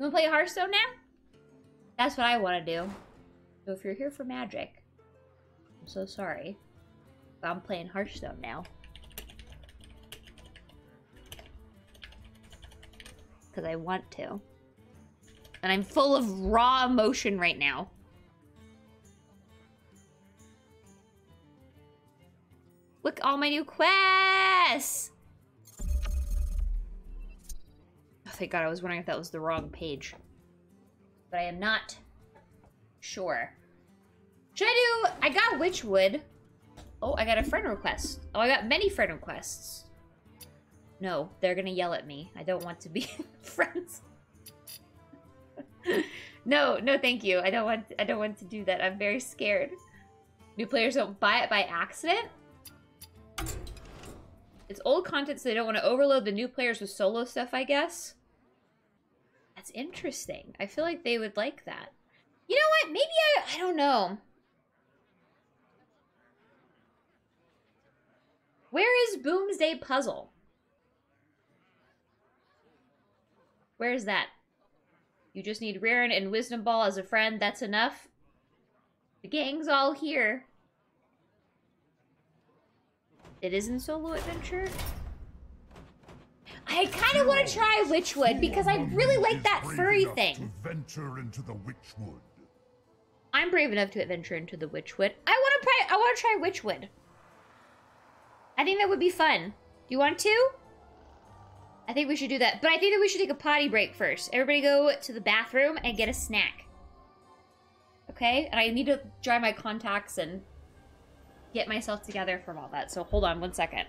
You wanna play Hearthstone now? That's what I wanna do. So if you're here for magic, I'm so sorry. I'm playing Hearthstone now. Because I want to. And I'm full of raw emotion right now. Look, all my new quests! Thank God, I was wondering if that was the wrong page. But I am not sure. Should I do... I got Witchwood. Oh, I got a friend request. Oh, I got many friend requests. No, they're gonna yell at me. I don't want to be friends. no, no, thank you. I don't want. I don't want to do that. I'm very scared. New players don't buy it by accident. It's old content, so they don't want to overload the new players with solo stuff. I guess. That's interesting. I feel like they would like that. You know what? Maybe I. I don't know. Where is Boomsday Puzzle? Where is that? You just need Raren and Wisdom Ball as a friend. That's enough. The gang's all here. It isn't solo adventure. I kind of want to try Witchwood because I really like that furry thing. venture into the Witchwood. I'm brave enough to adventure into the Witchwood. I want to try. I want to try Witchwood. I think that would be fun. Do you want to? I think we should do that. But I think that we should take a potty break first. Everybody go to the bathroom and get a snack. Okay? And I need to dry my contacts and get myself together from all that. So hold on one second.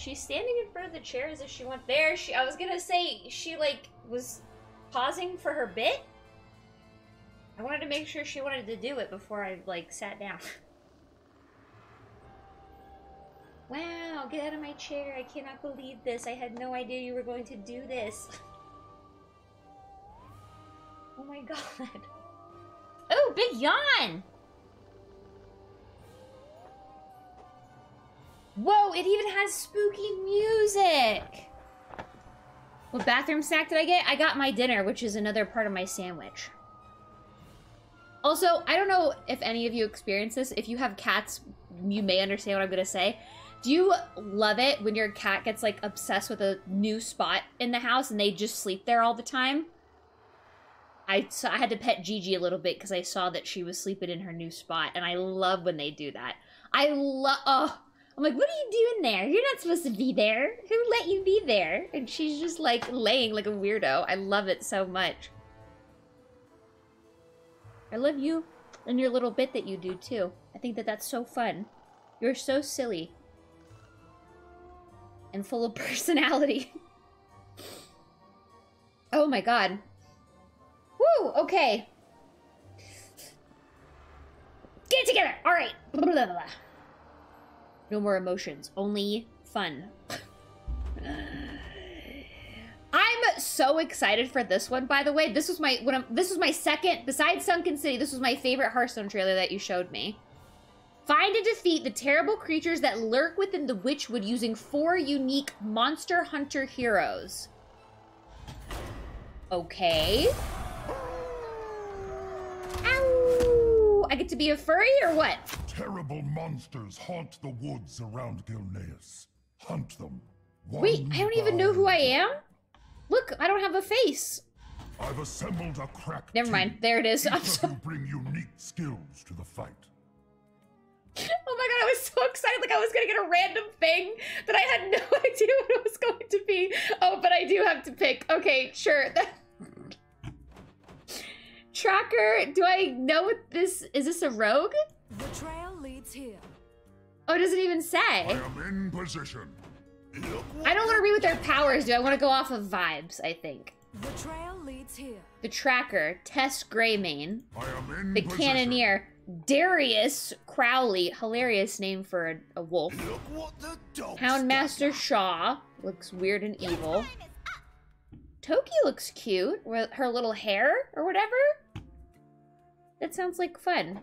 She's standing in front of the chair as if she went there. She I was gonna say she like was pausing for her bit. I wanted to make sure she wanted to do it before I like sat down. wow, get out of my chair. I cannot believe this. I had no idea you were going to do this. oh my god. Oh, big yawn! Whoa, it even has spooky music! What bathroom snack did I get? I got my dinner, which is another part of my sandwich. Also, I don't know if any of you experience this. If you have cats, you may understand what I'm going to say. Do you love it when your cat gets, like, obsessed with a new spot in the house and they just sleep there all the time? I saw, I had to pet Gigi a little bit because I saw that she was sleeping in her new spot, and I love when they do that. I love. Oh, I'm like, what are you doing there? You're not supposed to be there. Who let you be there? And she's just like laying like a weirdo. I love it so much. I love you and your little bit that you do too. I think that that's so fun. You're so silly and full of personality. oh my god. Woo, okay. Get together. All right. Blah, blah, blah. No more emotions, only fun. I'm so excited for this one. By the way, this was my when I'm, this was my second besides Sunken City. This was my favorite Hearthstone trailer that you showed me. Find and defeat the terrible creatures that lurk within the Witchwood using four unique Monster Hunter heroes. Okay. Ow! I get to be a furry or what? Terrible monsters haunt the woods around Gilneas. Hunt them. Wait, I don't even know who I am? Look, I don't have a face. I've assembled a crack. Never mind. team. There it is. I'm so- bring unique skills to the fight. Oh my god, I was so excited like I was gonna get a random thing that I had no idea what it was going to be. Oh, but I do have to pick. Okay, sure. Tracker, do I know what this is this a rogue? The here. Oh, it doesn't even say. I say. am in position. I don't want to read what their powers do. I want to go off of vibes, I think. The trail leads here. The tracker, Tess Greymane. I am in The position. cannoneer, Darius Crowley. Hilarious name for a, a wolf. Look what the dog Houndmaster Shaw looks weird and evil. Toki looks cute with her little hair or whatever. That sounds like fun.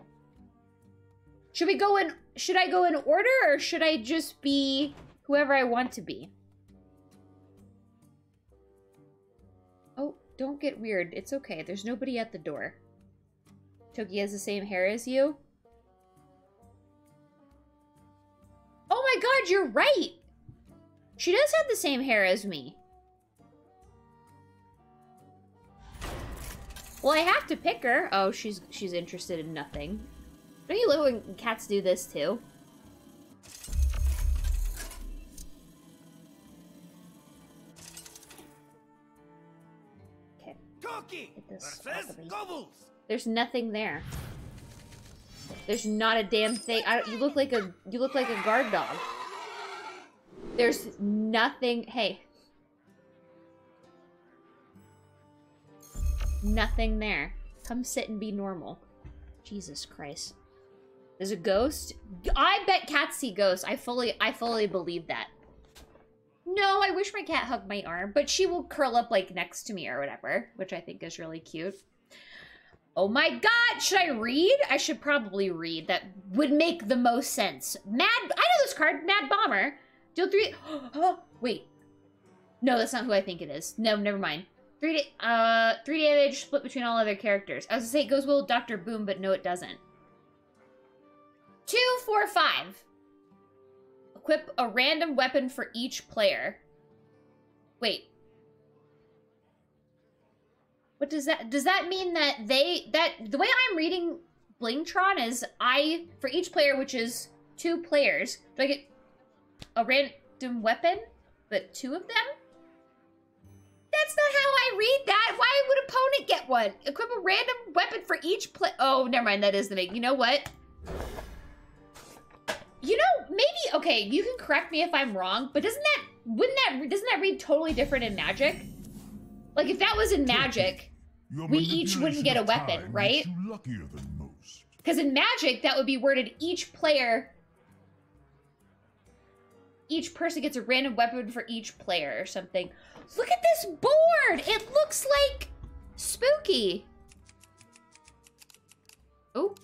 Should we go in should I go in order or should I just be whoever I want to be? Oh, don't get weird. It's okay. There's nobody at the door. Toki has the same hair as you. Oh my god, you're right. She does have the same hair as me. Well, I have to pick her. Oh, she's she's interested in nothing. Don't you love when cats do this too? Okay, Cookie! Versus off of me. Gobbles! there's nothing there. There's not a damn thing. I, you look like a you look like a guard dog. There's nothing. Hey, nothing there. Come sit and be normal. Jesus Christ. There's a ghost. I bet cats see ghosts. I fully, I fully believe that. No, I wish my cat hugged my arm, but she will curl up like next to me or whatever, which I think is really cute. Oh my god, should I read? I should probably read. That would make the most sense. Mad, I know this card, Mad Bomber. Deal three, oh, wait. No, that's not who I think it is. No, never mind. Three, uh, three damage split between all other characters. I was gonna say it goes well with Dr. Boom, but no, it doesn't. Two, four, five. Equip a random weapon for each player. Wait. What does that does that mean that they that the way I'm reading Blingtron is I for each player, which is two players, do I get a random weapon? But two of them? That's not how I read that. Why would opponent get one? Equip a random weapon for each play. Oh, never mind. That is the make. You know what? You know, maybe okay. You can correct me if I'm wrong, but doesn't that wouldn't that doesn't that read totally different in Magic? Like if that was in Magic, We each wouldn't get a weapon, right? makes you luckier than most. because in Magic that would be worded each player. Each person gets a random weapon for each player or something. Look at this board! It looks like spooky. Oh.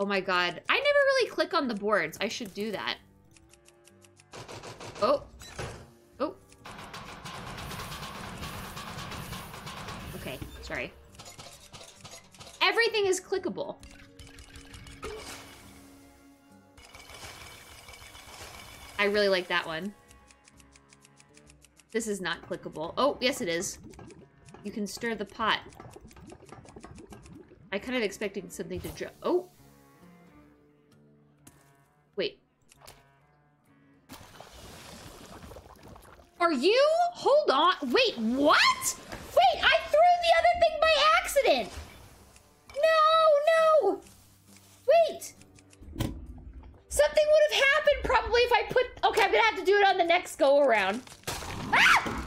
Oh my god. I never really click on the boards. I should do that. Oh. Oh. Okay, sorry. Everything is clickable. I really like that one. This is not clickable. Oh, yes it is. You can stir the pot. I kind of expected something to drop. Oh! Are you? Hold on. Wait, what? Wait, I threw the other thing by accident. No, no. Wait. Something would have happened probably if I put... Okay, I'm gonna have to do it on the next go around. Ah!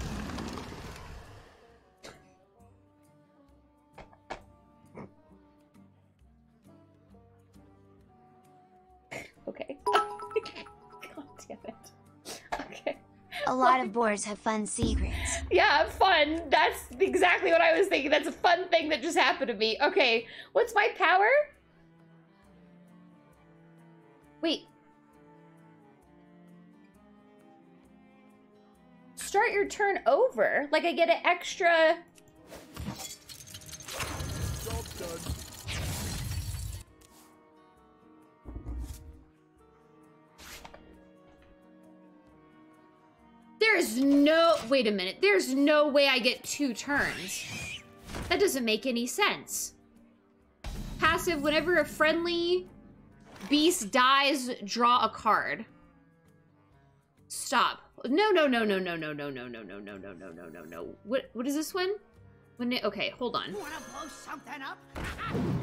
A lot of boars have fun secrets. Yeah, fun. That's exactly what I was thinking. That's a fun thing that just happened to me. Okay, what's my power? Wait. Start your turn over. Like I get an extra. There's no. Wait a minute. There's no way I get two turns. That doesn't make any sense. Passive, whenever a friendly beast dies, draw a card. Stop. No, no, no, no, no, no, no, no, no, no, no, no, no, no, no, no. What what is this one? When it, okay, hold on. Wanna blow something up?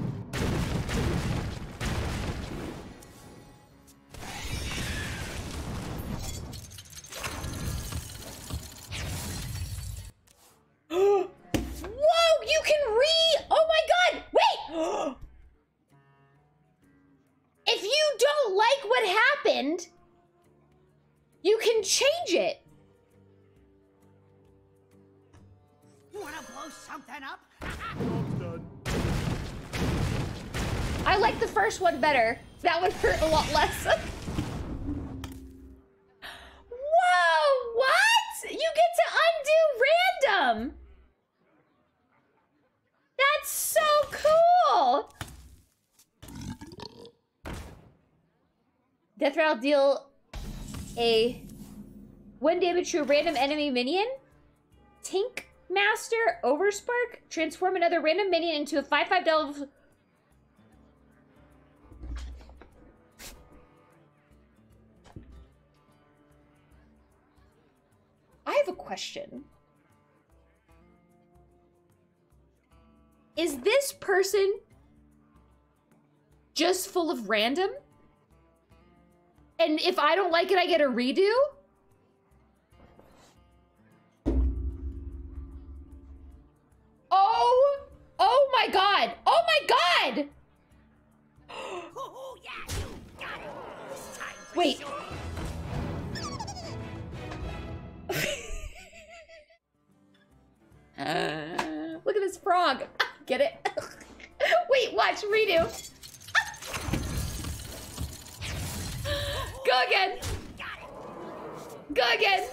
Whoa! You can re. Oh my god! Wait! if you don't like what happened, you can change it. You Wanna blow something up? I like the first one better. That one hurt a lot less. Whoa! What? You get to undo random. That's so cool. Rattle deal a one damage to a random enemy minion. Tink Master Overspark transform another random minion into a 5 5 delve. I have a question. Is this person just full of random? And if I don't like it, I get a redo? Oh! Oh my god! Oh my god! Hoo-hoo, yeah, you got it. This time for Wait. Uh, look at this frog. Get it? Wait, watch, redo. Go again. Go again.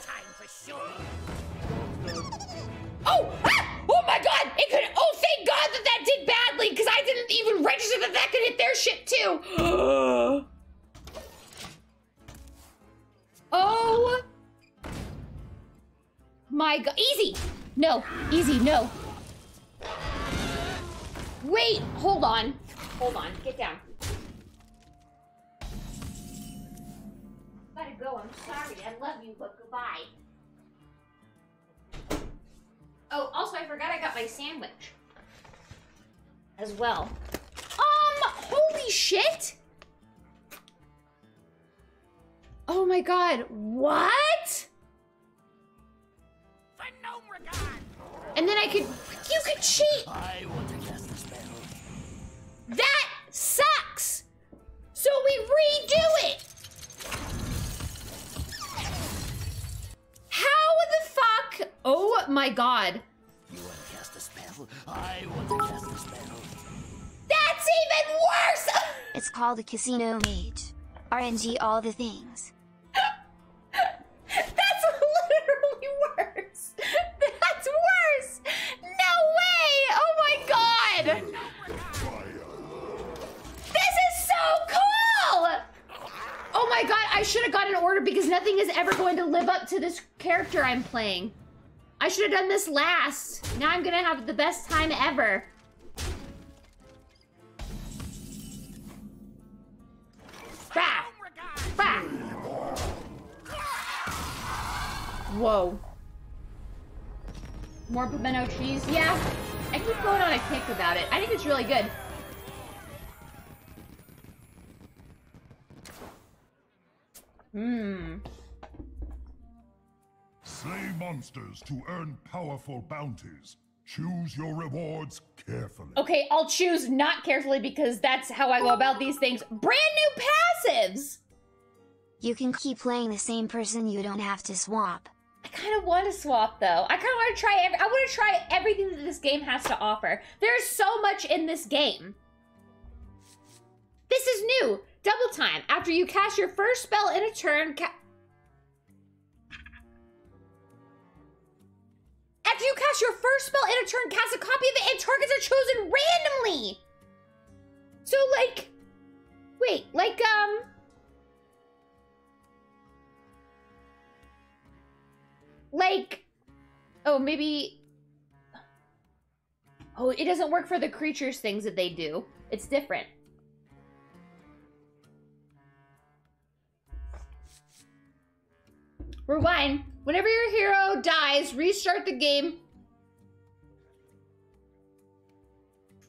Oh! Ah! Oh my god! It could. Oh, thank God that that did badly because I didn't even register that that could hit their shit too. oh my god! Easy. No. Easy. No. Wait. Hold on. Hold on. Get down. Gotta go. I'm sorry. I love you, but goodbye. Oh, also, I forgot I got my sandwich. As well. Um, holy shit! Oh my god, what? And then I could, you could cheat! That sucks! So we redo it! The? Oh my god. You want to cast a spell? I want to cast a spell. That's even worse! It's called a casino mage. RNG all the things. That's literally worse. That's worse. No way. Oh my god. This is so cool. Oh my god, I should have gotten an order because nothing is ever going to live up to this character I'm playing. I should have done this last. Now I'm gonna have the best time ever. Bah! Bah! Whoa. More pimento cheese? Yeah. I keep going on a kick about it. I think it's really good. Hmm. Slay monsters to earn powerful bounties. Choose your rewards carefully. Okay, I'll choose not carefully because that's how I go about these things. Brand new passives! You can keep playing the same person, you don't have to swap. I kind of want to swap though. I kind of want to try every- I want to try everything that this game has to offer. There's so much in this game. This is new. Double time. After you cast your first spell in a turn, After you cast your first spell in a turn, cast a copy of it and targets are chosen randomly. So like wait, like um like oh maybe oh it doesn't work for the creatures things that they do. It's different. Rewind whenever your hero dies restart the game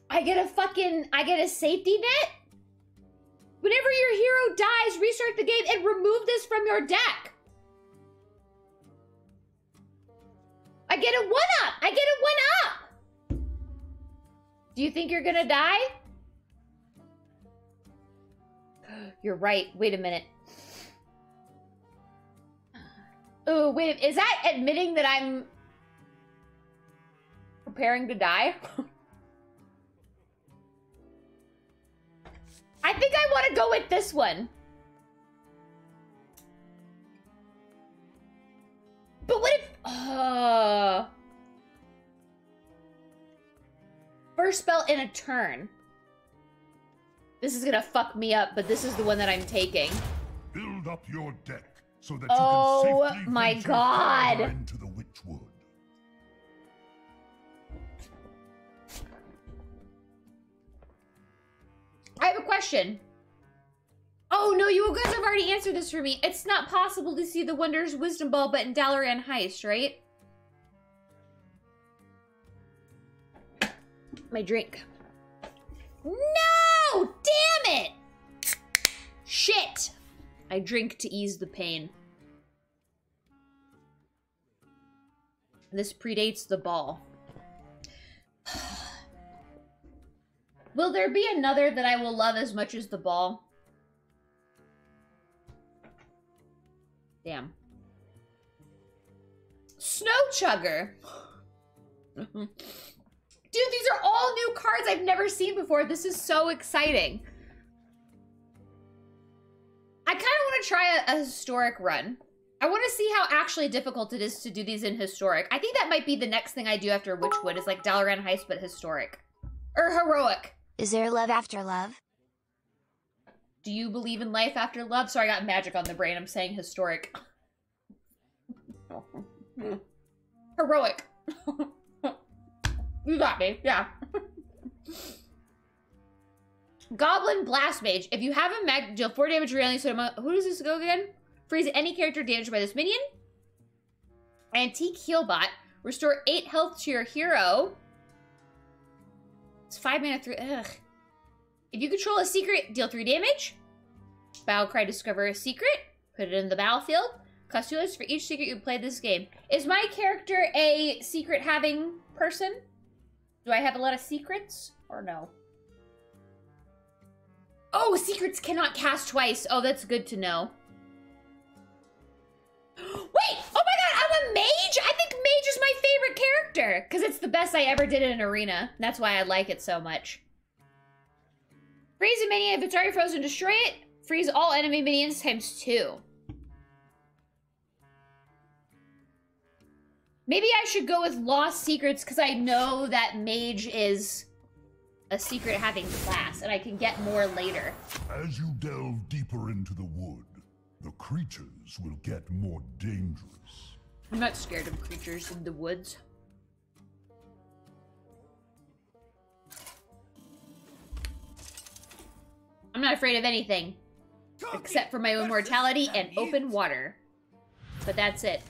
i get a fucking i get a safety net whenever your hero dies restart the game and remove this from your deck I get a one up. I get a one up. Do you think you're gonna die? You're right. Wait a minute. Wait. Is that admitting that I'm preparing to die? I think I want to go with this one. But what if... Uh, first spell in a turn. This is gonna fuck me up, but this is the one that I'm taking. Build up your deck so that Oh, you can oh safely my God. into the Witchwood. I have a question. Oh no, you guys have already answered this for me. It's not possible to see the Wondrous Wisdomball but in Dalaran Heist, right? My drink. No! Damn it! Shit! I drink to ease the pain. This predates the ball. will there be another that I will love as much as the ball? Damn. Snow Chugger. Dude, these are all new cards I've never seen before. This is so exciting. I kind of want to try a, a historic run. I want to see how actually difficult it is to do these in historic. I think that might be the next thing I do after Witchwood is like Dalaran Heist, but historic. Or heroic. Is there love after love? Do you believe in life after love? Sorry, I got magic on the brain. I'm saying historic. Heroic. you got me. Yeah. Goblin Blastmage. If you have a mag, deal 4 damage randomly. So, who does this go again? Freeze any character damaged by this minion. Antique Healbot. Restore 8 health to your hero. It's 5 mana through. Ugh. If you control a secret, deal 3 damage. Battlecry discover a secret. Put it in the battlefield. Cost 2 lives for each secret you play this game. Is my character a secret having person? Do I have a lot of secrets? Or no? Oh, secrets cannot cast twice. Oh, that's good to know. Wait! Oh my god, I'm a mage? I think mage is my favorite character. Because it's the best I ever did in an arena. That's why I like it so much. Freeze a minion. If it's already frozen, destroy it. Freeze all enemy minions times two. Maybe I should go with Lost Secrets because I know that Mage is a secret having class and I can get more later. As you delve deeper into the wood, the creatures will get more dangerous. I'm not scared of creatures in the woods. I'm not afraid of anything. Except for my own mortality and open water. But that's it.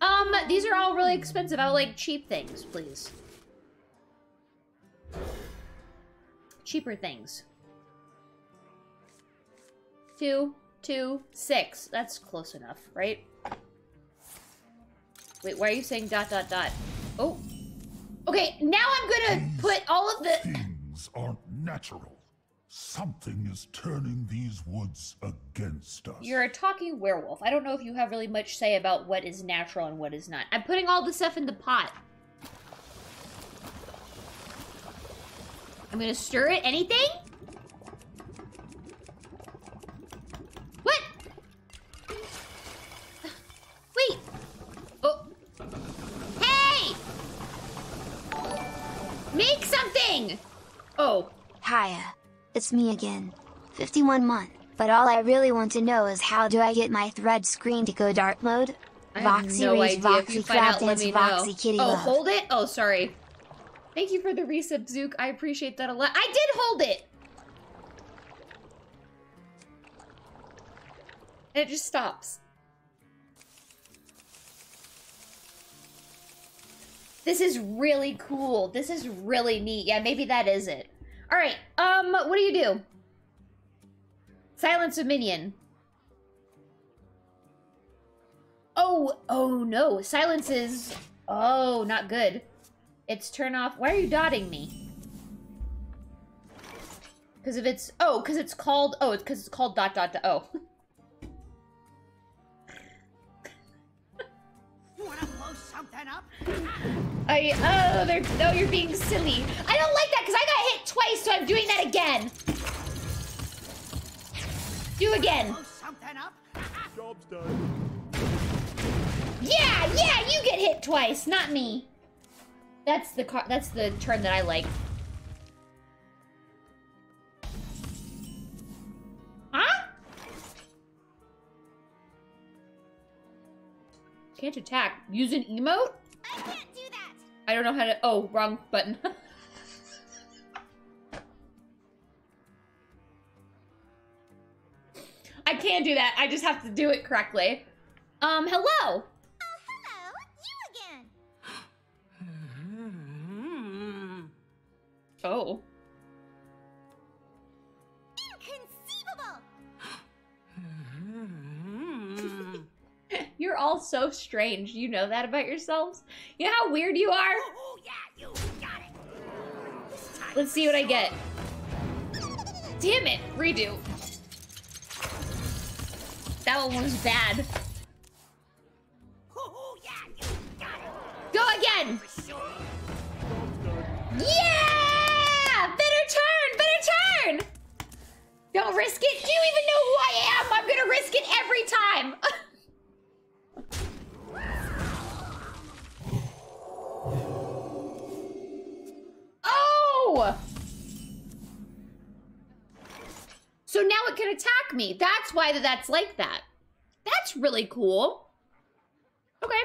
Um, these are all really expensive. I would like cheap things, please. Cheaper things. Two, two, six. That's close enough, right? Wait, why are you saying dot, dot, dot? Oh. Okay, now I'm gonna put all of the... Things aren't natural. Something is turning these woods against us. You're a talking werewolf. I don't know if you have really much say about what is natural and what is not. I'm putting all the stuff in the pot. I'm gonna stir it. Anything? What? Wait. Oh. Hey! Make something! Oh. Hiya. It's me again. 51 month. But all I really want to know is how do I get my thread screen to go dark mode? I have Voxy no raise, idea. If you find out, let me know. Kitty oh, love. hold it? Oh, sorry. Thank you for the resub, Zook. I appreciate that a lot. I did hold it! And it just stops. This is really cool. This is really neat. Yeah, maybe that is it. All right. Um, what do you do? Silence a minion. Oh, oh no. Silence is... Oh, not good. It's turn off... Why are you dotting me? Because if it's... Oh, because it's called... Oh, it's because it's called dot dot dot... Oh. You wanna blow something up? I... Oh, they're... No, you're being silly. I don't like that because I got hit twice, so I'm doing that again. Do again. Blow something up? Job's done. Yeah, yeah, you get hit twice, not me. That's the car. That's the turn that I like. Huh? Can't attack. Use an emote? I can't do that. I don't know how to. Oh, wrong button. I can't do that. I just have to do it correctly. Um, hello. Hello. Oh. Inconceivable. You're all so strange. You know that about yourselves? You know how weird you are? Oh, oh yeah, you got it. Let's see what I get. Damn it. Redo. That one was bad. Oh, oh yeah, you got it. Go again. Yeah! Better turn! Better turn! Don't risk it. Do you even know who I am? I'm gonna risk it every time. oh! So now it can attack me. That's why that's like that. That's really cool. Okay.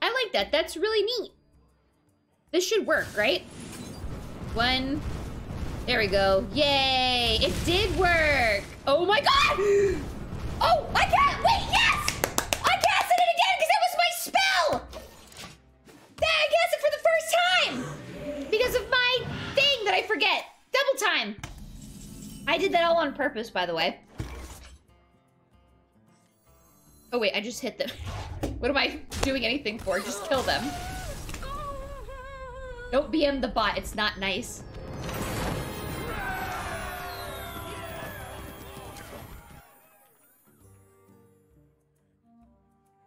I like that. That's really neat. This should work, right? One. There we go. Yay! It did work! Oh my god! Oh, I can't! Wait, yes! I casted it again because that was my spell! I cast it for the first time! Because of my thing that I forget. Double time! I did that all on purpose, by the way. Oh wait, I just hit them. What am I doing anything for? Just kill them. Don't BM the bot, it's not nice.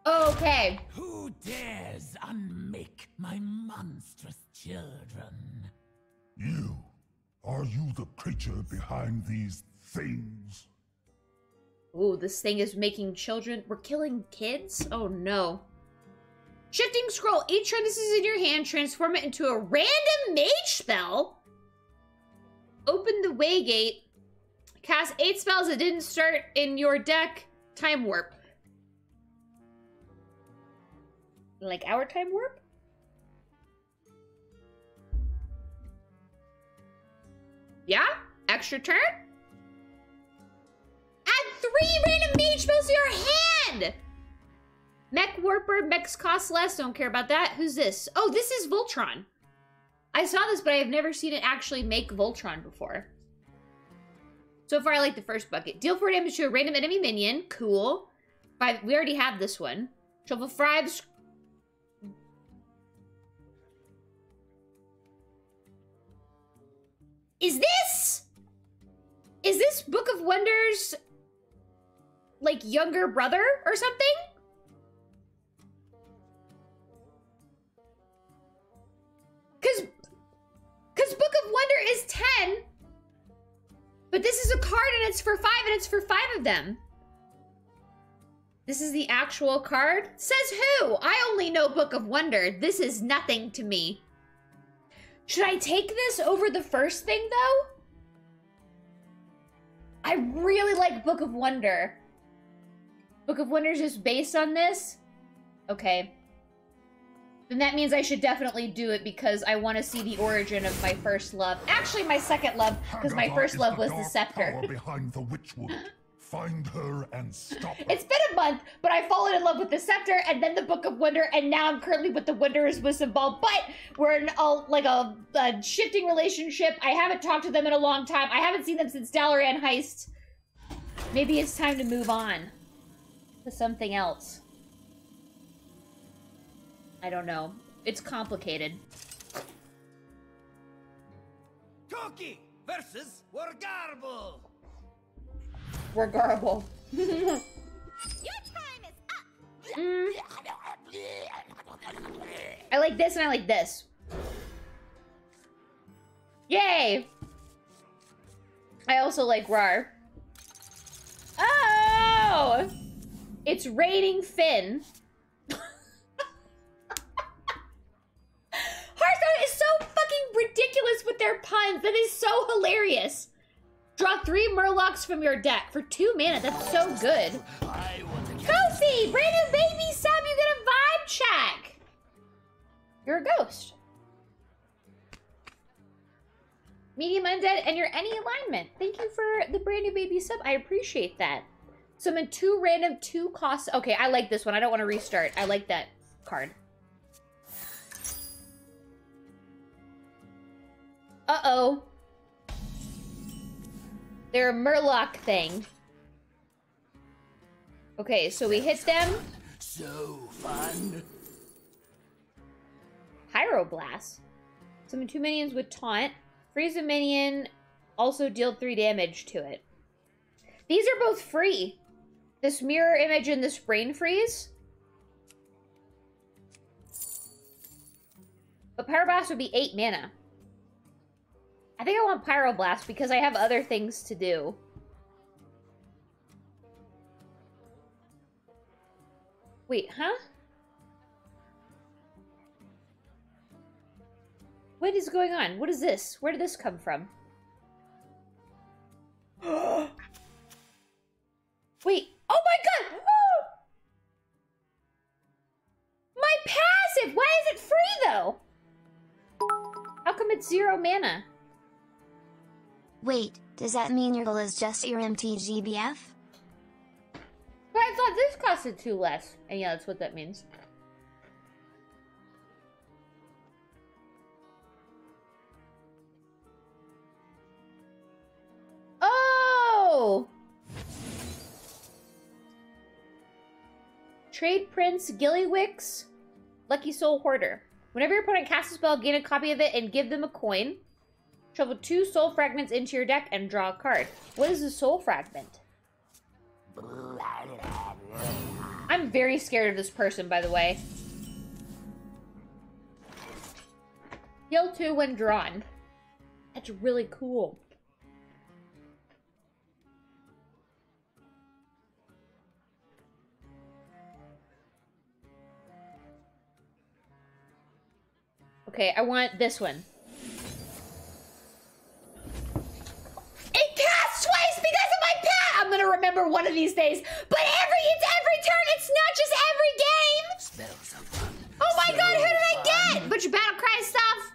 Okay. Who dares unmake my monstrous children? You. Are you the creature behind these things? Ooh, this thing is making children. We're killing kids? Oh no. Shifting scroll. Each turn this is in your hand, transform it into a random mage spell. Open the way gate. Cast eight spells that didn't start in your deck. Time warp. Like our time warp? Yeah? Extra turn? Add three random mage spells to your hand! Mechwarper, mechs cost less, don't care about that. Who's this? Oh, this is Voltron. I saw this, but I have never seen it actually make Voltron before. So far, I like the first bucket. Deal 4 damage to a random enemy minion. Cool. Five. We already have this one. Five. sc- Is this... Is this Book of Wonders... Like, younger brother or something? Because... Because Book of Wonder is 10... But this is a card and it's for five and it's for five of them. This is the actual card? Says who? I only know Book of Wonder. This is nothing to me. Should I take this over the first thing though? I really like Book of Wonder. Book of Wonder is just based on this? Okay. Then that means I should definitely do it because I want to see the origin of my first love. Actually, my second love, because my first love was the scepter. behind the Witchwood. Find her and stop her. It's been a month, but I've fallen in love with the scepter and then the Book of Wonder, and now I'm currently with the Wanderer's Wisdom Ball. But we're in a, like a, a shifting relationship. I haven't talked to them in a long time. I haven't seen them since Dalaran Heist. Maybe it's time to move on to something else. I don't know. It's complicated. Toki versus Wargarble. We're garble. Your time is up. Mm. I like this and I like this. Yay! I also like RAR. Oh! It's raining Fin. Ridiculous with their puns. That is so hilarious. Draw three Murlocs from your deck for two mana. That's so good. Kofi, brand new baby sub, you get a vibe check. You're a ghost. Medium undead, and you're any alignment. Thank you for the brand new baby sub. I appreciate that. So I'm in two random two costs. Okay, I like this one. I don't want to restart. I like that card. Uh oh. They're a Murloc thing. Okay, so we hit them. so fun. Pyroblast. Summon two minions with taunt. Freeze a minion. Also deal three damage to it. These are both free. This mirror image and this brain freeze. But Pyroblast would be eight mana. I think I want Pyroblast because I have other things to do. Wait, huh? What is going on? What is this? Where did this come from? Wait. Oh my god! My passive! Why is it free though? How come it's zero mana? Wait, does that mean your goal is just your MTGBF? But I thought this costed two less. And yeah, that's what that means. Oh! Trade Prince Gallywix, Lucky Soul Hoarder. Whenever your opponent casts a spell, gain a copy of it and give them a coin. Shuffle two soul fragments into your deck and draw a card. What is a soul fragment? I'm very scared of this person, by the way. Heal two when drawn. That's really cool. Okay, I want this one. It casts twice number one of these days. But every it's every turn. It's not just every game. Smells of fun. Oh my god, who did I get? Bunch of battle cry stuff.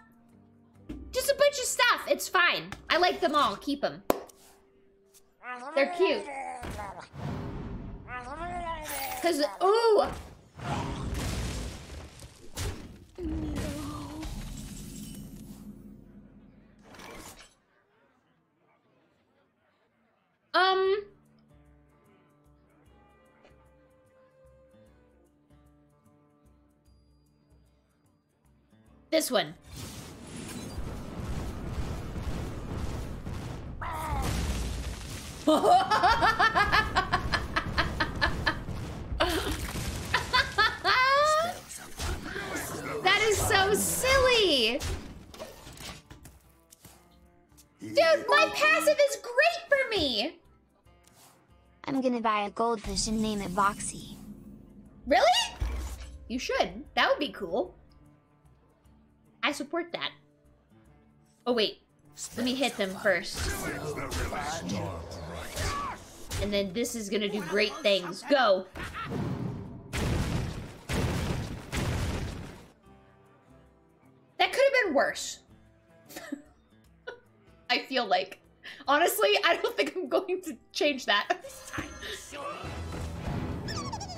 Just a bunch of stuff. It's fine. I like them all. Keep them. They're cute. Cause ooh. This one. that is so silly. Dude, my passive is great for me. I'm gonna buy a goldfish and name it Boxy. Really? You should. That would be cool. I support that. Oh, wait. Let me hit them first. And then this is gonna do great things. Go! That could have been worse. I feel like. Honestly, I don't think I'm going to change that.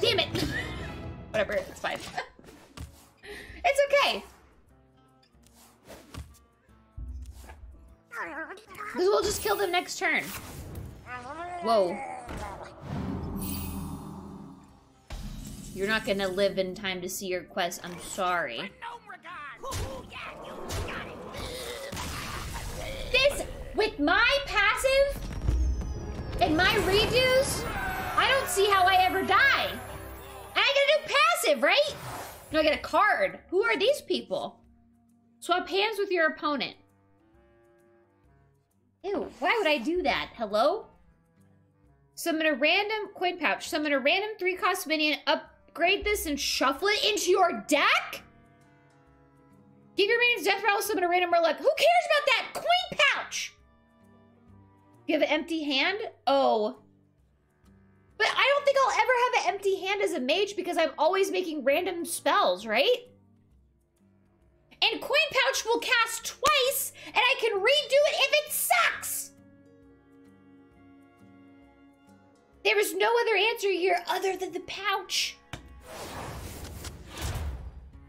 Damn it! Whatever, it's fine. it's okay. Because we'll just kill them next turn. Whoa. You're not gonna live in time to see your quest. I'm sorry. This, with my passive and my redos, I don't see how I ever die. I gotta do passive, right? No, I get a card. Who are these people? Swap hands with your opponent. Ew, why would I do that? Hello? Summon a random coin pouch. Summon a random three cost minion. Upgrade this and shuffle it into your deck? Give your minions death rattle, summon a random Murloc. Who cares about that coin pouch? You have an empty hand? Oh. But I don't think I'll ever have an empty hand as a mage because I'm always making random spells, right? And Coin Pouch will cast twice, and I can redo it if it sucks! There is no other answer here other than the pouch.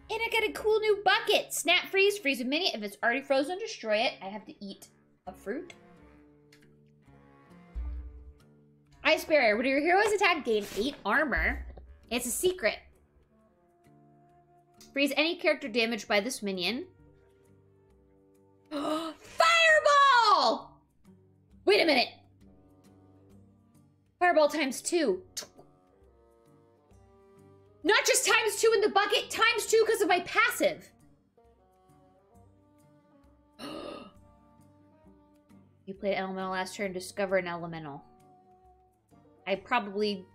And I got a cool new bucket. Snap freeze, freeze a minute. If it's already frozen, destroy it. I have to eat a fruit. Ice Barrier. When your heroes attack, gain 8 armor. It's a secret. Freeze any character damaged by this minion. Fireball! Wait a minute. Fireball times two. Not just times two in the bucket, times two because of my passive. you played elemental last turn, discover an elemental. I probably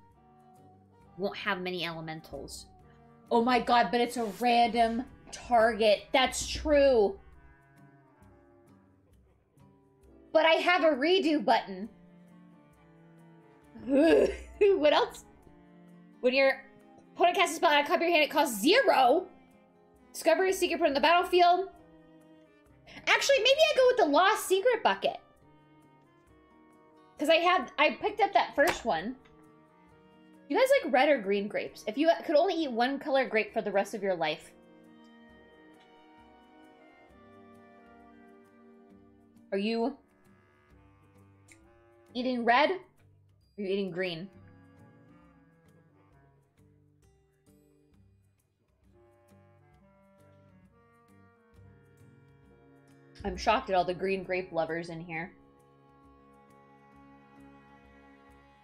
won't have many elementals. Oh my god, but it's a random target. That's true. But I have a redo button. what else? When your opponent casts a spell out of your hand, it costs zero. Discover a secret put on the battlefield. Actually, maybe I go with the lost secret bucket. Because I had, I picked up that first one. You guys like red or green grapes? If you could only eat one color grape for the rest of your life. Are you eating red? Or are you eating green? I'm shocked at all the green grape lovers in here.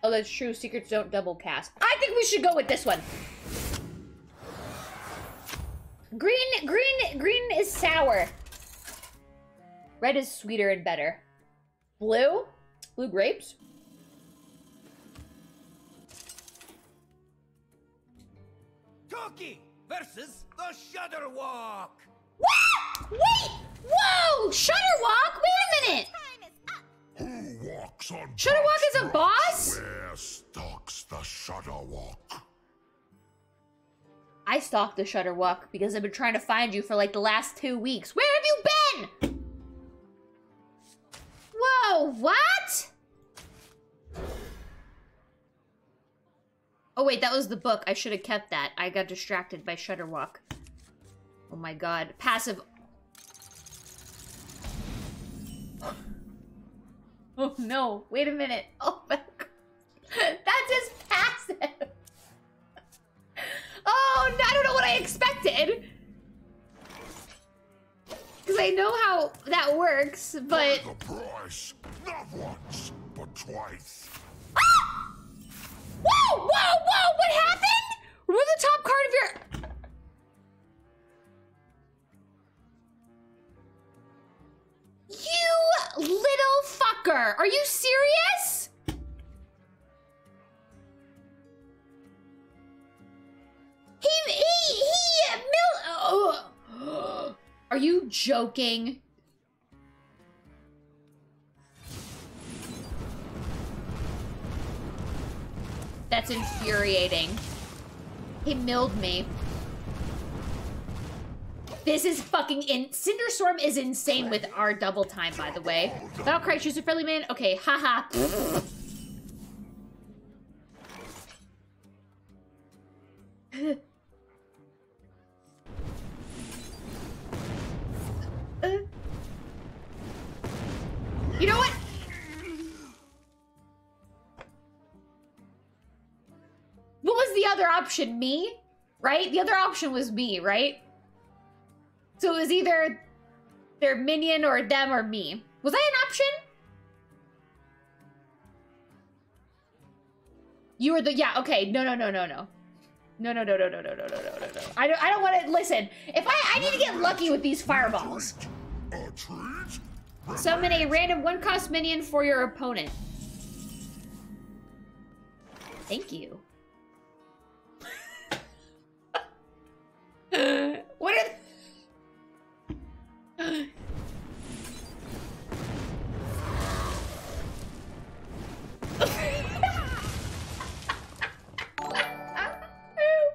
Oh, that's true. Secrets don't double cast. I think we should go with this one. Green, green, green is sour. Red is sweeter and better. Blue? Blue grapes? Toki versus the Shudderwock. What? Wait! Whoa! Shudderwock? Wait a minute! Who walks on Shudderwock is a boss? Where stalks the Shudderwock? I stalked the Shudderwock because I've been trying to find you for like the last two weeks. Where have you been? Whoa, what? Oh wait, that was the book. I should have kept that. I got distracted by Shudderwock. Oh my god. Passive. Oh no, wait a minute. Oh my god. That's his passive. Oh, no, I don't know what I expected. Because I know how that works, but... The price, not once, but twice. Ah! Whoa, whoa, whoa, what happened? Remove the top card of your... Are you serious? He, he, he, mil-. Are you joking? That's infuriating. He milled me. This is fucking in. Cinderstorm is insane with our double time, by the way. Battlecry, choose a friendly man. Okay, haha. You know what? What was the other option? Me? Right? The other option was me, right? So it was either their minion or them or me. Was I an option? You were the yeah, okay. No no no no no. No no no no no no no no no no. I don't I don't want to listen. If I I need to get lucky with these fireballs. Summon a random one cost minion for your opponent. Thank you. what are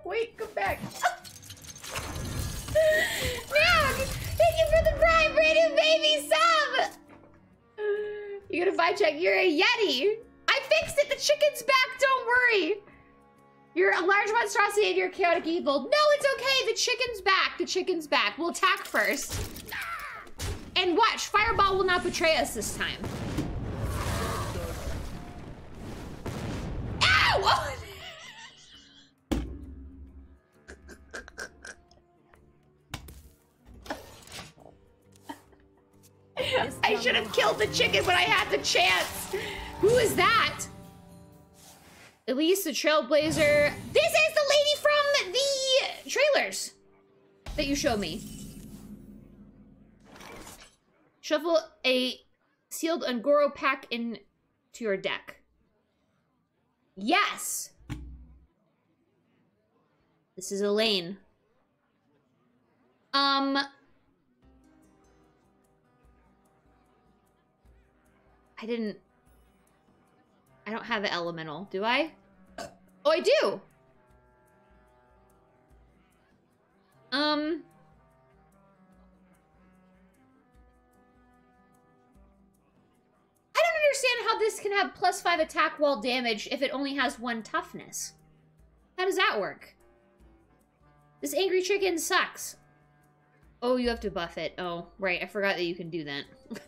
Wait, come back. Thank you for the prime brand new baby sub. You gonna buy check? You're a yeti. I fixed it. The chicken's back. Don't worry. You're a large monstrosity and you're chaotic evil. No, it's okay. The chicken's back. The chicken's back. We'll attack first. And watch, Fireball will not betray us this time. Ow! I should have killed the chicken when I had the chance. Who is that? Elise, the Trailblazer. This is the lady from the trailers that you showed me. Shuffle a sealed Un'Goro pack into your deck. Yes! This is Elaine. Um... I didn't... I don't have an elemental, do I? Oh, I do! Um... understand how this can have plus five attack wall damage if it only has one toughness. How does that work? This angry chicken sucks. Oh, you have to buff it. Oh, right. I forgot that you can do that.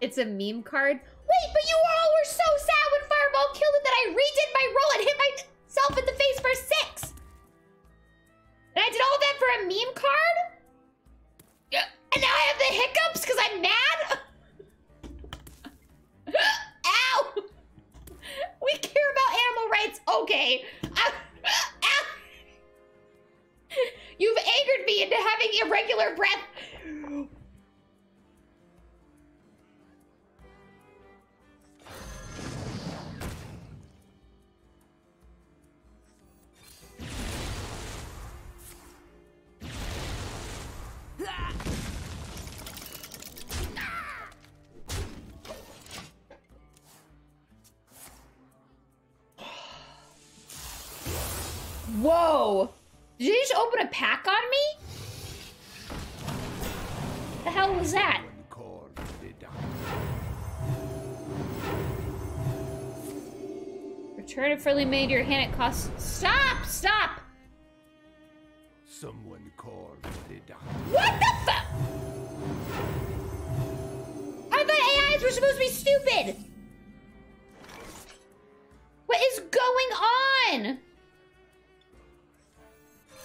it's a meme card. Wait, but you all were so sad when Fireball killed it that I redid my roll and hit myself in the face for six. And I did all that for a meme card? Yeah. And now I have the hiccups because I'm mad? Ow! We care about animal rights. Okay. Ow. You've angered me into having irregular breath. Whoa! Did you just open a pack on me? The hell was that? Call the doctor. Return a friendly maid to your hand. It costs. Stop! Stop! Someone call the doctor. What the fuck? I thought AIs were supposed to be stupid. What is going on?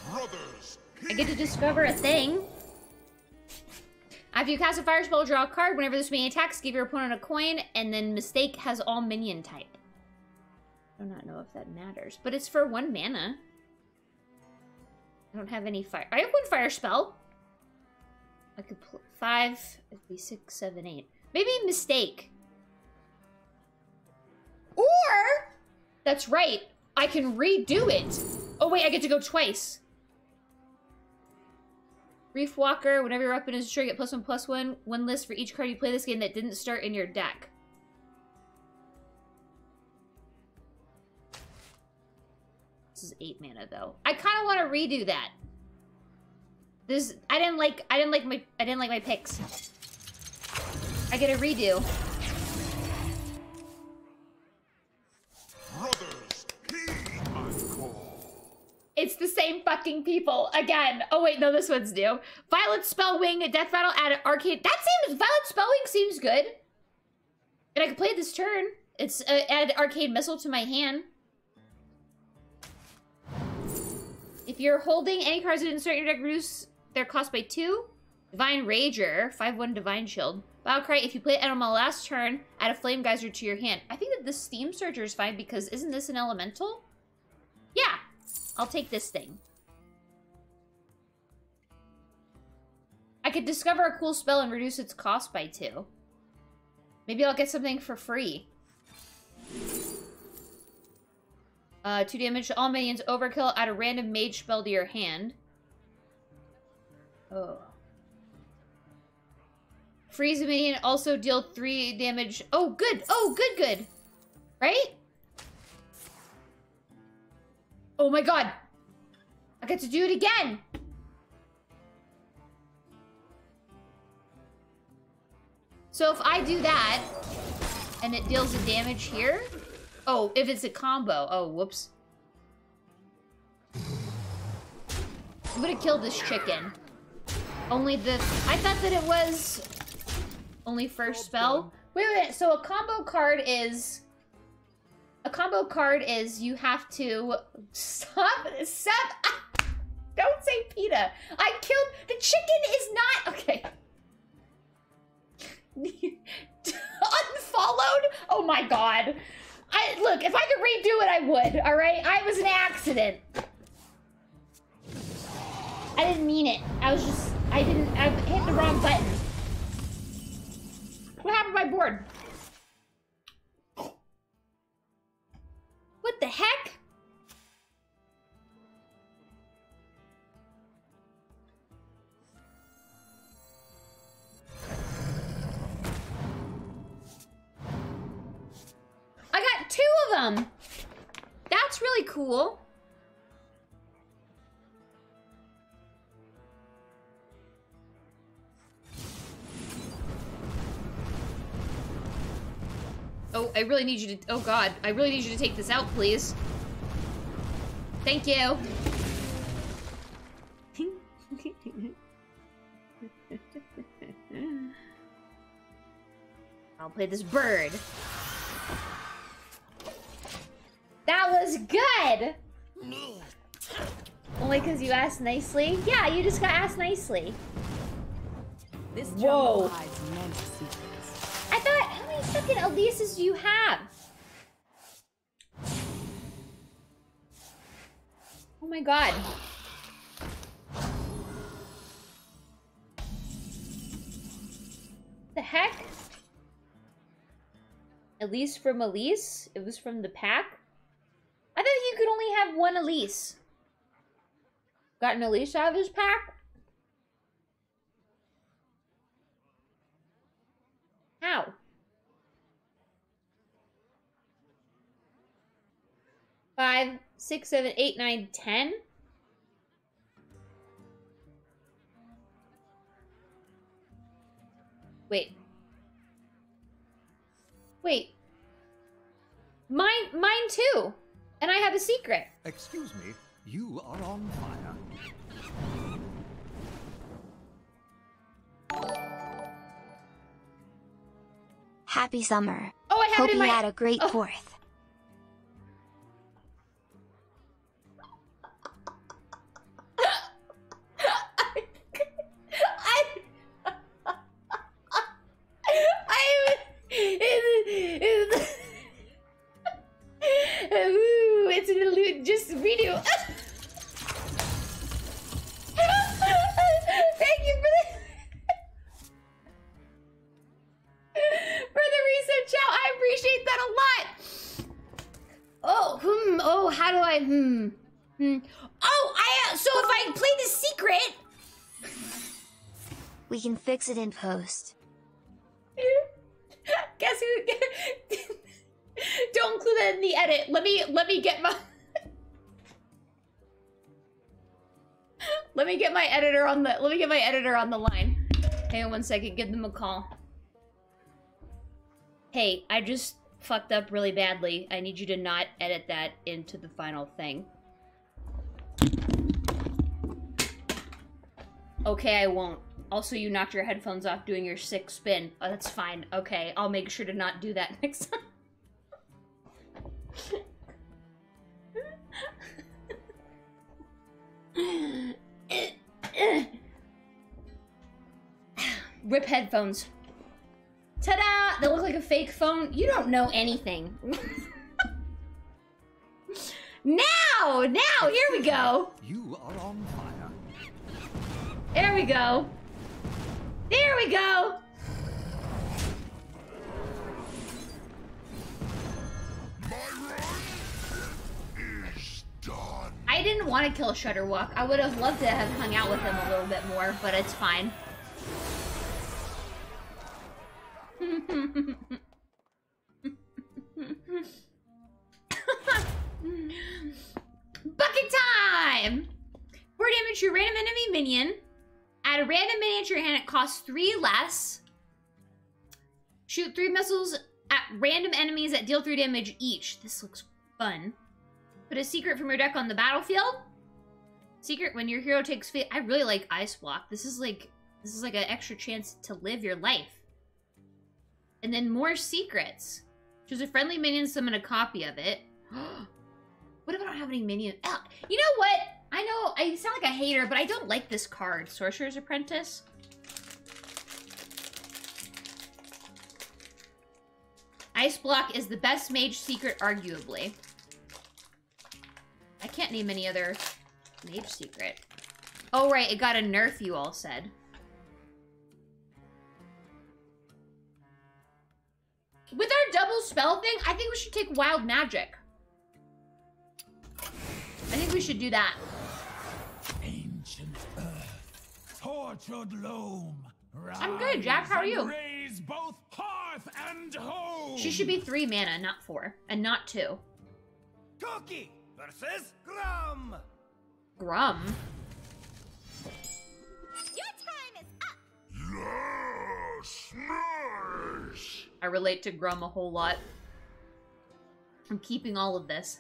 Brothers, I get to discover a thing. After you cast a fire spell, draw a card. Whenever this minion attacks, give your opponent a coin, and then mistake has all minion type. I do not know if that matters, but it's for one mana. I don't have any fire. I have one fire spell. I could pl- five. It'd be six, seven, eight. Maybe mistake. Or that's right. I can redo it. Oh wait, I get to go twice. Reef Walker, whenever your weapon is destroyed, get plus one, plus one. One list for each card you play this game that didn't start in your deck. This is eight mana though. I kind of want to redo that. This I didn't like. I didn't like my. I didn't like my picks. I get a redo. It's the same fucking people again. Oh wait, no, this one's new. Violet Spellwing, Deathrattle, add arcade. That seems Violet Spellwing seems good. And I can play this turn. It's uh, add Arcane Missile to my hand. If you're holding any cards that didn't your deck, reduce their cost by two. Divine Rager, 5-1 Divine Shield. Battlecry, if you play it on my last turn, add a Flame Geyser to your hand. I think that the Steam Surger is fine because isn't this an elemental? Yeah, I'll take this thing. I could discover a cool spell and reduce its cost by two. Maybe I'll get something for free. Uh, two damage to all minions. Overkill. Add a random mage spell to your hand. Oh. Freeze a minion. Also deal three damage. Oh, good. Oh, good, good. Right? Oh my god. I get to do it again. So if I do that, and it deals the damage here. Oh, if it's a combo. Oh, whoops. I'm gonna kill this chicken. Only the... I thought that it was... Only first spell. Wait, wait, wait. So a combo card is... A combo card is you have to... Stop! Stop! Ah, don't say PETA. I killed... The chicken is not... Okay. Unfollowed? Oh my god. I look, if I could redo it, I would. All right, I was an accident. I didn't mean it. I was just, I didn't, I hit the wrong button. What happened to my board? What the heck? I got two of them. That's really cool. Oh, I really need you to. Oh God, I really need you to take this out, please. Thank you. I'll play this bird. That was good! Only because you asked nicely? Yeah, you just got asked nicely. This Whoa. hides many secrets. I thought, how many fucking Elises do you have? Oh my god. The heck? Elise from Elise? It was from the pack? I thought you could only have one Elise. Got an Elise out of his pack? How? Five, six, seven, eight, nine, ten. Wait. Wait. Mine, mine too. And I have a secret. Excuse me, you are on fire. Happy summer. Oh, I have Hope it in you my. had a great Oh. fourth. It's illusion. Just video. Thank you for the. for the research out. I appreciate that a lot. Oh, hmm. Oh, how do I? Hmm. Hmm. Oh, I. Uh, so if I play the secret. We can fix it in post. Guess who? Don't include that in the edit. Let me let me get my. let me get my editor on the. Let me get my editor on the line. Hang on one second. Give them a call. Hey, I just fucked up really badly. I need you to not edit that into the final thing. Okay, I won't. Also, you knocked your headphones off doing your sick spin. Oh, that's fine. Okay, I'll make sure to not do that next time. Rip headphones. Ta-da! They look like a fake phone. You don't know anything. now! Now! Here we go! You are on fire. There we go. There we go. I didn't want to kill Shudderwock. I would have loved to have hung out with him a little bit more, but it's fine. Bucket time! For damage to random enemy minion, add a random minion to your hand. It costs three less. Shoot three missiles at random enemies that deal three damage each. This looks fun. Put a secret from your deck on the battlefield. Secret when your hero takes fit. I really like Ice Block. This is like this is like an extra chance to live your life. And then more secrets. Choose a friendly minion, summon a copy of it. what if I don't have any minion? Oh, you know what? I know I sound like a hater, but I don't like this card, Sorcerer's Apprentice. Ice Block is the best mage secret, arguably. Can't name any other mage secret. Oh, right, it got a nerf, you all said. With our double spell thing, I think we should take Wild Magic. I think we should do that. Ancient earth, tortured loam. I'm good, Jack. How are you? Raise both hearth and home. She should be three mana, not four. And not two. Cookie versus Grum. Grum. Your time is up. Yes, nice. I relate to Grum a whole lot. I'm keeping all of this.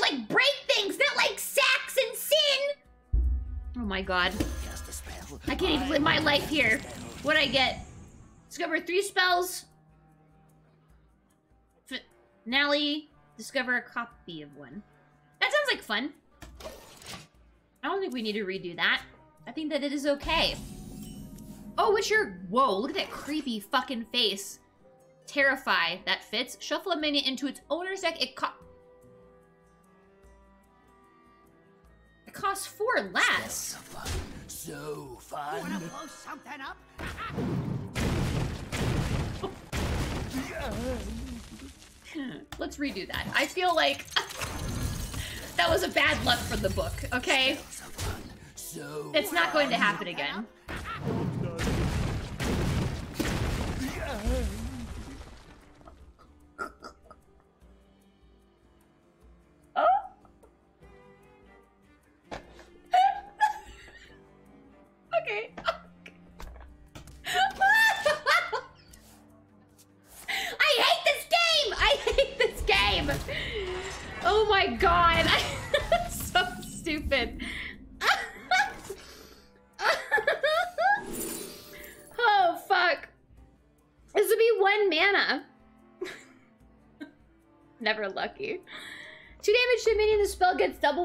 Like break things, not like sacks and sin! Oh my god. I can't even live my life here. What'd I get? Discover three spells. Finale. Discover a copy of one. That sounds like fun. I don't think we need to redo that. I think that it is okay. Oh, what's your... Whoa, look at that creepy fucking face. Terrify. That fits. Shuffle a minion into its owner's deck. It It costs four less. So fun. Wanna blow something up? Let's redo that. I feel like that was a bad luck for the book, okay? It's not going to happen again.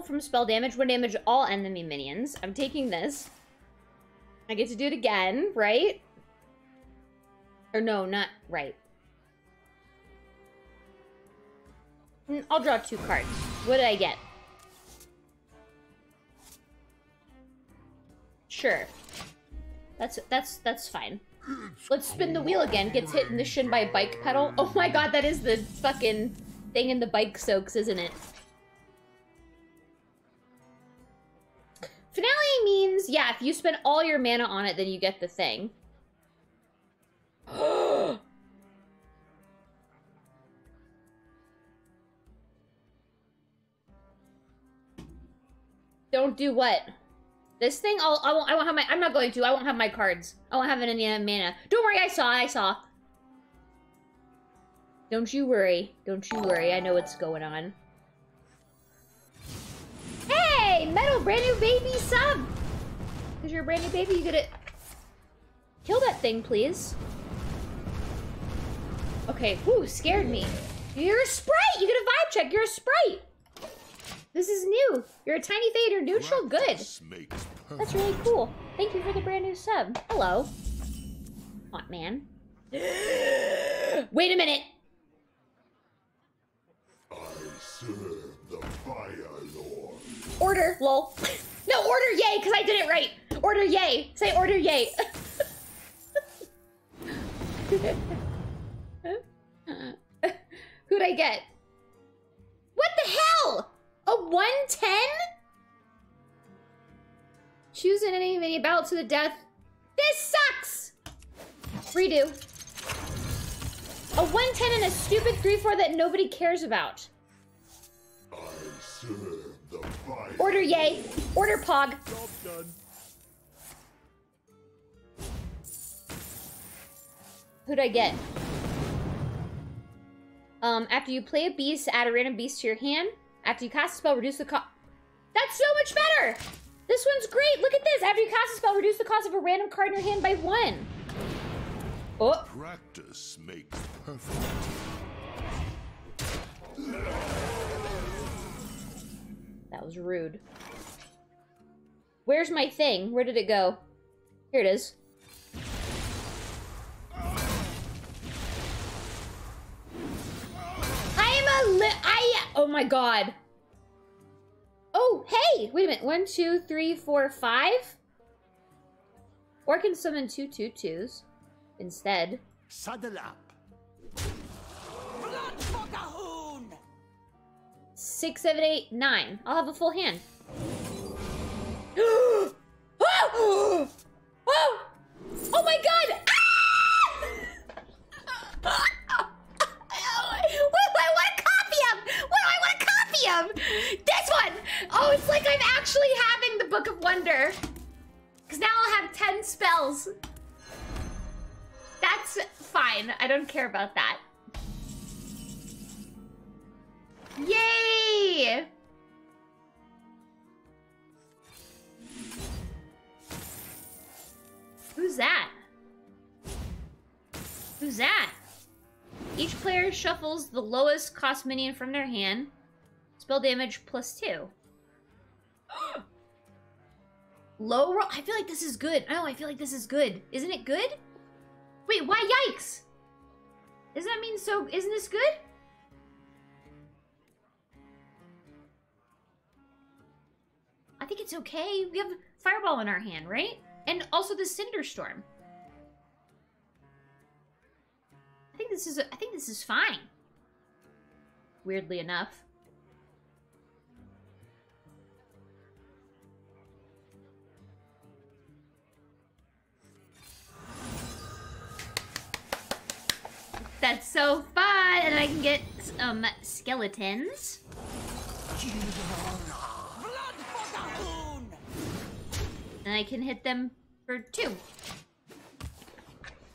From spell damage. One damage all enemy minions. I'm taking this. I get to do it again, right? Or no, not right. I'll draw two cards. What did I get? Sure. That's that's that's fine. Let's spin the wheel again. Gets hit in the shin by a bike pedal. Oh my god, that is the fucking thing in the bike soaks, isn't it? Finale means, yeah, if you spend all your mana on it, then you get the thing. Don't do what? This thing? I'll, I won't. I won't have my. I'm not going to. I won't have my cards. I won't have any mana. Don't worry. I saw. I saw. Don't you worry. Don't you worry. I know what's going on. Hey, metal, brand new baby sub. Cause you're a brand new baby. You get it. Kill that thing, please. Okay. Whew, scared me. You're a sprite. You get a vibe check. You're a sprite. This is new. You're a tiny fader neutral. Good. That's really cool. Thank you for the brand new sub. Hello. Hot man. Wait a minute. I serve the Fire. Order, lol. No, order yay, because I did it right. Order yay. Say order yay. Who'd I get? What the hell? A 110? Choose an enemy mini battle to the death. This sucks! Redo. A 110 and a stupid 3-4 that nobody cares about. Order yay. Order pog. Who'd I get? Um, after you play a beast, add a random beast to your hand. After you cast a spell, reduce the cost. That's so much better! This one's great! Look at this! After you cast a spell, reduce the cost of a random card in your hand by one. Oh, Practice makes perfect. That was rude. Where's my thing? Where did it go? Here it is. I am a li- I- Oh my god. Oh, hey! Wait a minute. One, two, three, four, five? Or can summon two two twos instead. Saddle up. Six, seven, eight, nine. I'll have a full hand. oh! oh! Oh my god! Ah! What want a copy of? What do I want a copy of? This one! Oh, it's like I'm actually having the Book of Wonder. Because now I'll have 10 spells. That's fine. I don't care about that. Yay! Who's that? Who's that? Each player shuffles the lowest cost minion from their hand. Spell damage plus two. Low roll? I feel like this is good. Oh, I feel like this is good. Isn't it good? Wait, why yikes? Doesn't that mean so? Isn't this good? I think it's okay. We have Fireball in our hand, right? And also the Cinderstorm. I think this is I think this is fine. Weirdly enough. That's so fun! And I can get some skeletons. And I can hit them for two.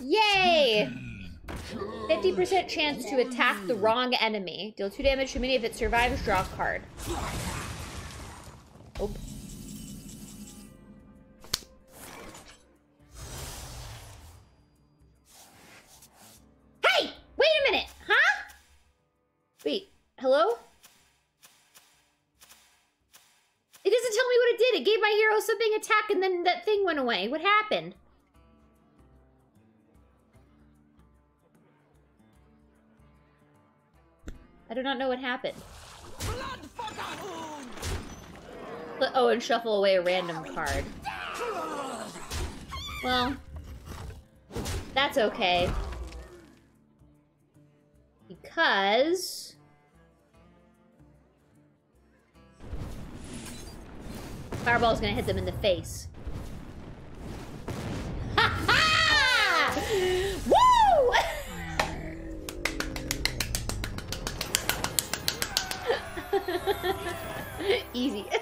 Yay! Hmm. 50% chance to attack the wrong enemy. Deal 2 damage to mini if it survives, draw a card. Oh. Hey! Wait a minute! Huh? Wait, hello? Doesn't tell me what it did. It gave my hero something attack and then that thing went away. What happened? I do not know what happened. Oh, and shuffle away a random card. Well, that's okay. Because... Fireball's gonna hit them in the face. Ha ha! Woo! Easy.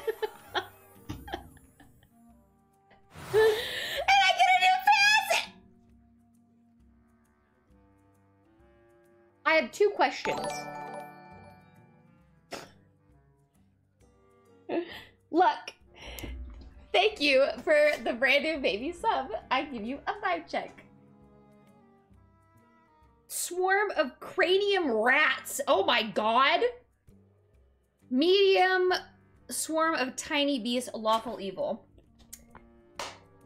I have two questions. Luck. Thank you for the brand new baby sub. I give you a five check. Swarm of cranium rats. Oh my god. Medium swarm of tiny beasts, lawful evil.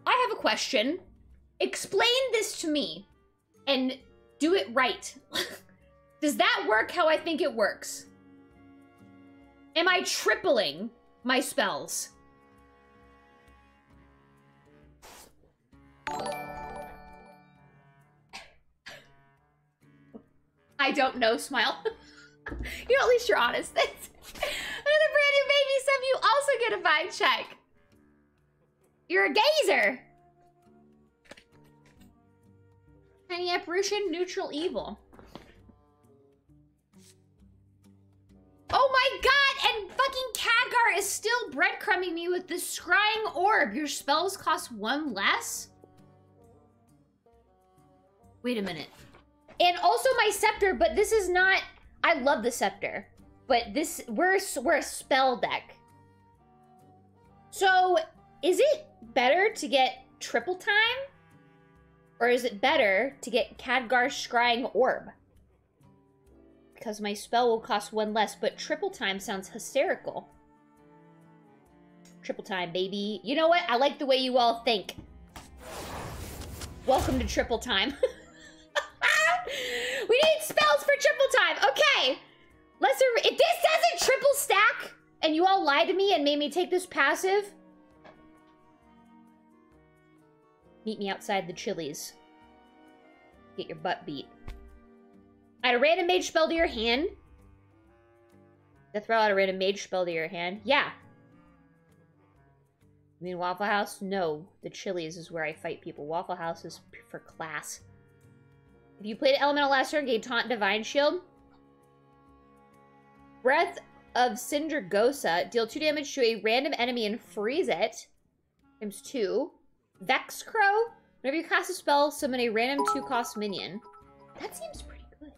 I have a question. Explain this to me and do it right. Does that work how I think it works? Am I tripling my spells? I don't know, smile. you know, at least you're honest. Another brand new baby sub, you also get a vibe check. You're a gazer. Tiny apparition, neutral evil. Oh my god, and fucking Khadgar is still breadcrumbing me with the scrying orb. Your spells cost one less? Wait a minute. And also my scepter, but this is not... I love the scepter. But this... We're, we're a spell deck. So, is it better to get triple time? Or is it better to get Khadgar's scrying orb? Because my spell will cost one less, but triple time sounds hysterical. Triple time, baby. You know what? I like the way you all think. Welcome to triple time. we need spells for triple time. Okay. Lesser. If this doesn't triple stack and you all lied to me and made me take this passive, meet me outside the Chili's. Get your butt beat. Add a random mage spell to your hand. To throw out a random mage spell to your hand. Yeah. You mean Waffle House? No. The Chili's is where I fight people. Waffle House is for class. If you played Elemental last turn, gain Taunt Divine Shield. Breath of Sindragosa. Deal 2 damage to a random enemy and freeze it. Times 2. Vex Crow. Whenever you cast a spell, summon a random 2 cost minion. That seems pretty good.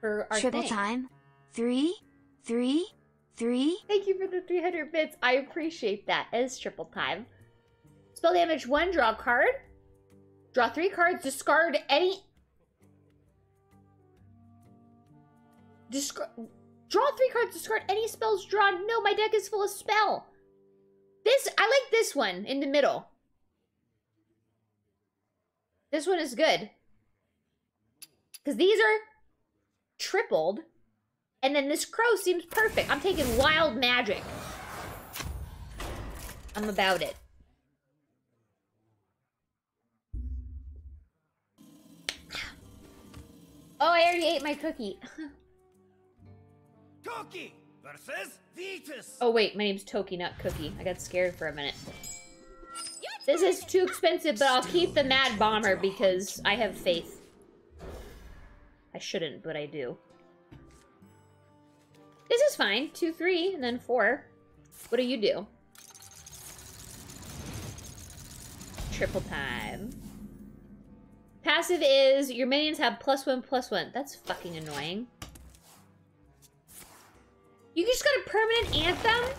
For our Triple thing. time. Three, three, three. Thank you for the 300 bits. I appreciate that as triple time. Spell damage 1, draw a card. Draw 3 cards, discard any... Discard... Draw 3 cards, discard any spells drawn. No, my deck is full of spell. This, I like this one in the middle. This one is good. Because these are tripled. And then this crow seems perfect. I'm taking wild magic. I'm about it. Oh, I already ate my cookie. Cookie versus Vetus. Oh wait, my name's Toki, not Cookie. I got scared for a minute. This is too expensive, but I'll keep the Mad Bomber because I have faith. I shouldn't, but I do. This is fine. Two, three, and then four. What do you do? Triple time. Passive is your minions have plus one, plus one. That's fucking annoying. You just got a permanent anthem?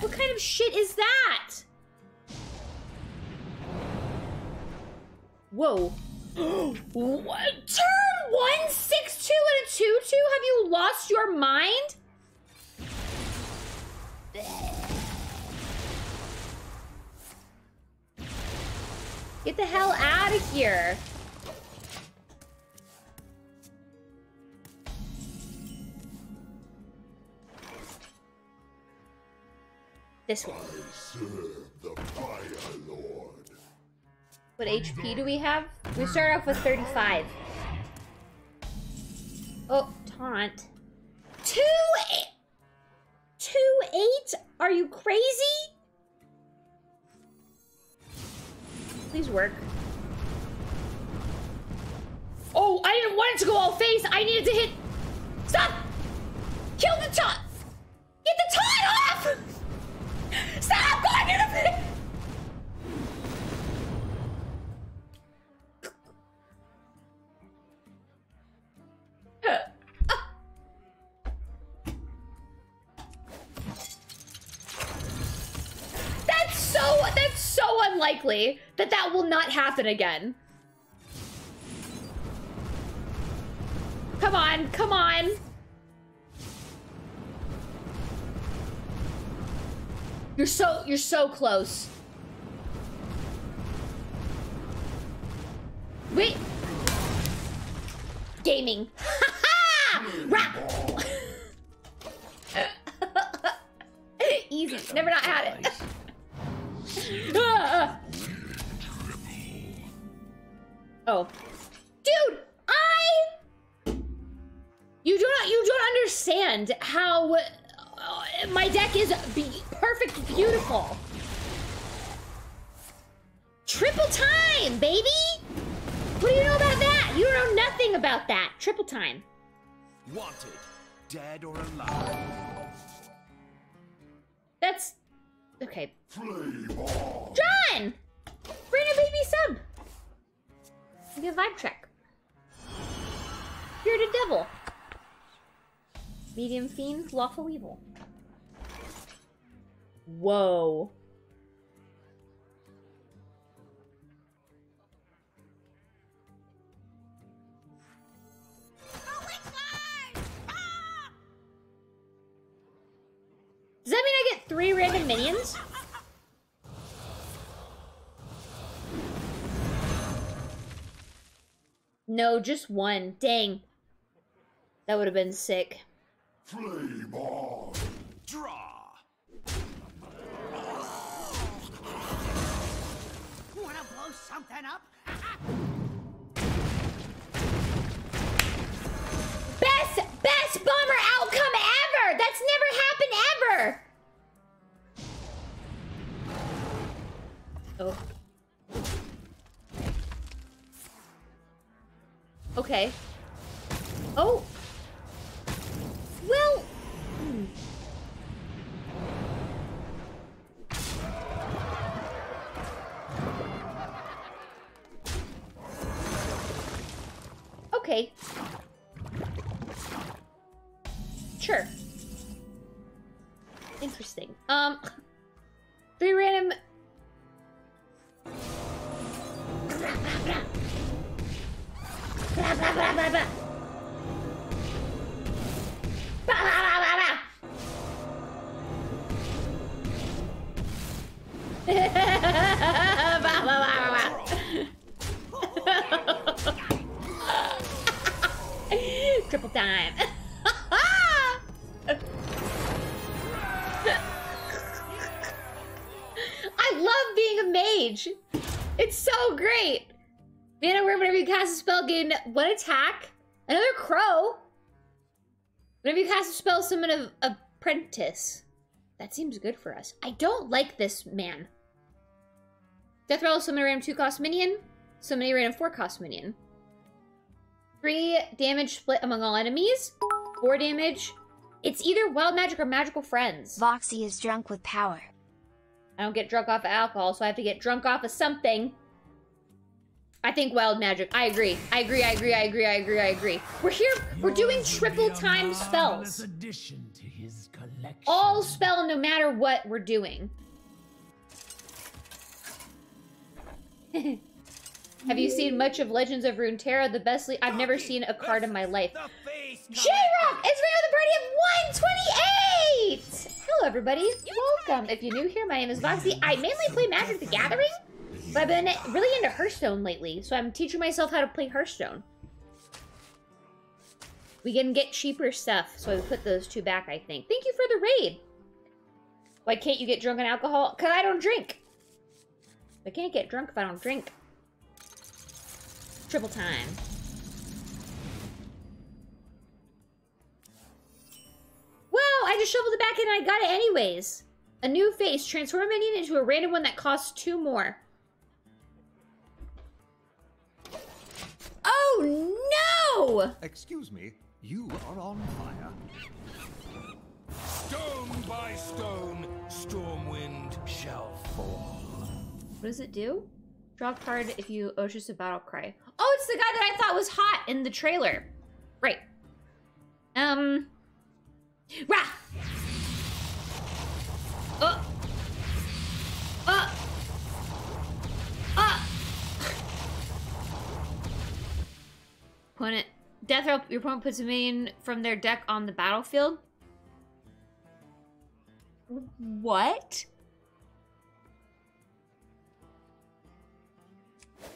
What kind of shit is that? Whoa. Turn one, six, two, and a two, two? Have you lost your mind? Get the hell out of here. This one. Serve the Fire Lord. What HP do we have? We start off with 35. Oh, taunt. Two eight. Two eight? Are you crazy? Please work. Oh, I didn't want it to go all face. I needed to hit. Stop! Kill the taunt! Get the taunt off! Stop! Going to the pit! That's so that's so unlikely that that will not happen again. Come on, come on. You're so you're so close. Wait. Gaming. Rap. Easy. Never not had it. Oh. Dude, I You do not you don't understand how Uh, my deck is be perfect beautiful. Triple time, baby! What do you know about that? You know nothing about that. Triple time. Wanted, dead or alive. That's okay. John! Bring a baby sub. Give a vibe check. Bearded Devil. Medium Fiend, Lawful Evil. Whoa. Does that mean I get three random minions? No, just one. Dang. That would have been sick. Flame on. Draw. Wanna blow something up? Best best bomber outcome ever. That's never happened ever. Oh. Okay. Oh. Well. hmm. Okay. Sure. Interesting. Um, three random. Blah, blah, blah. Blah, blah, blah, Triple time. I love being a mage. It's so great. Mana whenever you cast a spell, gain one attack. Another crow. Whenever you cast a spell, summon an apprentice. That seems good for us. I don't like this man. Deathrattle, summon a random 2 cost minion. Summon a random 4 cost minion. Three damage split among all enemies. Four damage. It's either wild magic or magical friends. Voxy is drunk with power. I don't get drunk off of alcohol, so I have to get drunk off of something. I think wild magic. I agree. I agree. I agree. I agree. I agree. I agree. We're here. We're doing triple time spells. Addition to his collection. All spell, no matter what we're doing. Have you seen much of Legends of Runeterra? The best le- I've never seen a card in my life. J-Rock! It's me with a party of 128! Hello, everybody. Welcome. If you're new here, my name is Voxy. I mainly play Magic the Gathering, but I've been really into Hearthstone lately, so I'm teaching myself how to play Hearthstone. We can get cheaper stuff, so I put those two back, I think. Thank you for the raid. Why can't you get drunk on alcohol? Because I don't drink. I can't get drunk if I don't drink. Triple time. Well, I just shoveled it back in and I got it anyways. A new face. Transform a minion into a random one that costs two more. Oh no! Excuse me, you are on fire. Stone by stone, Stormwind shall fall. What does it do? Draw a card if you Oshus a battle cry. Oh, it's the guy that I thought was hot in the trailer. Right. Um. Rah! Uh. Opponent. Death row. Your opponent puts a minion from their deck on the battlefield. What?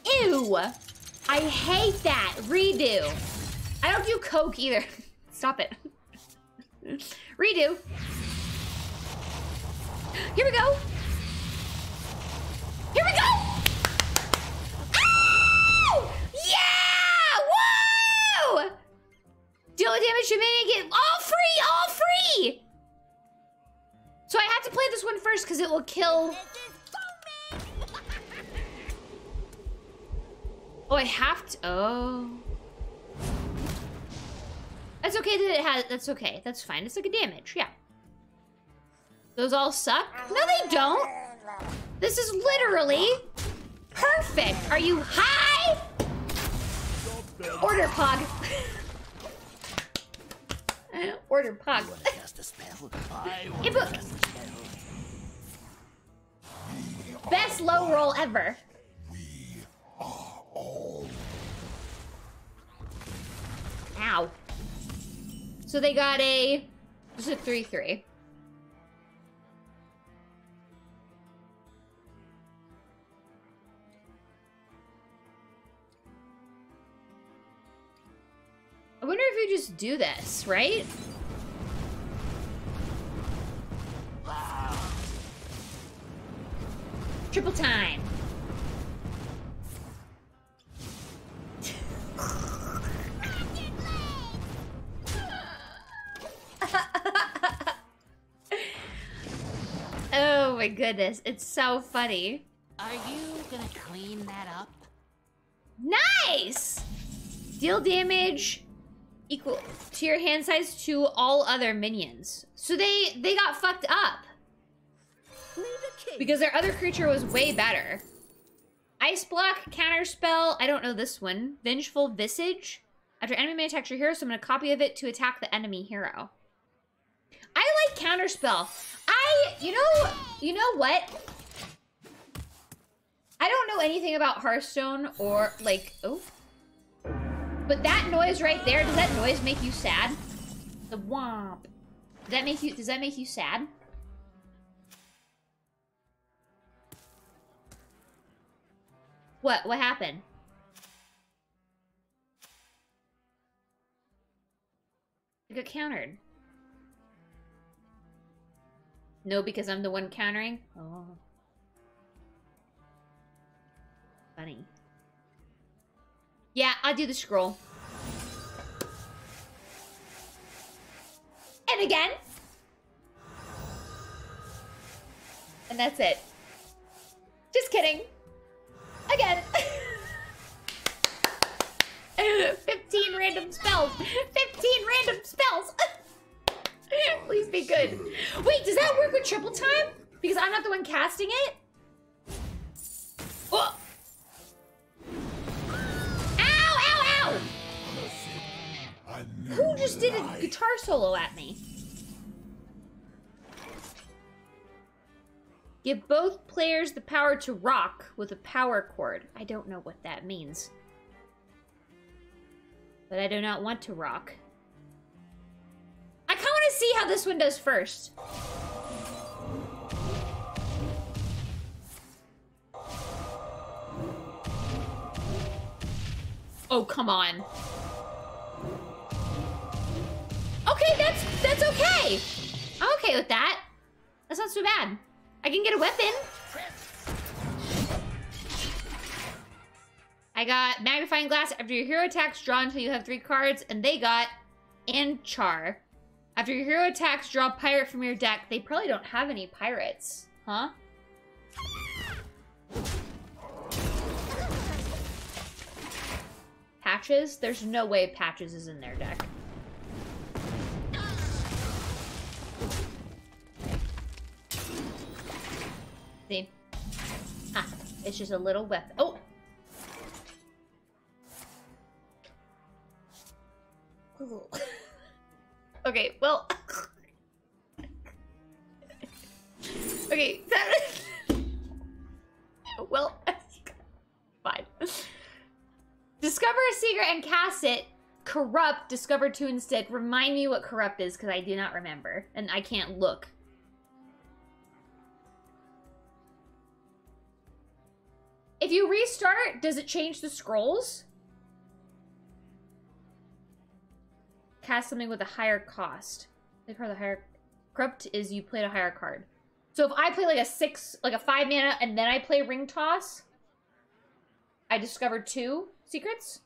Ew! I hate that. Redo. I don't do coke either. Stop it. Redo. Here we go. Here we go. Deal damage to minion get all free, all free. So I have to play this one first because it will kill. Oh, I have to. Oh. That's okay that it has. That's okay. That's fine. It's like a damage. Yeah. Those all suck? No, they don't. This is literally perfect. Are you high? Order pog. Order pog. You want to cast a spell? I want Hey, to but- cast a spell. Best low roll ever. Ow. So they got a just a three three. I wonder if you just do this, right? Triple time. oh my goodness, it's so funny. Are you gonna clean that up? Nice! Deal damage equal to your hand size to all other minions. So they they got fucked up. Because their other creature was way better. Ice block, counter spell. I don't know this one. Vengeful visage. After enemy may attack your hero, summon a copy of it to attack the enemy hero. I like counter spell. I you know you know what? I don't know anything about Hearthstone or like oh. But that noise right there, does that noise make you sad? The womp. Does that make you does that make you sad? What what happened? I got countered. No, because I'm the one countering? Oh. Funny. Yeah, I'll do the scroll. And again. And that's it. Just kidding. Again. 15 random spells. 15 random spells. Please be good. Wait, does that work with triple time? Because I'm not the one casting it? Oh. Who just did a guitar solo at me? Give both players the power to rock with a power chord. I don't know what that means. But I do not want to rock. I kind of want to see how this one does first. Oh, come on. Okay, that's that's okay. I'm okay with that. That's not too bad. I can get a weapon. I got magnifying glass. After your hero attacks, draw until you have three cards, and they got Anchar. After your hero attacks, draw pirate from your deck. They probably don't have any pirates, huh? Patches? There's no way Patches is in their deck. See? Ah, it's just a little weapon. Oh! Okay, well... okay, well... Fine. Discover a secret and cast it. Corrupt, discover two instead. Remind me what corrupt is, because I do not remember. And I can't look. If you restart, does it change the scrolls? Cast something with a higher cost. The card the higher corrupt is you played a higher card. So if I play like a six, like a five mana, and then I play ring toss, I discovered two secrets.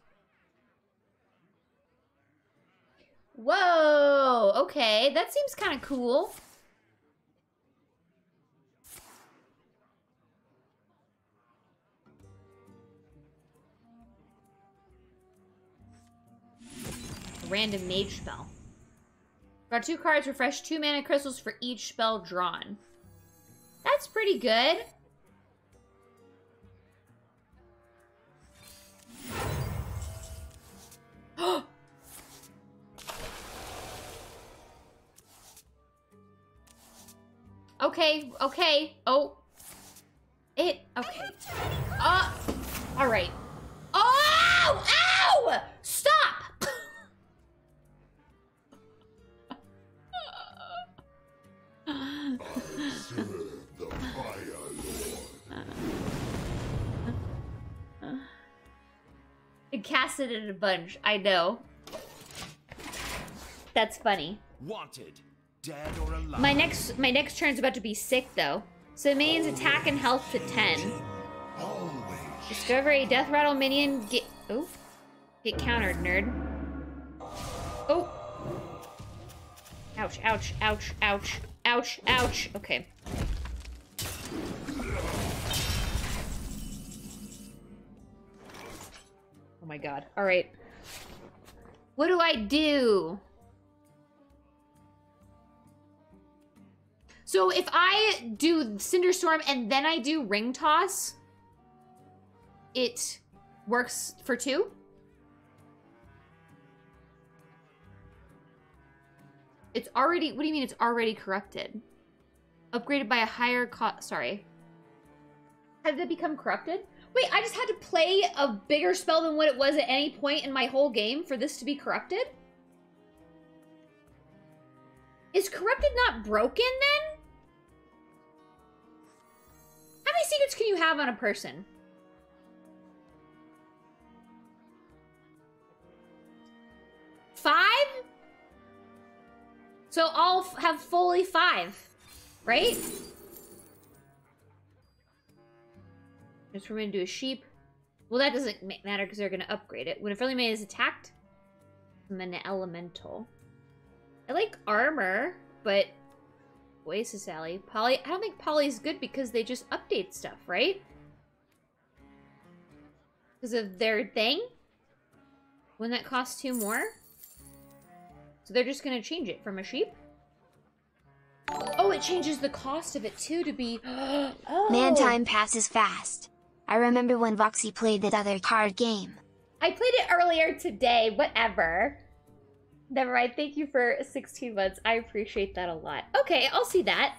Whoa, okay, that seems kind of cool. Random mage spell. Got two cards, refresh two mana crystals for each spell drawn. That's pretty good. okay, okay. Oh. It, okay. Uh, all right. Oh! Ow! It casted it in a bunch. I know. That's funny. Wanted. Dead or alive. My next my next turn's about to be sick though. So it means attack and health to 10. Always. Discover a Deathrattle minion get oh get countered, nerd. Oh Ouch, ouch, ouch, ouch, ouch, ouch. Okay. Oh my god. Alright. What do I do? So if I do Cinderstorm and then I do Ring Toss, it works for two? It's already, what do you mean it's already corrupted? Upgraded by a higher cost, sorry. Did it become corrupted? Wait, I just had to play a bigger spell than what it was at any point in my whole game for this to be corrupted? Is corrupted not broken then? How many secrets can you have on a person? Five? So I'll have fully five, right? Just we're gonna do a sheep. Well, that doesn't ma- matter because they're going to upgrade it. When a friendly mate is attacked, I'm an elemental. I like armor, but Oasis Ally. Polly, I don't think Polly's good because they just update stuff, right? Because of their thing? Wouldn't that cost two more? So they're just gonna change it from a sheep? Oh, it changes the cost of it too to be. oh. Man, time passes fast. I remember when Voxy played that other card game. I played it earlier today. Whatever. Never mind. Thank you for 16 months. I appreciate that a lot. Okay, I'll see that.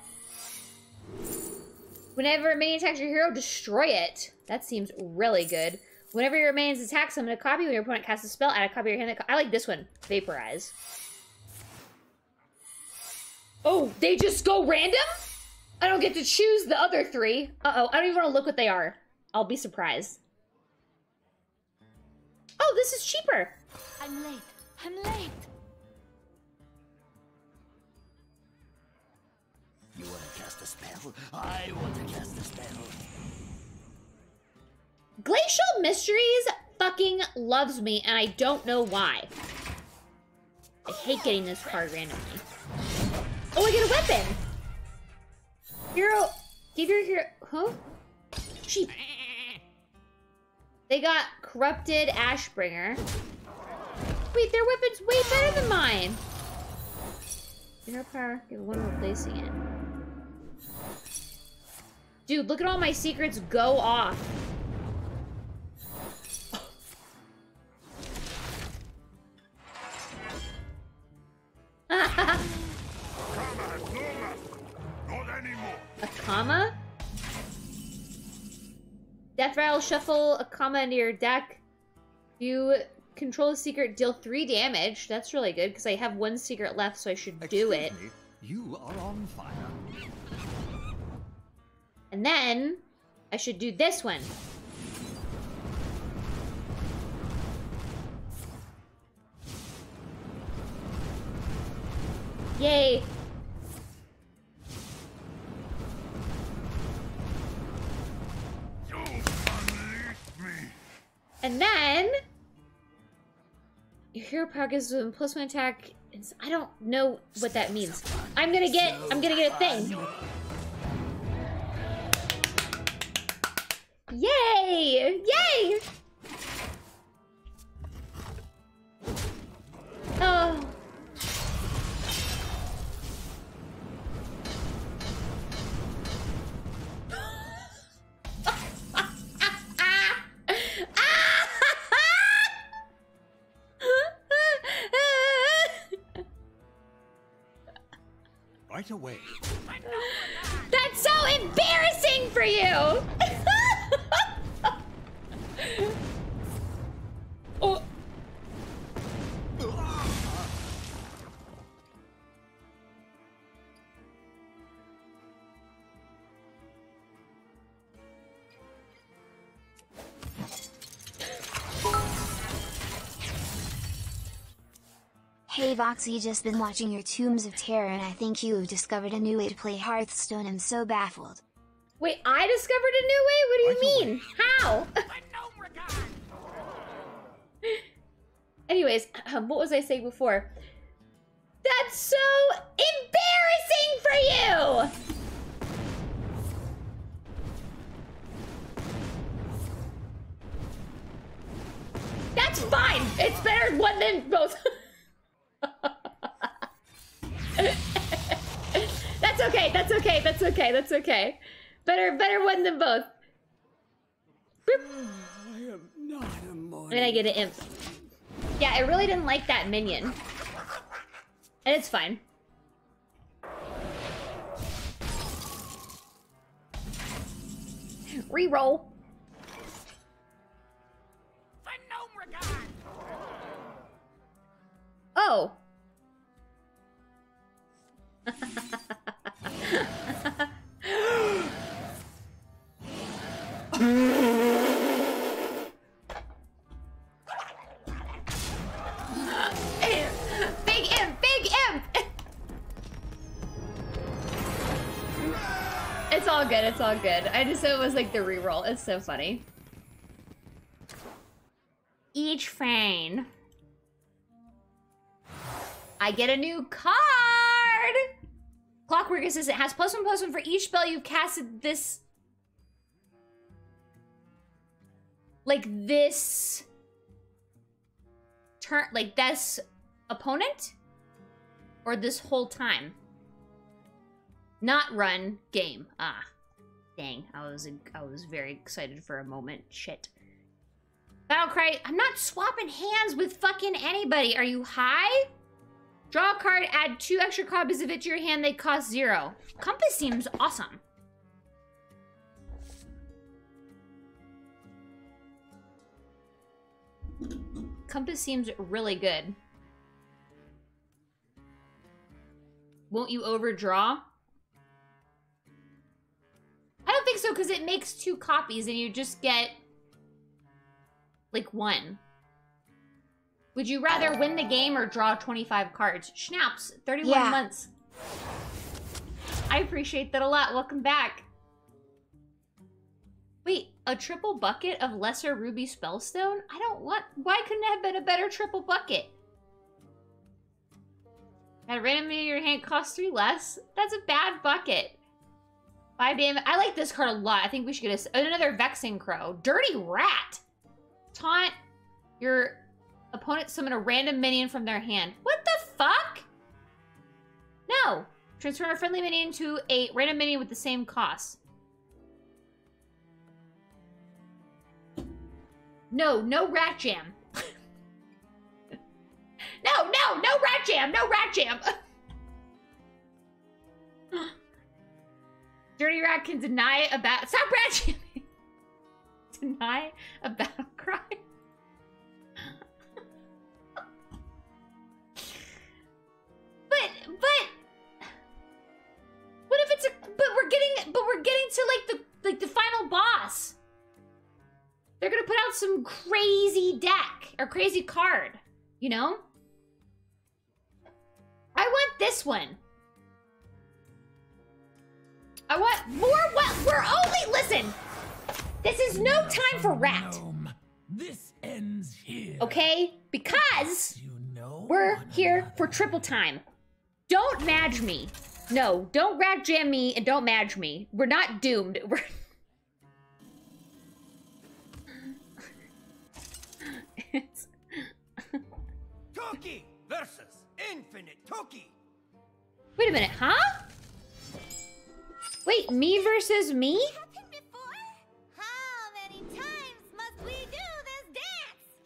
Whenever a minion attacks your hero, destroy it. That seems really good. Whenever your minions attack, summon a copy. When your opponent casts a spell, add a copy of your hand. I like this one. Vaporize. Oh, they just go random? I don't get to choose the other three. Uh-oh, I don't even want to look what they are. I'll be surprised. Oh, this is cheaper. I'm late. I'm late. You want to cast a spell? I want to cast a spell. Glacial Mysteries fucking loves me, and I don't know why. I hate getting this card randomly. Oh, I get a weapon! Hero, give your hero, huh? Sheep. They got Corrupted Ashbringer. Wait, their weapon's way better than mine! Inner power, give one replacing it. Dude, look at all my secrets go off. comma? Deathrattle, shuffle a comma into your deck. You control a secret, deal three damage. That's really good because I have one secret left, so I should do it. me, you are on fire. And then I should do this one. Yay! And then your hero power gives them plus one attack. I don't know what that means. I'm gonna get. I'm gonna get a thing. Yay! Yay! Oh. Hey Voxy, just been watching your Tombs of Terror and I think you've discovered a new way to play Hearthstone. I'm so baffled. Wait, I discovered a new way? What do you Right mean? How? Anyways, um, what was I saying before? That's so embarrassing for you! That's fine! It's better one than both. that's okay, that's okay, that's okay, that's okay. Better better one than both. Boop. I am not a morning. And I get an imp. Yeah, I really didn't like that minion. And it's fine. Reroll. Oh. It's all good. It's all good. I just it was like the reroll. It's so funny. Each fane. I get a new card. Clockwork Assistant has plus one plus one for each spell you've casted this. Like this. turn, like this opponent, or this whole time. Not run game. Ah, dang! I was I was very excited for a moment. Shit. Battlecry, I'm not swapping hands with fucking anybody. Are you high? Draw a card, add two extra copies of it to your hand. They cost zero. Compass seems awesome. Compass seems really good. Won't you overdraw? I don't think so, because it makes two copies and you just get, like, one. Would you rather win the game or draw 25 cards? Schnapps, 31 Yeah. months. I appreciate that a lot. Welcome back. Wait, a triple bucket of lesser ruby spellstone? I don't want. Why couldn't it have been a better triple bucket? At randomly your hand costs three less. That's a bad bucket. Five damage. I like this card a lot. I think we should get a another vexing crow. Dirty rat. Taunt your opponent summon a random minion from their hand. What the fuck? No. Transform a friendly minion to a random minion with the same cost. No, no rat jam. no, no, no rat jam, no rat jam. Dirty rat can deny a bat. Stop rat jamming. deny a battle cry. Getting, but we're getting to like the like the final boss. They're gonna put out some crazy deck or crazy card, you know? I want this one. I want more what we're only listen. This is no time for rat, this ends here. okay? Because You know we're here for triple time. Don't madge me. No, don't rat jam me and don't madge me. We're not doomed. We're it's Toki versus Infinite Toki. Wait a minute, huh? Wait, me versus me? Happened before? How many times must we do this dance?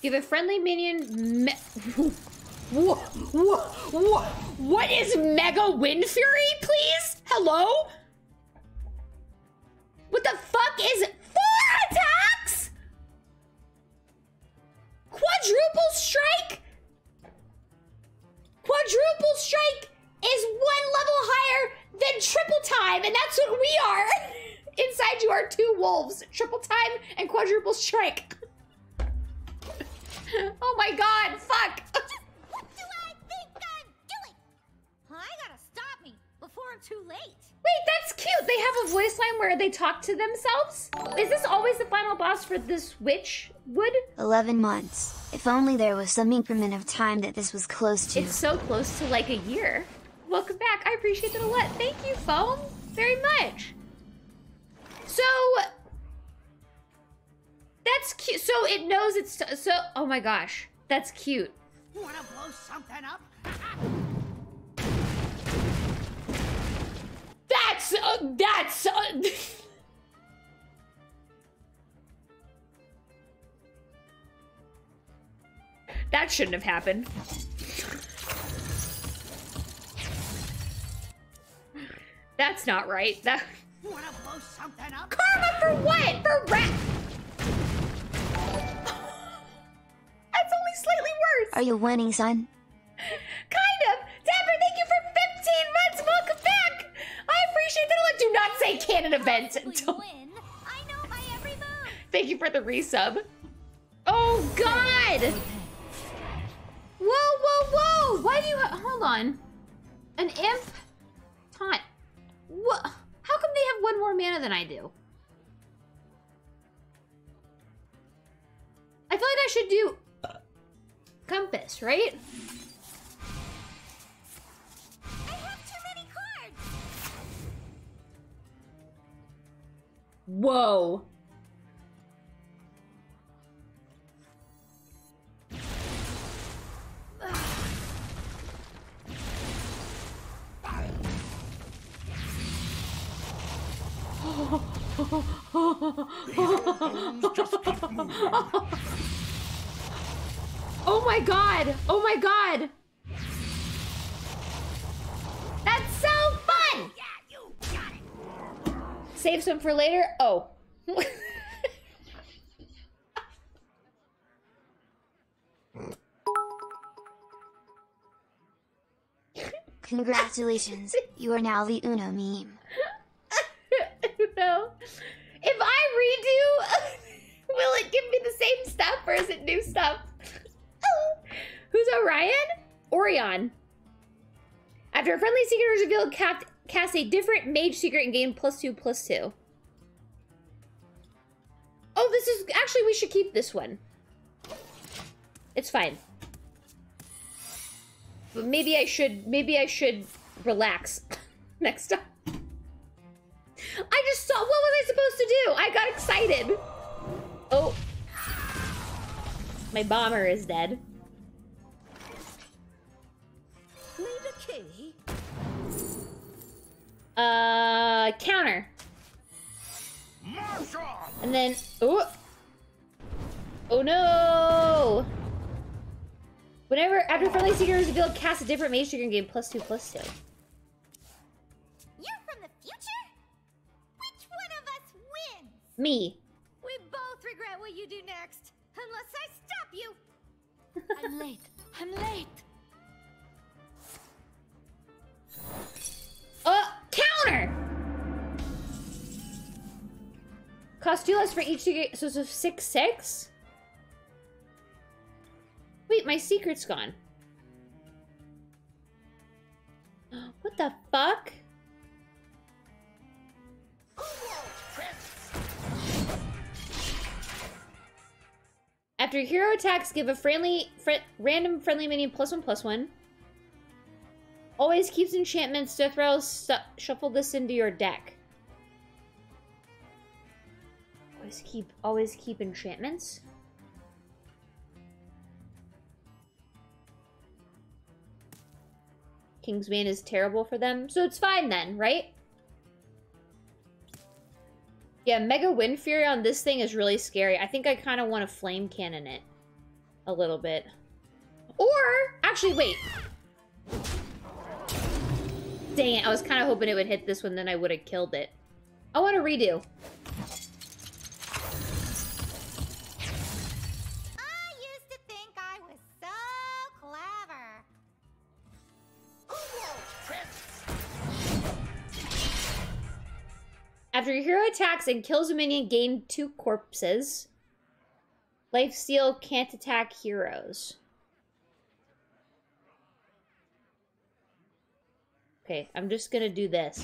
Give a friendly minion. Me- Wha- wha- wha- what is Mega-Windfury, please? Hello? What the fuck is four attacks? Quadruple strike? Quadruple strike is one level higher than triple time, and that's what we are. Inside you are two wolves, triple time and quadruple strike. oh my god, fuck. Cute. A voice line where they talk to themselves. Is this always the final boss for this witch wood? 11 months. If only there was some increment of time that this was close to. It's so close to like a year. Welcome back. I appreciate that a lot. Thank you, Foam, very much. So that's cute. So it knows it's so. Oh my gosh, that's cute. Wanna blow something up? That's uh, that's. Uh, that shouldn't have happened. That's not right. That Wanna blow something up? karma for what? For rat. That's only slightly worse. Are you winning, son? Kind appreciate that lot. Do not say canon event. We Don't- win. I know my every move. Thank you for the resub. Oh God! Whoa, whoa, whoa! Why do you? Ha- hold on. An imp taunt. What? How come they have one more mana than I do? I feel like I should do compass, right? Whoa. oh my god! Oh my god! Save some for later? Oh. Congratulations, you are now the Uno meme. no. If I redo, will it give me the same stuff or is it new stuff? Who's Orion? Orion. After a friendly secret is revealed, cast, cast a different mage secret and gain plus two plus two. Oh, this is actually we should keep this one. It's fine. But maybe I should maybe I should relax next time. I just saw what was I supposed to do? I got excited. Oh. My bomber is dead. Uh counter. And then oh Oh no! Whenever after friendly seeker is revealed, cast a different mage trigger and gain plus two plus two. You're from the future? Which one of us wins? Me. We both regret what you do next. Unless I stop you. I'm late. I'm late. Uh counter! Cost two less for each trigger so it's a six six? Wait, my secret's gone. What the fuck? After hero attacks, give a friendly, fri random friendly minion plus one plus one. Always keeps enchantments, Deathrattle, shuffle this into your deck. Always keep, always keep enchantments. Kingsbane is terrible for them, so it's fine then, right? Yeah, Mega-Windfury on this thing is really scary. I think I kind of want to flame cannon it a little bit. Or, actually, wait. Dang it, I was kind of hoping it would hit this one, then I would have killed it. I want to redo. I used to think I was so clever. After your hero attacks and kills a minion, gain two corpses. Lifesteal can't attack heroes. Okay, I'm just gonna do this.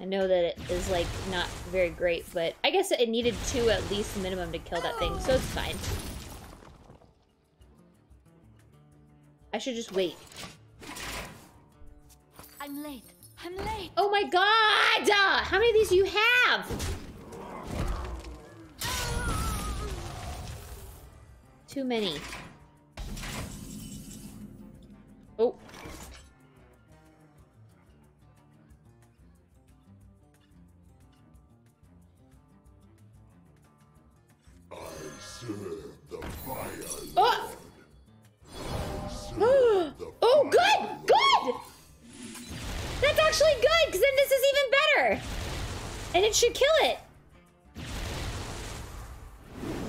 I know that it is, like, not very great, but I guess it needed two at least minimum to kill that thing, so it's fine. I should just wait. I'm late. I'm late. Oh my god! Uh, how many of these do you have? Too many. Oh. Oh, good! Good! That's actually good, because then this is even better. And it should kill it.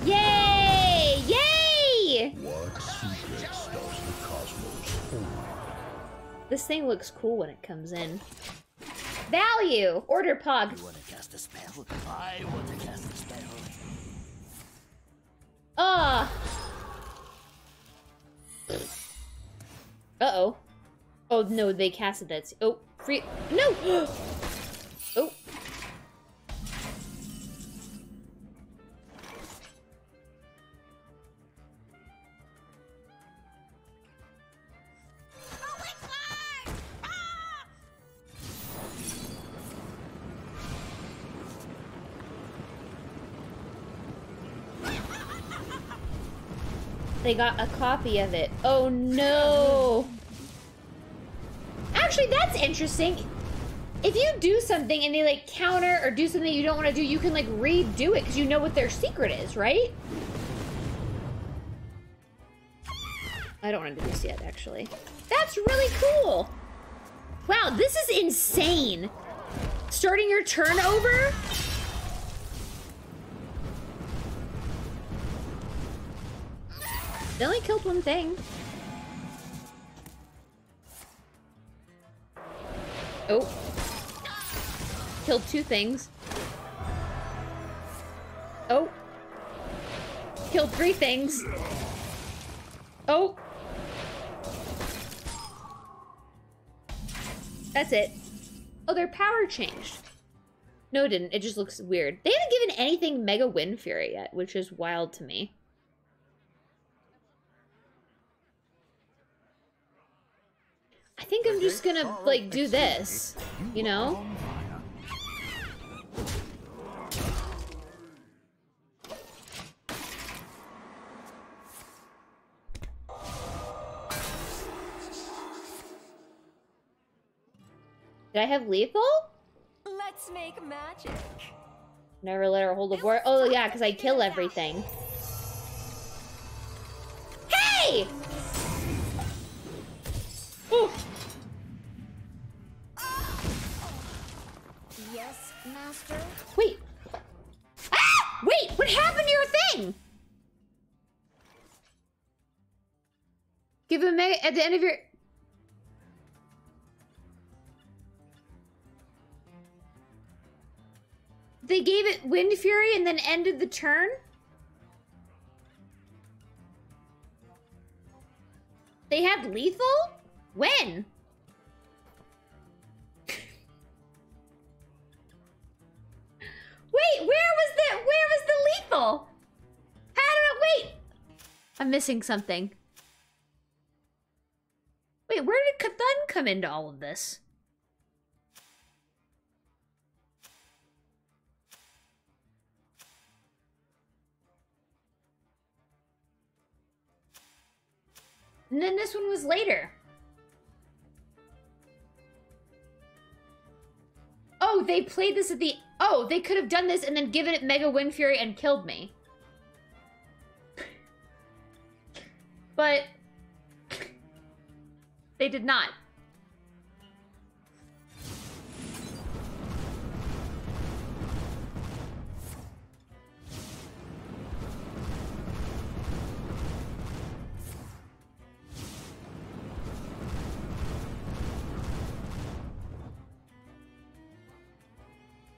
Yay! Yay! What secrets does the cosmos hold? This thing looks cool when it comes in. Value! Order Pog. You want to cast a spell? I want to cast a spell. Ah. Uh-oh. Oh, no, they casted that. Oh, free. No! oh. They got a copy of it. Oh, no. Actually, that's interesting. if you do something and they like counter or do something you don't want to do, you can like redo it because you know what their secret is, right? I don't want to do this yet, actually. That's really cool. Wow, this is insane. Starting your turnover? They only killed one thing. Oh. Killed two things. Oh. Killed three things. Oh. That's it. Oh, their power changed. No, it didn't. It just looks weird. They haven't given anything Mega-Windfury yet, which is wild to me. I think I'm just gonna, like, do this. You know? Did I have lethal? Let's make magic. Never let her hold a board. Oh, yeah, because I kill everything. Hey! Ooh. Master. Wait. Ah! Wait, what happened to your thing? Give a at the end of your. They gave it Windfury and then ended the turn? They had lethal? When? Wait, where was the where was the lethal? How did it wait? I'm missing something. Wait, where did Cthulhu come into all of this? And then this one was later. Oh, they played this at the. Oh, they could have done this and then given it Mega-Windfury and killed me. But. They did not.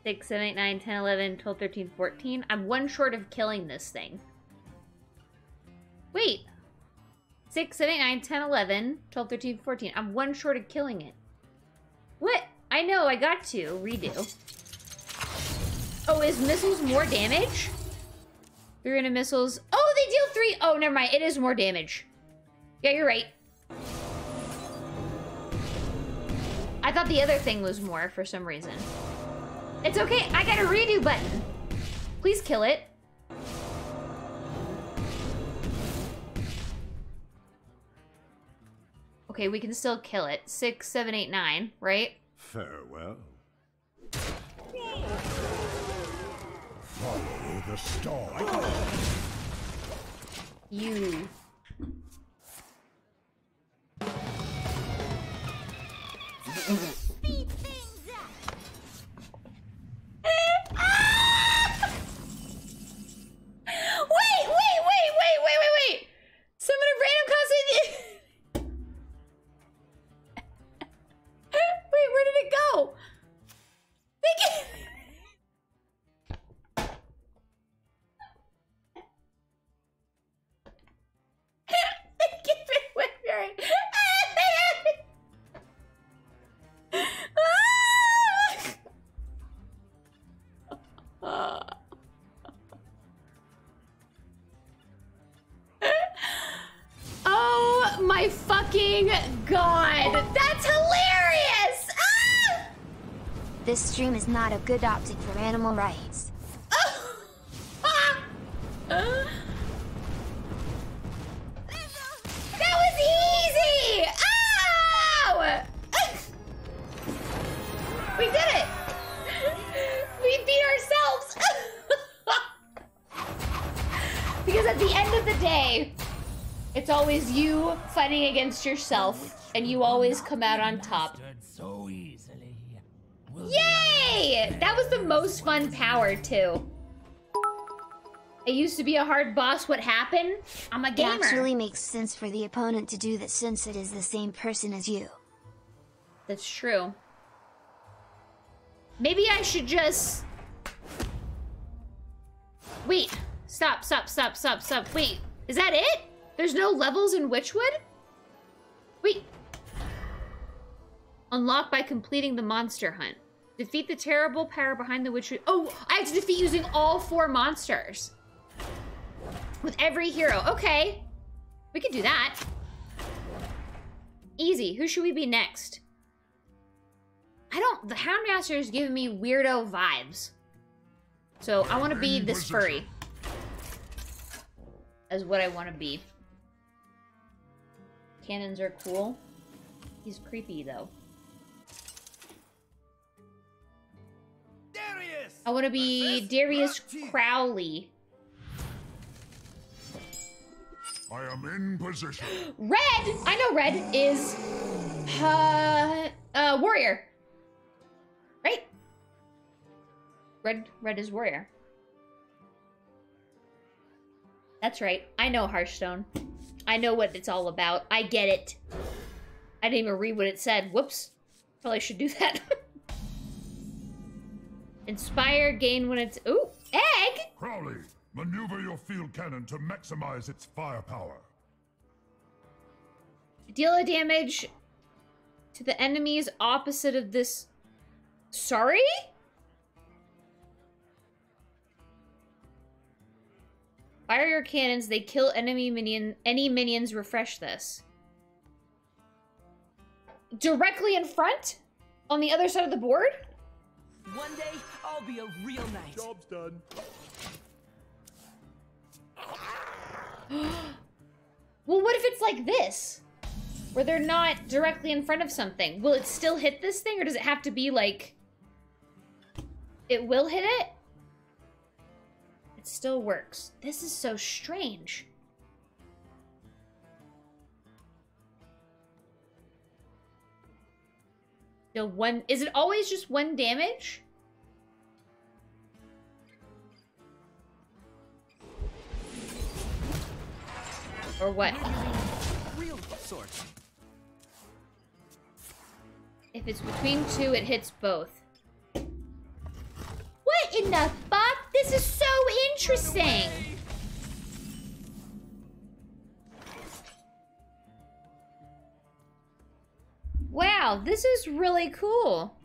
Six, seven, eight, nine, 10, 11, 12, 13, 14. I'm one short of killing this thing. Wait. 6, 7, 8, 9, 10, 11, 12, 13, 14. I'm one short of killing it. What? I know, I got to. Redo. Oh, is missiles more damage? Three into missiles. Oh, they deal three. Oh, never mind. It is more damage. Yeah, you're right. I thought the other thing was more for some reason. It's okay. I got a redo button. Please kill it. Okay, we can still kill it. Six, seven, eight, nine, right? Farewell. Follow the star. You. not a good optic for animal rights. that was easy! Ow! We did it! We beat ourselves! because at the end of the day, it's always you fighting against yourself, and you always come out on top. Yay! That was the most fun power, too. It used to be a hard boss. What happened? I'm a gamer. It actually makes sense for the opponent to do that since it is the same person as you. That's true. Maybe I should just... Wait. Stop, stop, stop, stop, stop. Wait. Is that it? There's no levels in Witchwood? Wait. Unlock by completing the monster hunt. Defeat the terrible power behind the Witchwood. Oh, I have to defeat using all four monsters. With every hero. Okay. We can do that. Easy. Who should we be next? I don't. The Houndmaster is giving me weirdo vibes. So I want to be this furry. As what I want to be. Cannons are cool. He's creepy though. I want to be Darius Crowley. I am in position. Red! I know Red is uh uh warrior. Right? Red Red is warrior. That's right. I know Hearthstone. I know what it's all about. I get it. I didn't even read what it said. Whoops. Probably should do that. Inspire gain when it's ooh, egg! Crowley, maneuver your field cannon to maximize its firepower. Deal a damage to the enemies opposite of this. Sorry? Fire your cannons. They kill enemy minion. Any minions. Refresh this. Directly in front, on the other side of the board. One day, I'll be a real knight. Job's done. Well, what if it's like this? Where they're not directly in front of something. Will it still hit this thing, or does it have to be like... It will hit it? It still works. This is so strange. One... Is it always just one damage? Or what? Real. If it's between two, it hits both. What in the fuck? This is so interesting. Wow, this is really cool.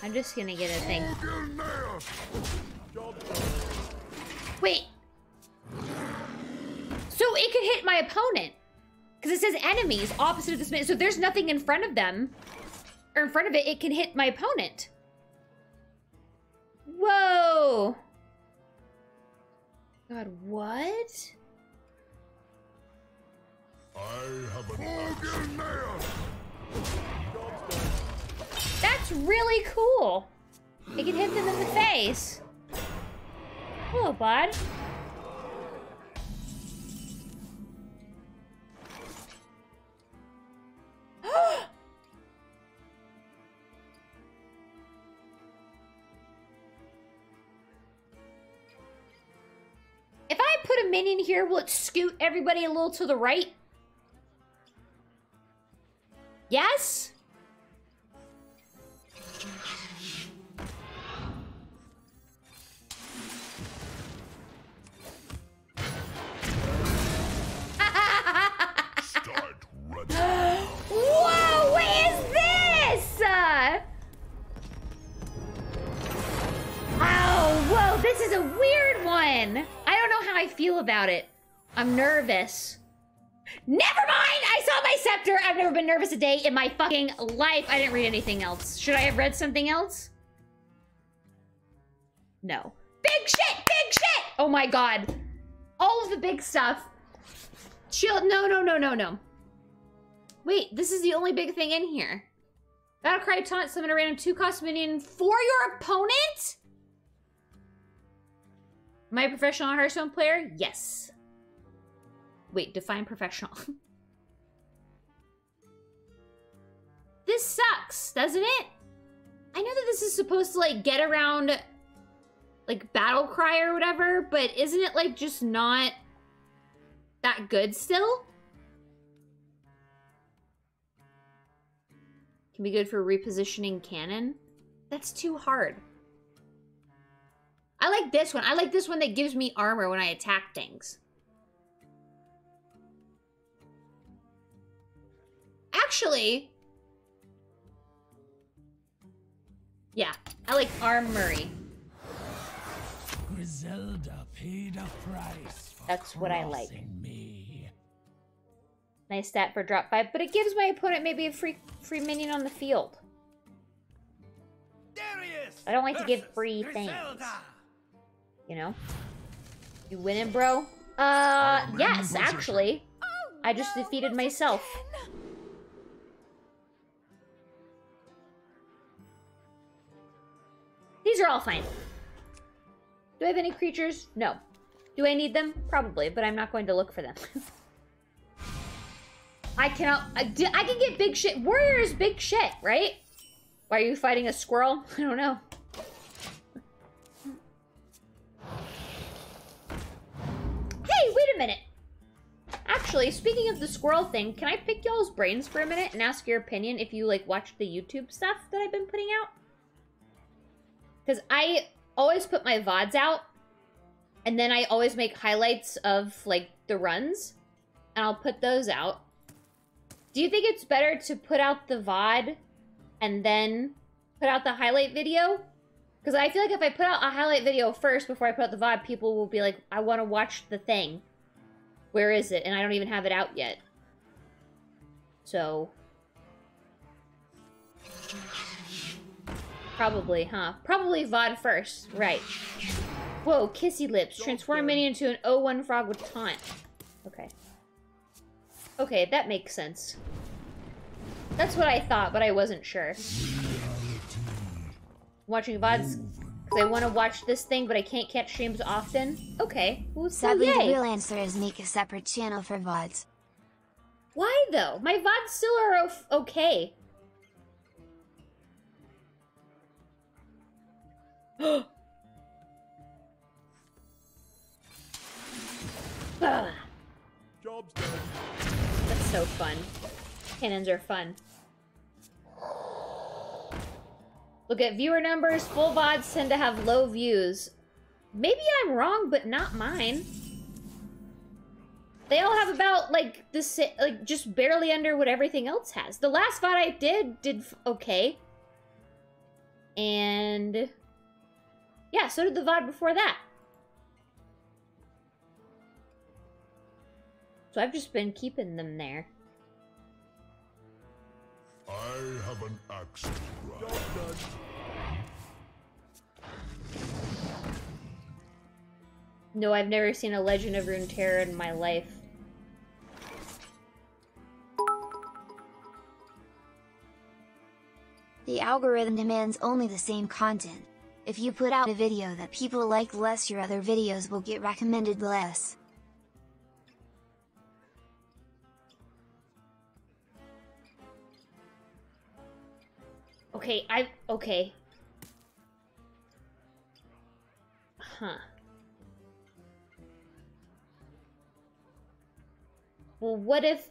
I'm just gonna get a thing. Wait. So it could hit my opponent. Because it says enemies opposite of this man. So there's nothing in front of them, or in front of it, it can hit my opponent. Whoa. God, what? I have an there! That's really cool. It can hit them in the face. Hello, bud. Oh, I put a minion here, will it scoot everybody a little to the right? Yes? Whoa, what is this? Uh, Oh, whoa, this is a weird one. I don't know how I feel about it. I'm nervous. Never mind! I saw my scepter! I've never been nervous a day in my fucking life. I didn't read anything else. Should I have read something else? No. Big shit! Big shit! Oh my god. All of the big stuff. Shield. No, no, no, no, no. Wait, this is the only big thing in here. Battlecry taunt summon a random two cost minion for your opponent? Am I a professional Hearthstone player? Yes. Wait, define professional. this sucks, doesn't it? I know that this is supposed to like get around like battle cry or whatever, but isn't it like just not that good still? Can be good for repositioning cannon. That's too hard. I like this one. I like this one that gives me armor when I attack things. Actually, yeah, I like armory. Griselda paid a price for That's what I like. me. Nice stat for drop five, but it gives my opponent maybe a free free minion on the field. I don't like to give free things. Griselda. You know? You winning, bro? Uh, yes, actually. I just defeated myself. These are all fine. Do I have any creatures? No. Do I need them? Probably, but I'm not going to look for them. I cannot. I, di- I can get big shit. Warrior is big shit, right? Why are you fighting a squirrel? I don't know. A minute. Actually, speaking of the squirrel thing, can I pick y'all's brains for a minute and ask your opinion if you like watch the YouTube stuff that I've been putting out? Because I always put my VODs out, and then I always make highlights of like the runs, and I'll put those out. Do you think it's better to put out the VOD and then put out the highlight video? Because I feel like if I put out a highlight video first before I put out the VOD, people will be like, I want to watch the thing. Where is it? And I don't even have it out yet. So. Probably, huh? Probably VOD first. Right. Whoa, kissy lips. Transform minion into an O1 frog with taunt. Okay. Okay, that makes sense. That's what I thought, but I wasn't sure. Watching VODs because I want to watch this thing, but I can't catch streams often. Okay. Well, so Sadly, the real answer is make a separate channel for VODs. Why though? My VODs still are o- okay. Job's done. that's so fun. Cannons are fun. Look at viewer numbers. Full VODs tend to have low views. Maybe I'm wrong, but not mine. They all have about like the sa- like just barely under what everything else has. The last VOD I did did okay, and yeah, so did the VOD before that. So I've just been keeping them there. I have an axe to grind. Job's done. No, I've never seen a Legend of Runeterra in my life. The algorithm demands only the same content. If you put out a video that people like less your other videos will get recommended less. Okay, I okay. Huh. Well, what if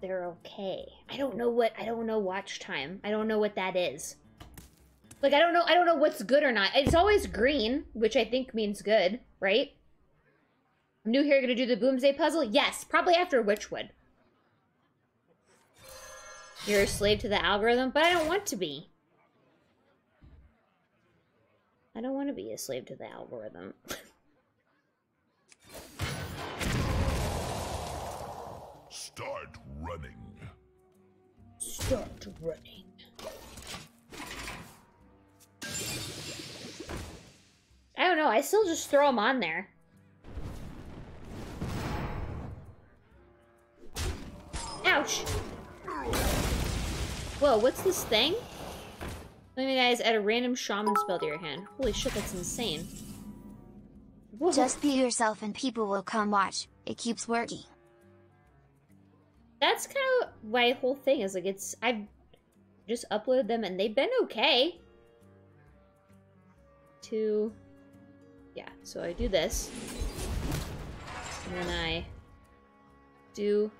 they're okay? I don't know what I don't know watch time. I don't know what that is. Like I don't know I don't know what's good or not. It's always green, which I think means good, right? I'm new here gonna do the Boomsday puzzle? Yes, probably after Witchwood. You're a slave to the algorithm, but I don't want to be. I don't want to be a slave to the algorithm. Start running. Start running. I don't know. I still just throw them on there. Ouch. Whoa, what's this thing? Let me guys add a random shaman spell to your hand. Holy shit, that's insane. Whoa. Just be yourself and people will come watch. It keeps working. That's kind of my whole thing is like it's I've just uploaded them and they've been okay. To yeah, so I do this. And then I do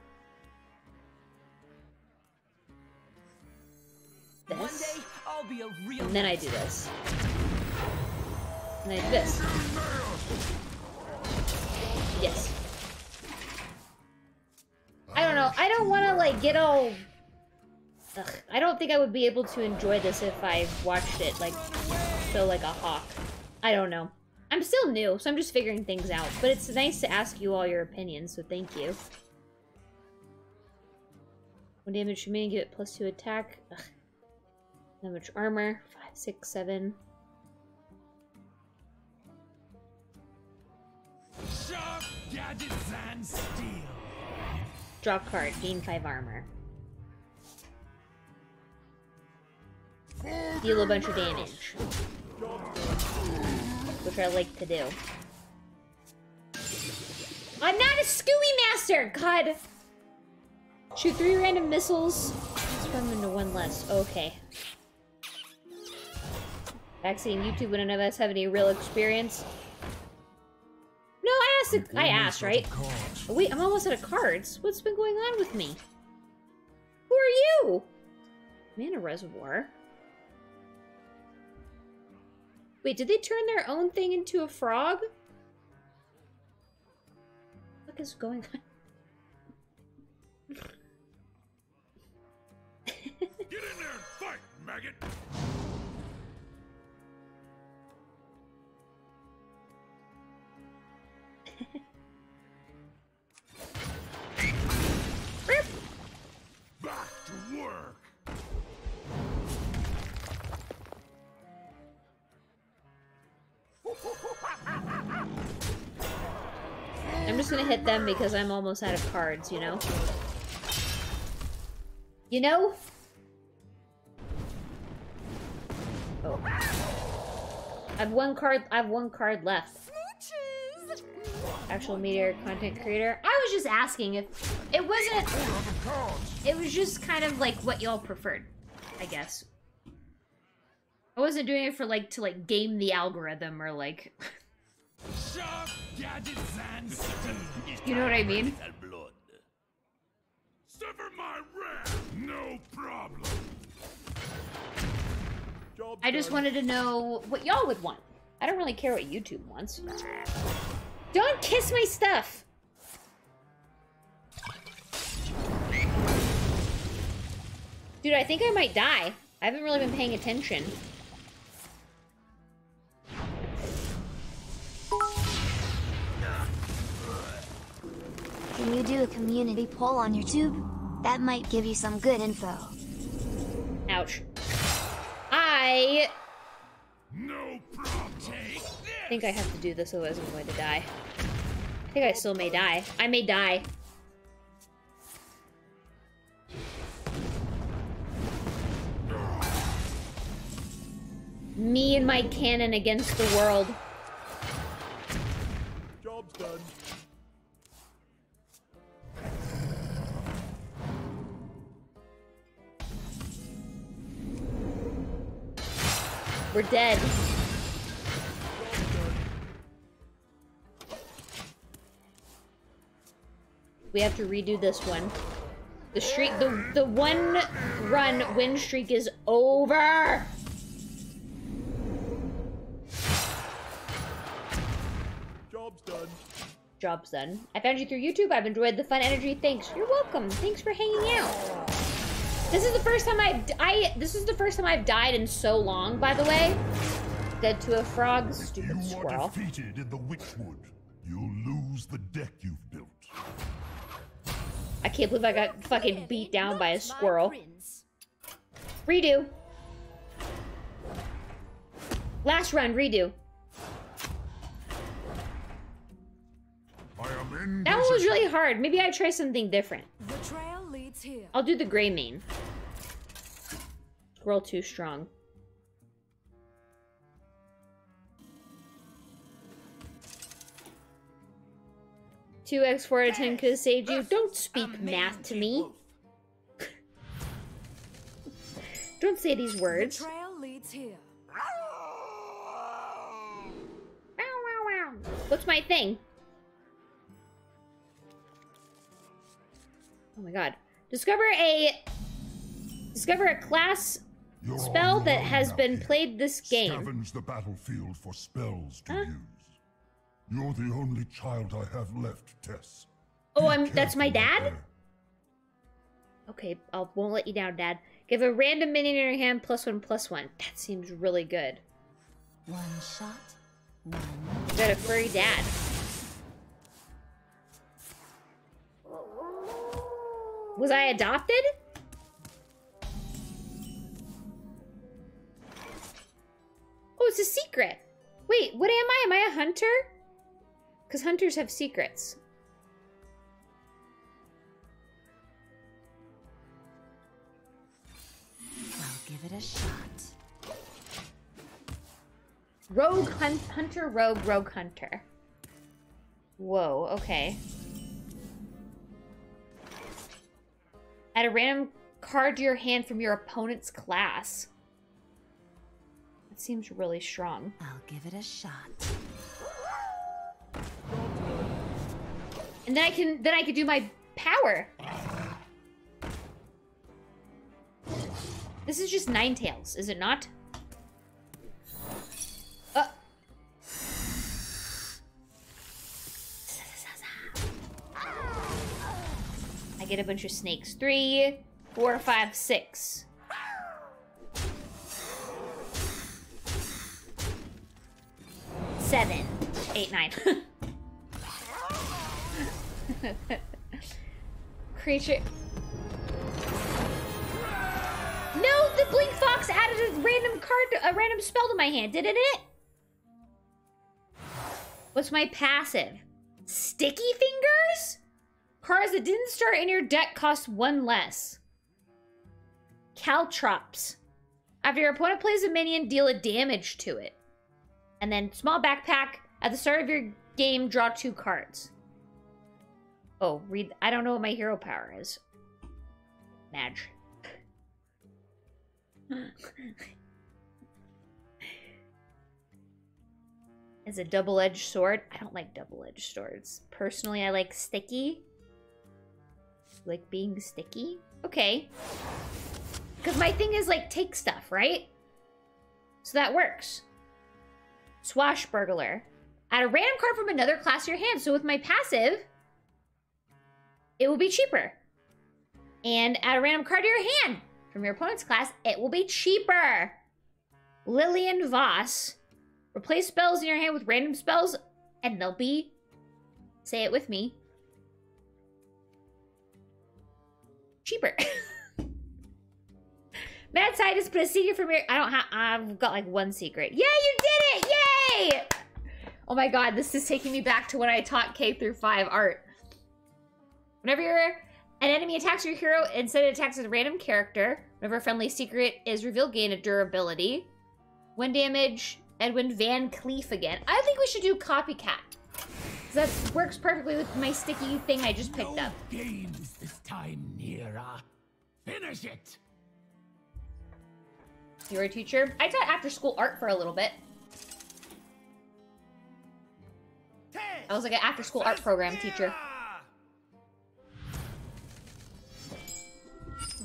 this. day, I'll be a real. And then I do this. And I do this. Yes. I don't know. I don't want to, like, get all... Ugh. I don't think I would be able to enjoy this if I watched it, like, so like a hawk. I don't know. I'm still new, so I'm just figuring things out. But it's nice to ask you all your opinions, so thank you. One damage remaining, give it plus two attack. Ugh. How much armor? Five, six, seven. Sharp gadgets and steel. Draw card, gain five armor. Deal a bunch of damage. Which I like to do. I'm not a Scooby Master! God! Shoot three random missiles. Transform into one less. Okay. Vaccine YouTube when none of us have any real experience. No, I asked. I asked, right? Oh, wait, I'm almost out of cards. What's been going on with me? Who are you? Mana Reservoir. Wait, did they turn their own thing into a frog? What is going on? Get in there and fight, maggot! Gonna hit them because I'm almost out of cards, you know? You know? Oh. I have one card I have one card left. Actual meteor content creator. I was just asking if it wasn't it was just kind of like what y'all preferred, I guess. I wasn't doing it for like to like game the algorithm or like you know what I mean? Sever my ram! No problem! I just wanted to know what y'all would want. I don't really care what YouTube wants. Don't kiss my stuff! Dude, I think I might die. I haven't really been paying attention. Can you do a community poll on YouTube? That might give you some good info. Ouch. I No problem! Think I have to do this, otherwise I'm going to die. I think I still may die. I may die. Me and my cannon against the world. Job's done. We're dead. We have to redo this one. The streak, the the one run win streak is over. Job's done. Job's done. I found you through YouTube. I've enjoyed the fun energy. Thanks. You're welcome. Thanks for hanging out. This is the first time I've I this is the first time I've died in so long. By the way, dead to a frog. You Stupid are defeated in the Witchwood. You'll lose the deck you've built. I can't believe I got fucking beat down by a squirrel. Redo. Last run, redo. I am in That one was really hard. Maybe I try something different. The trail leads here. I'll do the Greymane. Scroll too strong. Two X four out of ten could have saved you. Don't speak math to me. Don't say these words. Trail leads here. What's my thing? Oh my god. Discover a discover a class You're spell that has been here. played this game. Scavenge the battlefield for spells to Huh? use. You're the only child I have left, Tess. Oh, Be I'm that's my dad? Okay, I won't let you down, Dad. Give a random minion in your hand plus one plus one. That seems really good. One shot, one. You got a furry dad. Was I adopted? Oh, it's a secret. Wait, what am I? Am I a hunter? Because hunters have secrets. I'll give it a shot. Rogue hun- hunter, rogue, rogue hunter. Whoa, okay. Add a random card to your hand from your opponent's class. That seems really strong. I'll give it a shot. And then I can then I could do my power. This is just Nine Tails, is it not? I get a bunch of snakes. Three, four, five, six. Seven, eight, nine. Creature. No, the Blink Fox added a random card, a random spell to my hand, didn't it? What's my passive? Sticky Fingers? Cards that didn't start in your deck cost one less. Caltrops. After your opponent plays a minion, deal a damage to it. And then small backpack. At the start of your game, draw two cards. Oh, read. I don't know what my hero power is. Madge. As a double edged sword. I don't like double edged swords. Personally, I like sticky. Like being sticky? Okay. Because my thing is like take stuff, right? So that works. Swashburglar. Add a random card from another class to your hand. So with my passive, it will be cheaper. And add a random card to your hand from your opponent's class, it will be cheaper. Lillian Voss. Replace spells in your hand with random spells, and they'll be. Say it with me. Cheaper. Mad put a secret from your. I don't have. I've got like one secret. Yeah, you did it! Yay! Oh my god, this is taking me back to when I taught K through 5 art. Whenever you're an enemy attacks your hero, instead it attacks a random character. Whenever a friendly secret is revealed, gain a durability. When damage, Edwin VanCleef again. I think we should do copycat. 'Cause That works perfectly with my sticky thing I just picked up. Games this time, Nira. Finish it. You were a teacher? I taught after school art for a little bit. I was like an after school art program teacher.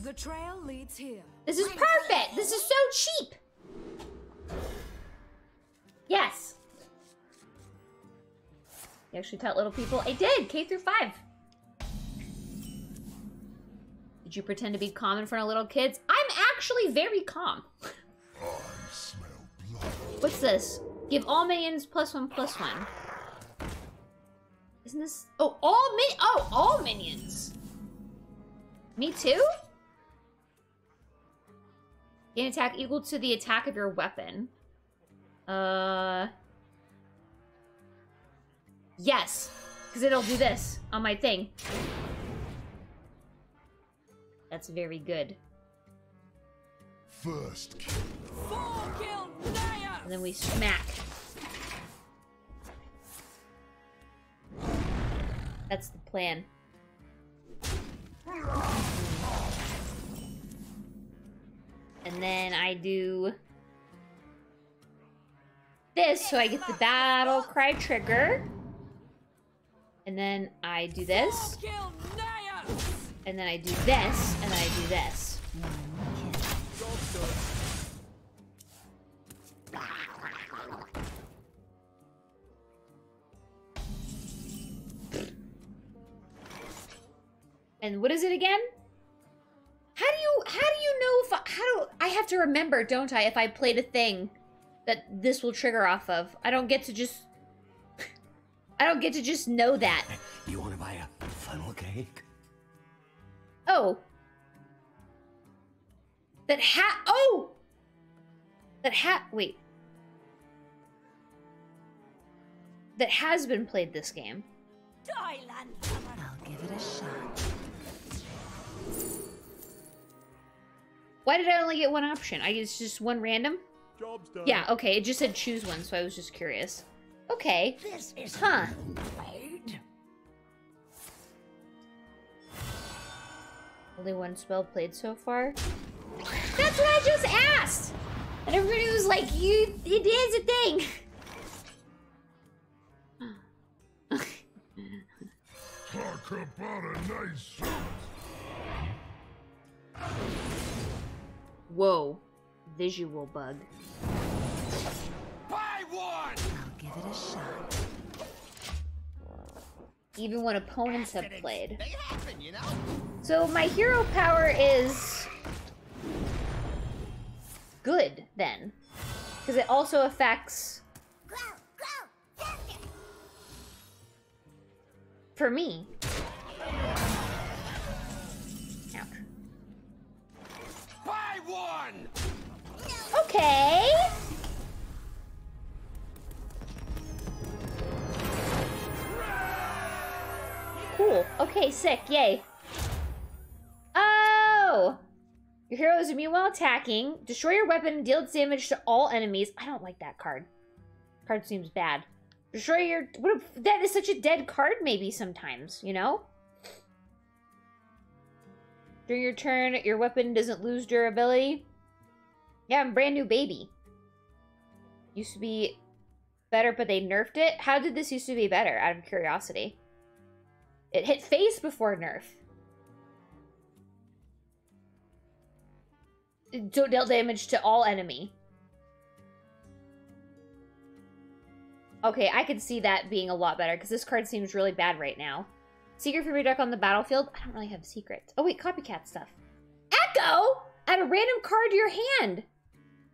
The trail leads here. This is perfect! This is so cheap! Yes! You actually taught little people? I did! K through 5. Did you pretend to be calm in front of little kids? I'm actually very calm. What's this? Give all minions plus one plus one. Isn't this? Oh, all min. Oh, all minions. Me too. Gain attack equal to the attack of your weapon. Uh. Yes, because it'll do this on my thing. That's very good. First kill. And then we smack. That's the plan. And then I do this so I get the battle cry trigger. And then I do this. And then I do this, and then I do this. And what is it again? How do you how do you know if I, how do I have to remember, don't I, if I played a thing that this will trigger off of? I don't get to just I don't get to just know that. You want to buy a funnel cake? Oh. That hat. Oh. That hat. wait. That has been played this game. I'll give it a shot. Why did I only get one option? I it's just one random? Job's done. Yeah, okay, it just said choose one, so I was just curious. Okay. This is Huh. played. Only one spell played so far? That's what I just asked! And everybody was like, you it is a thing. Talk about a nice suit. Whoa. Visual bug. Buy one! I'll give it a shot. Even when opponents have played. They happen, you know? So my hero power is good then. Because it also affects Grow, grow, for me. Ouch. Buy one! Okay. Cool. Okay, sick. Yay. Oh! Your hero is immune while attacking. Destroy your weapon and deal damage to all enemies. I don't like that card. Card seems bad. Destroy your... What that is such a dead card maybe sometimes, you know? During your turn, your weapon doesn't lose durability. Yeah, I'm brand new baby. Used to be better, but they nerfed it. How did this used to be better? Out of curiosity. It hit face before nerf. Do- deal damage to all enemy. Okay, I could see that being a lot better because this card seems really bad right now. Secret for your deck on the battlefield. I don't really have secrets. Oh wait, copycat stuff. Echo. Add a random card to your hand.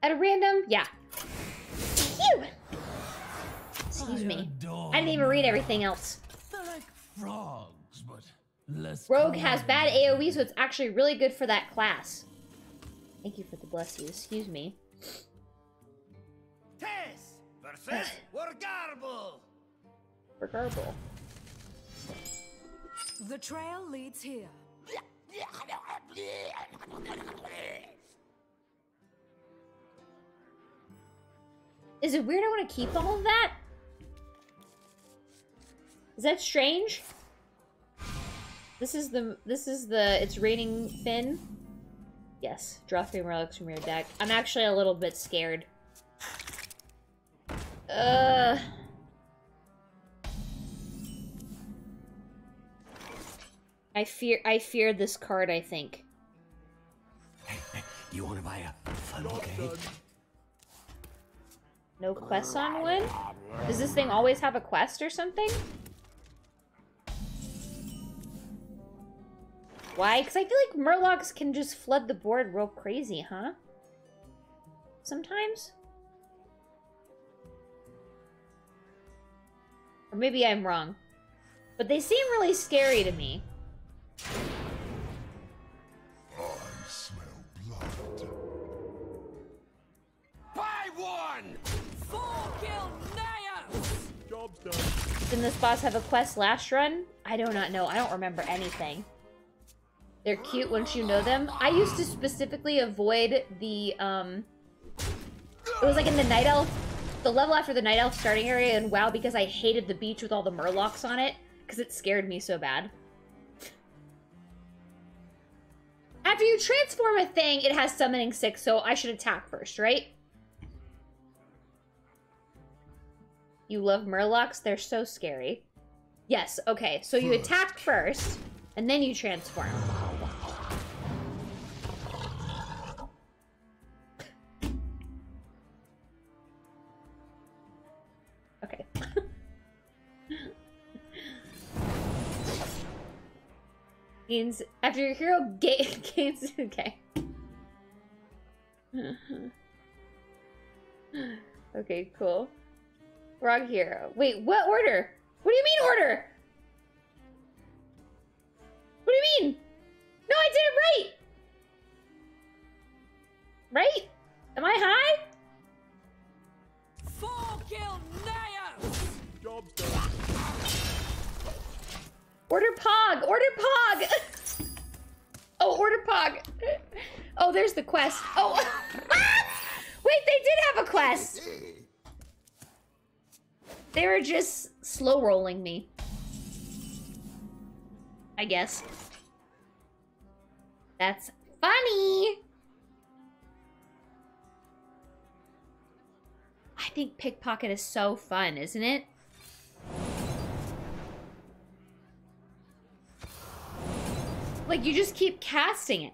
At a random, yeah. Phew. Excuse me. I didn't even read everything else. They're like frogs, but less. Rogue has bad AoE, so it's actually really good for that class. Thank you for the bless you. Excuse me. Tess versus Wargarble. For Garble. The trail leads here. Is it weird I want to keep all of that? Is that strange? This is the this is the it's raining Fin. Yes, draw three relics from your deck. I'm actually a little bit scared. Uh I fear I fear this card, I think. You want to buy a funnel cake? No quests on one? Does this thing always have a quest or something? Why? Because I feel like Murlocs can just flood the board real crazy, huh? Sometimes? Or maybe I'm wrong. But they seem really scary to me. I smell blood. Buy one! Job's done. Didn't this boss have a quest last run? I do not know. I don't remember anything. They're cute once you know them. I used to specifically avoid the, um... It was like in the Night Elf... The level after the Night Elf starting area in WoW because I hated the beach with all the Murlocs on it. Because it scared me so bad. After you transform a thing, it has summoning six, so I should attack first, right? You love Murlocs? They're so scary. Yes, okay. So you attack first, and then you transform. Gains after your hero ga gains okay. okay, cool. Frog hero. Wait, what order? What do you mean order? What do you mean? No, I did it right. Right? Am I high? Four kill Naya! Job's done. Order Pog! Order Pog! oh, order Pog! Oh, there's the quest. Oh! Wait, they did have a quest! They were just slow rolling me. I guess. That's funny! I think pickpocket is so fun, isn't it? Like, you just keep casting it.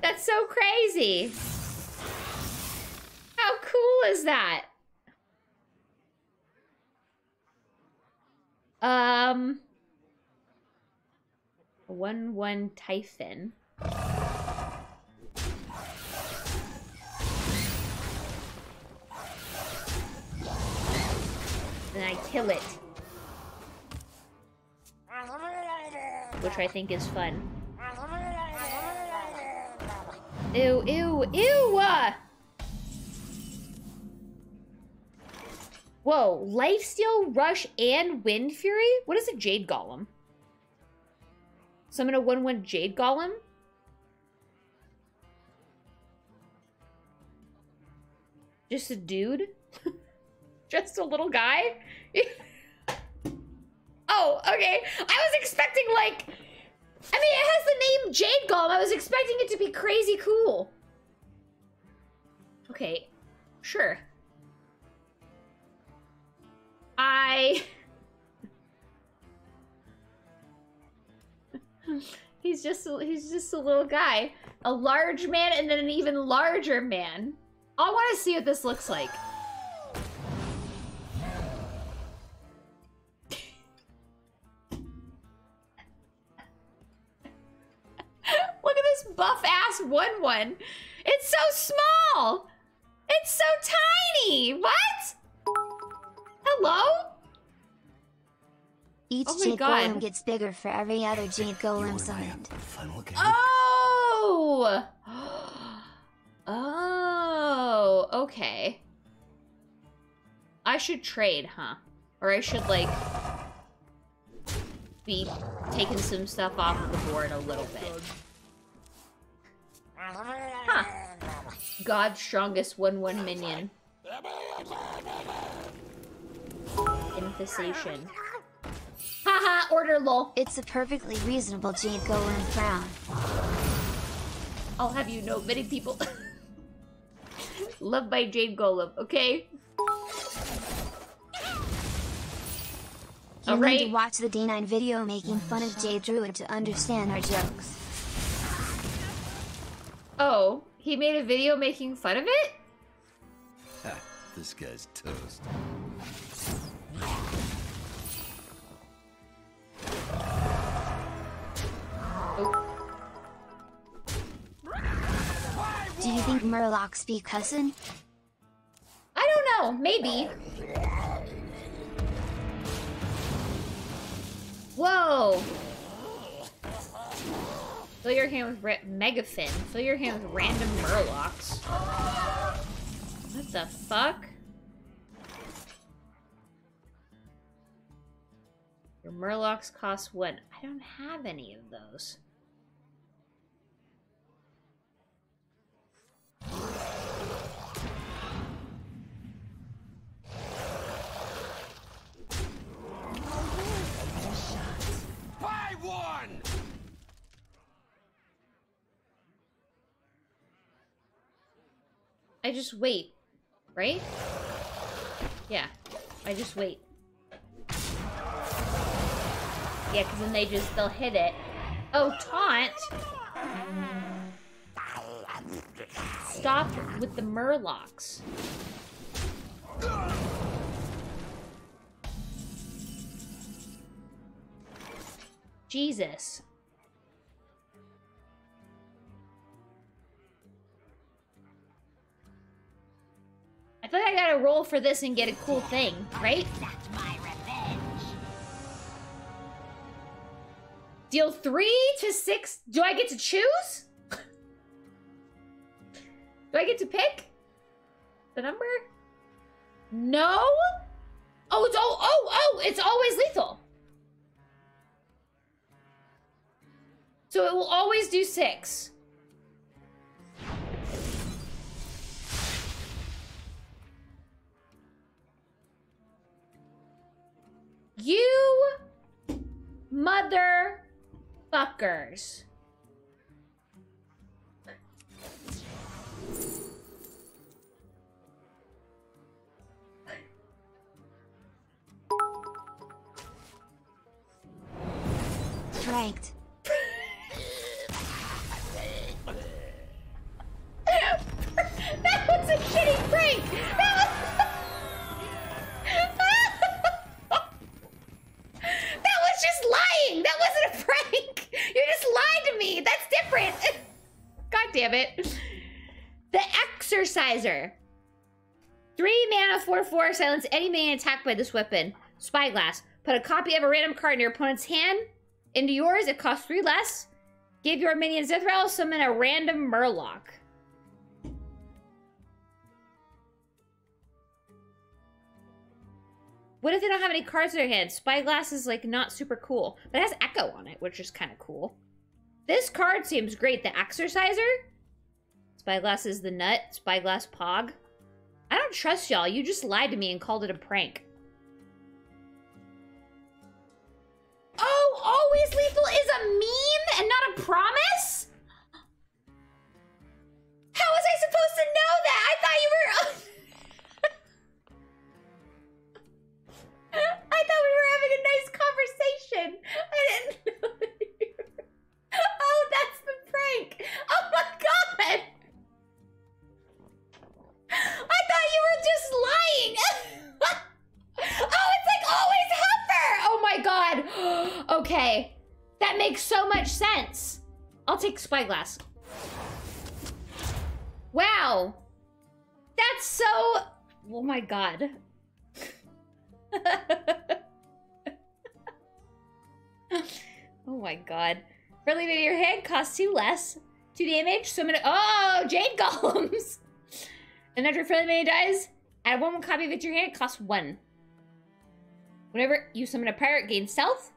That's so crazy. How cool is that? Um... One one Typhon. Then I kill it. Which I think is fun. Ew, ew, ew! Uh. Whoa, Lifesteal, Rush, and Windfury? What is a Jade Golem? Summon a 1-1 Jade Golem? Just a dude? Just a little guy? oh, okay. I was expecting, like... I mean, it has the name Jade Golem. I was expecting it to be crazy cool. Okay, sure. I... he's just a, he's just a little guy. A large man and then an even larger man. I want to see what this looks like. Buff ass one one. It's so small. It's so tiny. What? Hello? Each Oh my Jade God. Golem gets bigger for every other Jade Golem summoned. Final game. Oh. Oh. Okay. I should trade, huh? Or I should like be taking some stuff off of the board a little bit. Huh. God's strongest 1-1 minion. Infestation. Haha, order lol. It's a perfectly reasonable Jade Golem crown. I'll have you know, many people love by Jade Golem, okay? You need to Alright. watch the D9 video making fun of Jade Druid to understand our jokes. Oh, he made a video making fun of it? Ha, this guy's toast. Do you think Murlocs be cussing? I don't know, maybe. Whoa! Fill your hand with Megafin. Fill your hand with random Murlocs. What the fuck? Your Murlocs cost what? I don't have any of those. I just wait, right? Yeah, I just wait. Yeah, because then they just, they'll hit it. Oh, taunt! Stop with the Murlocs. Jesus. I feel like I gotta roll for this and get a cool thing, right? That's my revenge. Deal three to six. Do I get to choose? Do I get to pick the number? No. Oh, it's oh oh oh! It's always lethal. So it will always do six. You motherfuckers. Pranked. Prank. You just lied to me. That's different. God damn it. The Exorcisor. Three mana, four four. Silence any main attacked by this weapon. Spyglass. Put a copy of a random card in your opponent's hand into yours. It costs three less. Give your minions Deathrattle. Summon a random Murloc. What if they don't have any cards in their hand? Spyglass is like not super cool, but it has Echo on it, which is kind of cool. This card seems great. The Exorcisor? Spyglass is the nut. Spyglass Pog. I don't trust y'all. You just lied to me and called it a prank. Oh, always lethal is a meme and not a promise? How was I supposed to know that? I thought you were. having a nice conversation. I didn't know. Oh, that's the prank. Oh my god. I thought you were just lying. oh, it's like always Heifer. Oh my god. okay. That makes so much sense. I'll take Spyglass. Wow. That's so. Oh my god. Oh my god. Friendly into your hand costs two less. Two damage. So many. Oh, Jade Golems! And after friendly minion dies, add one more copy of it to your hand. It costs one. Whenever you summon a pirate, gain stealth.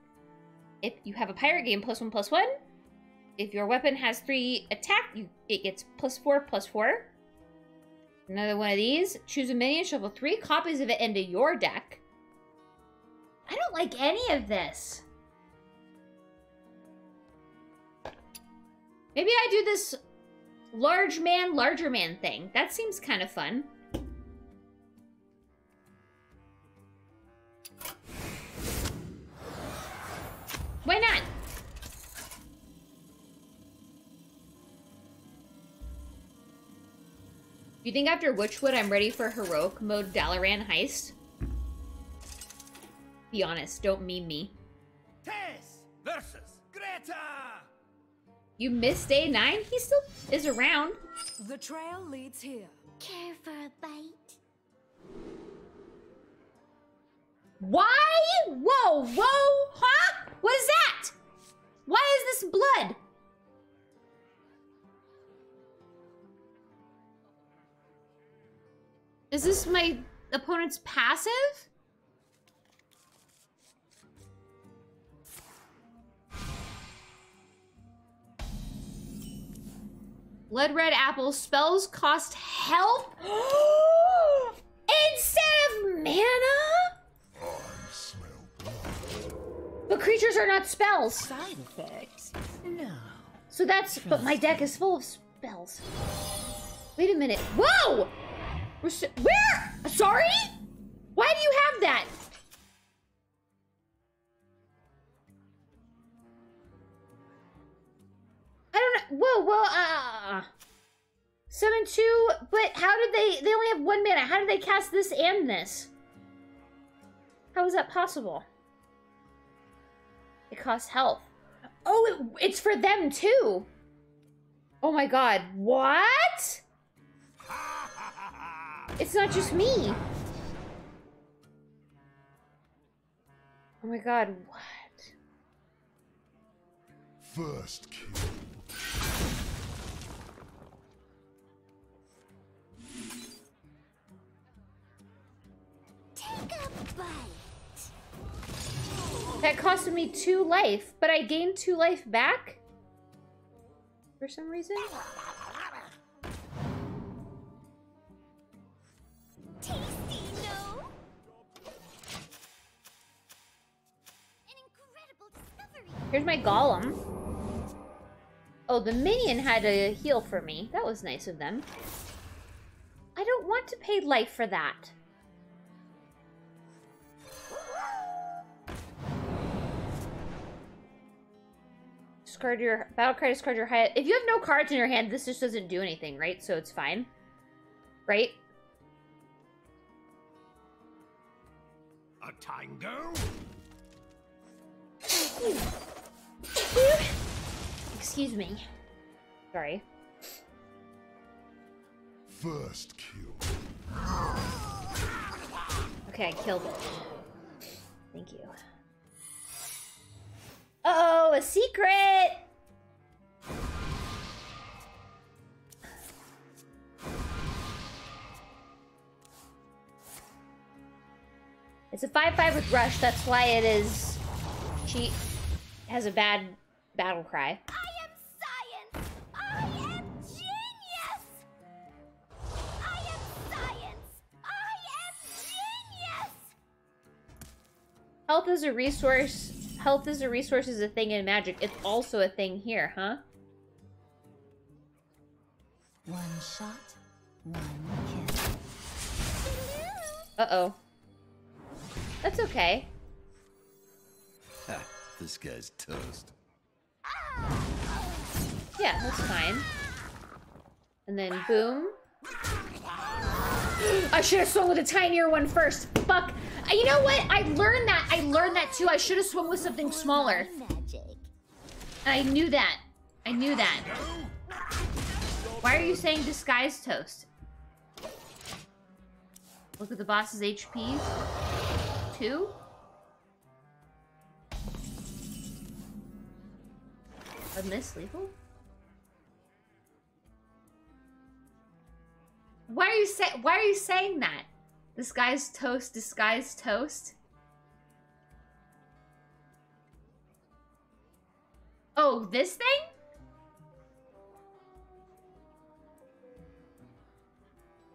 If you have a pirate, gain plus one plus one. If your weapon has three attack, you it gets plus four plus four. Another one of these. Choose a minion, shuffle three copies of it into your deck. I don't like any of this. Maybe I do this large man, larger man thing. That seems kind of fun. Why not? You think after Witchwood I'm ready for heroic mode Dalaran heist? Be honest, don't meme me. Tess versus Greta! You missed day nine? He still is around. The trail leads here. Care for a bite? Why? Whoa, whoa, huh? What is that? Why is this blood? Is this my opponent's passive? Blood red apple spells cost health instead of mana. I smell blood. But creatures are not spells. Side effects? No. So that's. But my deck is full of spells. Wait a minute. Whoa! We're Where? Sorry? Why do you have that? I don't know. Whoa, whoa, uh, uh, uh, uh. Summon two, but how did they. They only have one mana. How did they cast this and this? How is that possible? It costs health. Oh, it, it's for them too. Oh my god. What? It's not just me. Oh my god, what? First kill. Take a bite. That costed me two life, but I gained two life back? For some reason? Tasty, no? An incredible discovery. Here's my golem. Oh, the minion had a heal for me. That was nice of them. I don't want to pay life for that. Discard your battle card, discard your high. If you have no cards in your hand, this just doesn't do anything, right? So it's fine. Right? A tango? Excuse me. Sorry. First kill. Okay, I killed it. Thank you. Uh oh, a secret! It's a 5-5 with Rush, that's why it is... She has a bad Battlecry. Health is a resource. Health is a resource is a thing in Magic. It's also a thing here, huh? One shot, one kill. Uh-oh. That's okay. Ha, this guy's toast. Yeah, that's fine. And then boom. I should have swung with a tinier one first. Fuck. You know what? I learned that. I learned that too. I should have swum with something smaller. I knew that. I knew that. Why are you saying Disguised Toast? Look at the boss's HP. Two? A miss lethal? Why are you say why are you saying that? Disguised Toast, Disguised Toast? Oh, this thing?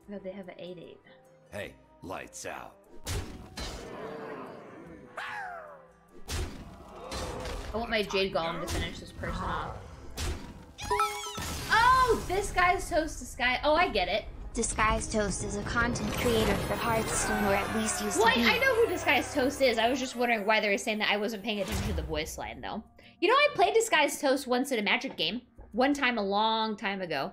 No, they have an 8-8. Hey, lights out. I want my Jade Golem to finish this person off. Oh, this guy's toast, this guy. Oh, I get it. Disguised Toast is a content creator for Hearthstone, or at least used Well, to be. I, I know who Disguised Toast is. I was just wondering why they were saying that I wasn't paying attention to the voice line, though. You know, I played Disguised Toast once in a Magic game. One time, a long time ago.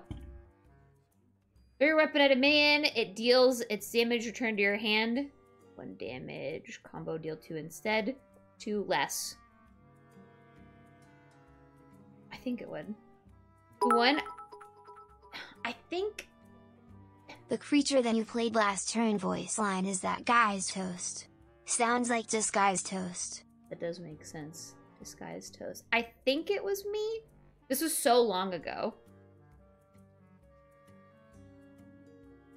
Very weapon at a man. It deals its damage returned to your hand. One damage. Combo deal two instead. Two less. I think it would. One. I think The creature that you played last turn voice line is that guy's toast. Sounds like Disguised Toast. That does make sense. Disguised toast. I think it was me. This was so long ago.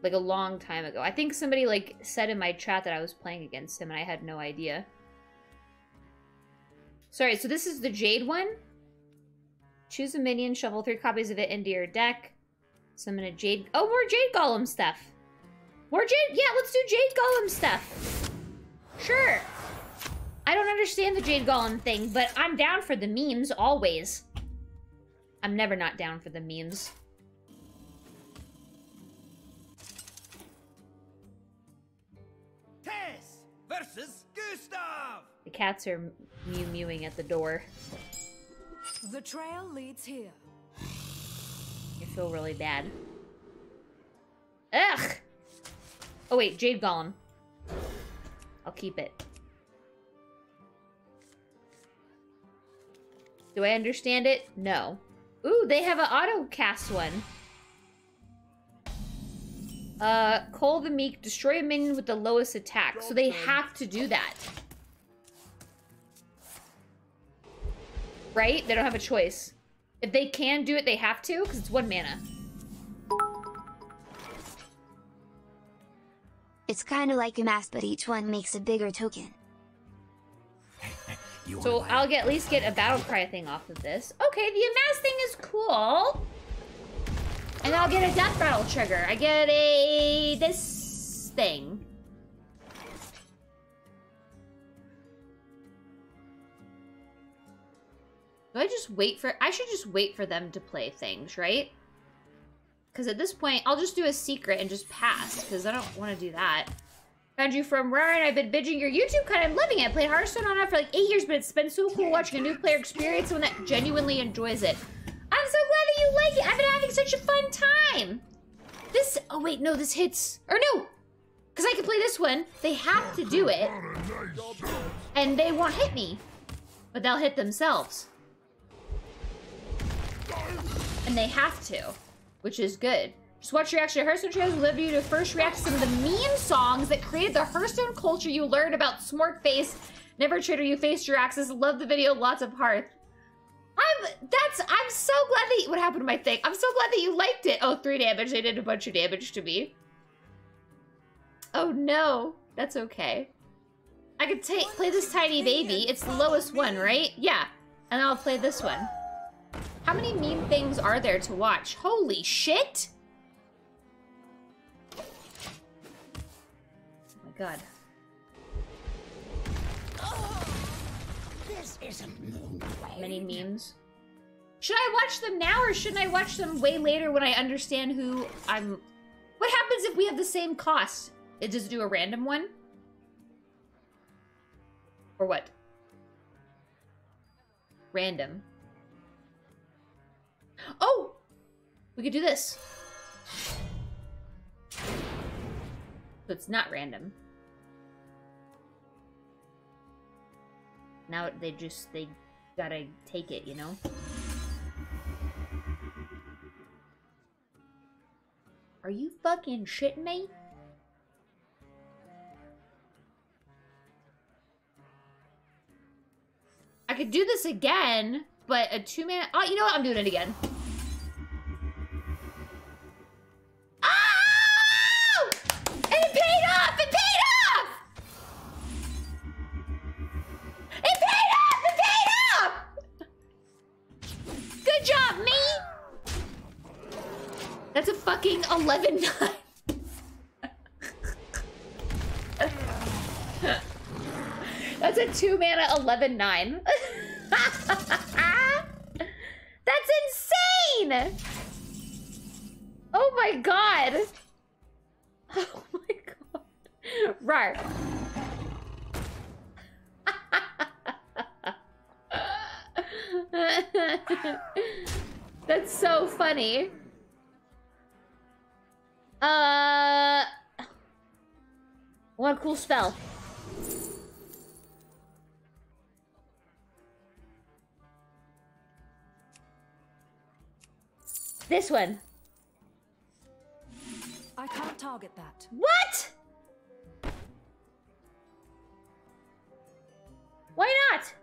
Like a long time ago. I think somebody like said in my chat that I was playing against him and I had no idea. Sorry, so this is the Jade one. Choose a minion, shuffle three copies of it into your deck. Summon a Jade. Oh, more Jade Golem stuff. More Jade. Yeah, let's do Jade Golem stuff. Sure. I don't understand the Jade Golem thing, but I'm down for the memes always. I'm never not down for the memes. Tess versus Gustav. The cats are mew mewing at the door. The trail leads here. Feel really bad. Ugh! Oh wait, Jade Golem. I'll keep it. Do I understand it? No. Ooh, they have an auto cast one. Uh, Cole the Meek, destroy a minion with the lowest attack. So they have to do that. Right? They don't have a choice. If they can do it, they have to, because it's one mana. It's kinda like a mask, but each one makes a bigger token. So I'll get at least get a Battlecry thing off of this. Okay, the amass thing is cool. And I'll get a Deathrattle trigger. I get a this thing. Do I just wait for I should just wait for them to play things, right? Because at this point, I'll just do a secret and just pass, because I don't want to do that. Found you from Rare, and I've been binging your YouTube content. I'm loving it. Played Hearthstone on it for like eight years, but it's been so cool watching a new player experience someone that genuinely enjoys it. I'm so glad that you like it. I've been having such a fun time. This, oh wait, no, this hits, or no, because I can play this one. They have to do it, and they won't hit me, but they'll hit themselves. And they have to, which is good. Just watch your reaction to Hearthstone Trails. We'd love you to first react to some of the meme songs that created the Hearthstone culture you learned about SMOrc Face, Never Trader You Faced Your Axis. Love the video, lots of hearth. I'm that's I'm so glad that you, what happened to my thing? I'm so glad that you liked it. Oh, three damage. They did a bunch of damage to me. Oh no, that's okay. I could take play this tiny baby. It's the lowest one, right? Yeah, and I'll play this one. How many meme things are there to watch? Holy shit! Oh my god. This isn't. Many memes. Should I watch them now or shouldn't I watch them way later when I understand who I'm... What happens if we have the same cost? It just do a random one? Or what? Random. Oh! We could do this. So it's not random. Now they just, they gotta take it, you know? Are you fucking shitting me? I could do this again, but a two man. Oh, you know what? I'm doing it again. 11 9. That's a two mana 11 9. That's insane! Oh my god! Oh my god. Rar. That's so funny. Uh, what a cool spell. This one. I can't target that. What? Why not?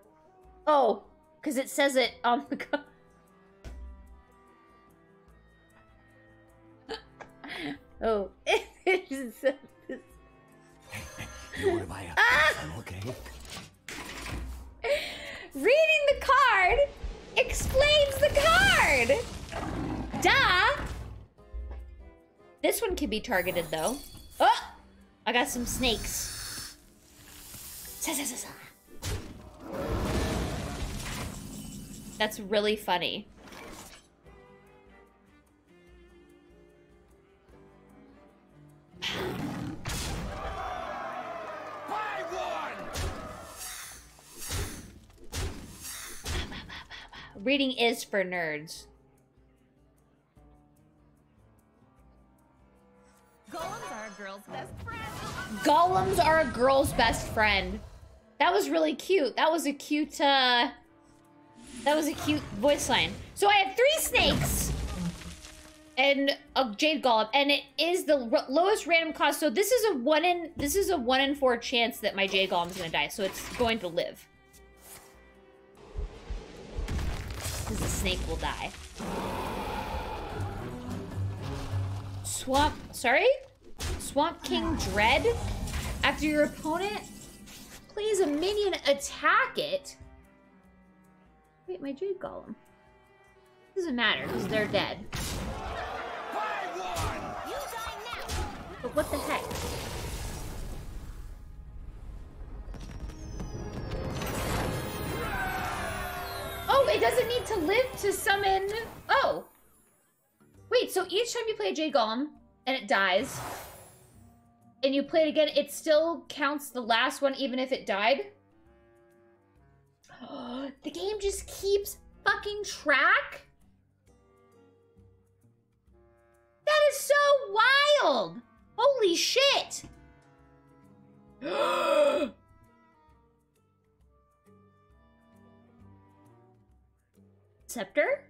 Oh, because it says it on the co- Oh, Ah! okay? Reading the card explains the card. Duh. This one can be targeted though. Oh! I got some snakes. That's really funny. Reading is for nerds. Golems are a girl's best friend. Golems are a girl's best friend. That was really cute. That was a cute, uh... That was a cute voice line. So I have three snakes and a jade golem, and it is the lowest random cost. So this is a one in this is a one in four chance that my jade golem is gonna die. So it's going to live snake will die. Swamp, sorry, Swamp King Dred. After your opponent plays a minion, attack it. Wait, my jade golem. Doesn't matter because they're dead. You die now. But what the heck? Oh, it doesn't need to live to summon. Oh. Wait, so each time you play a J Golem and it dies, and you play it again, it still counts the last one even if it died? the game just keeps fucking track? That is so wild! Holy shit! Scepter?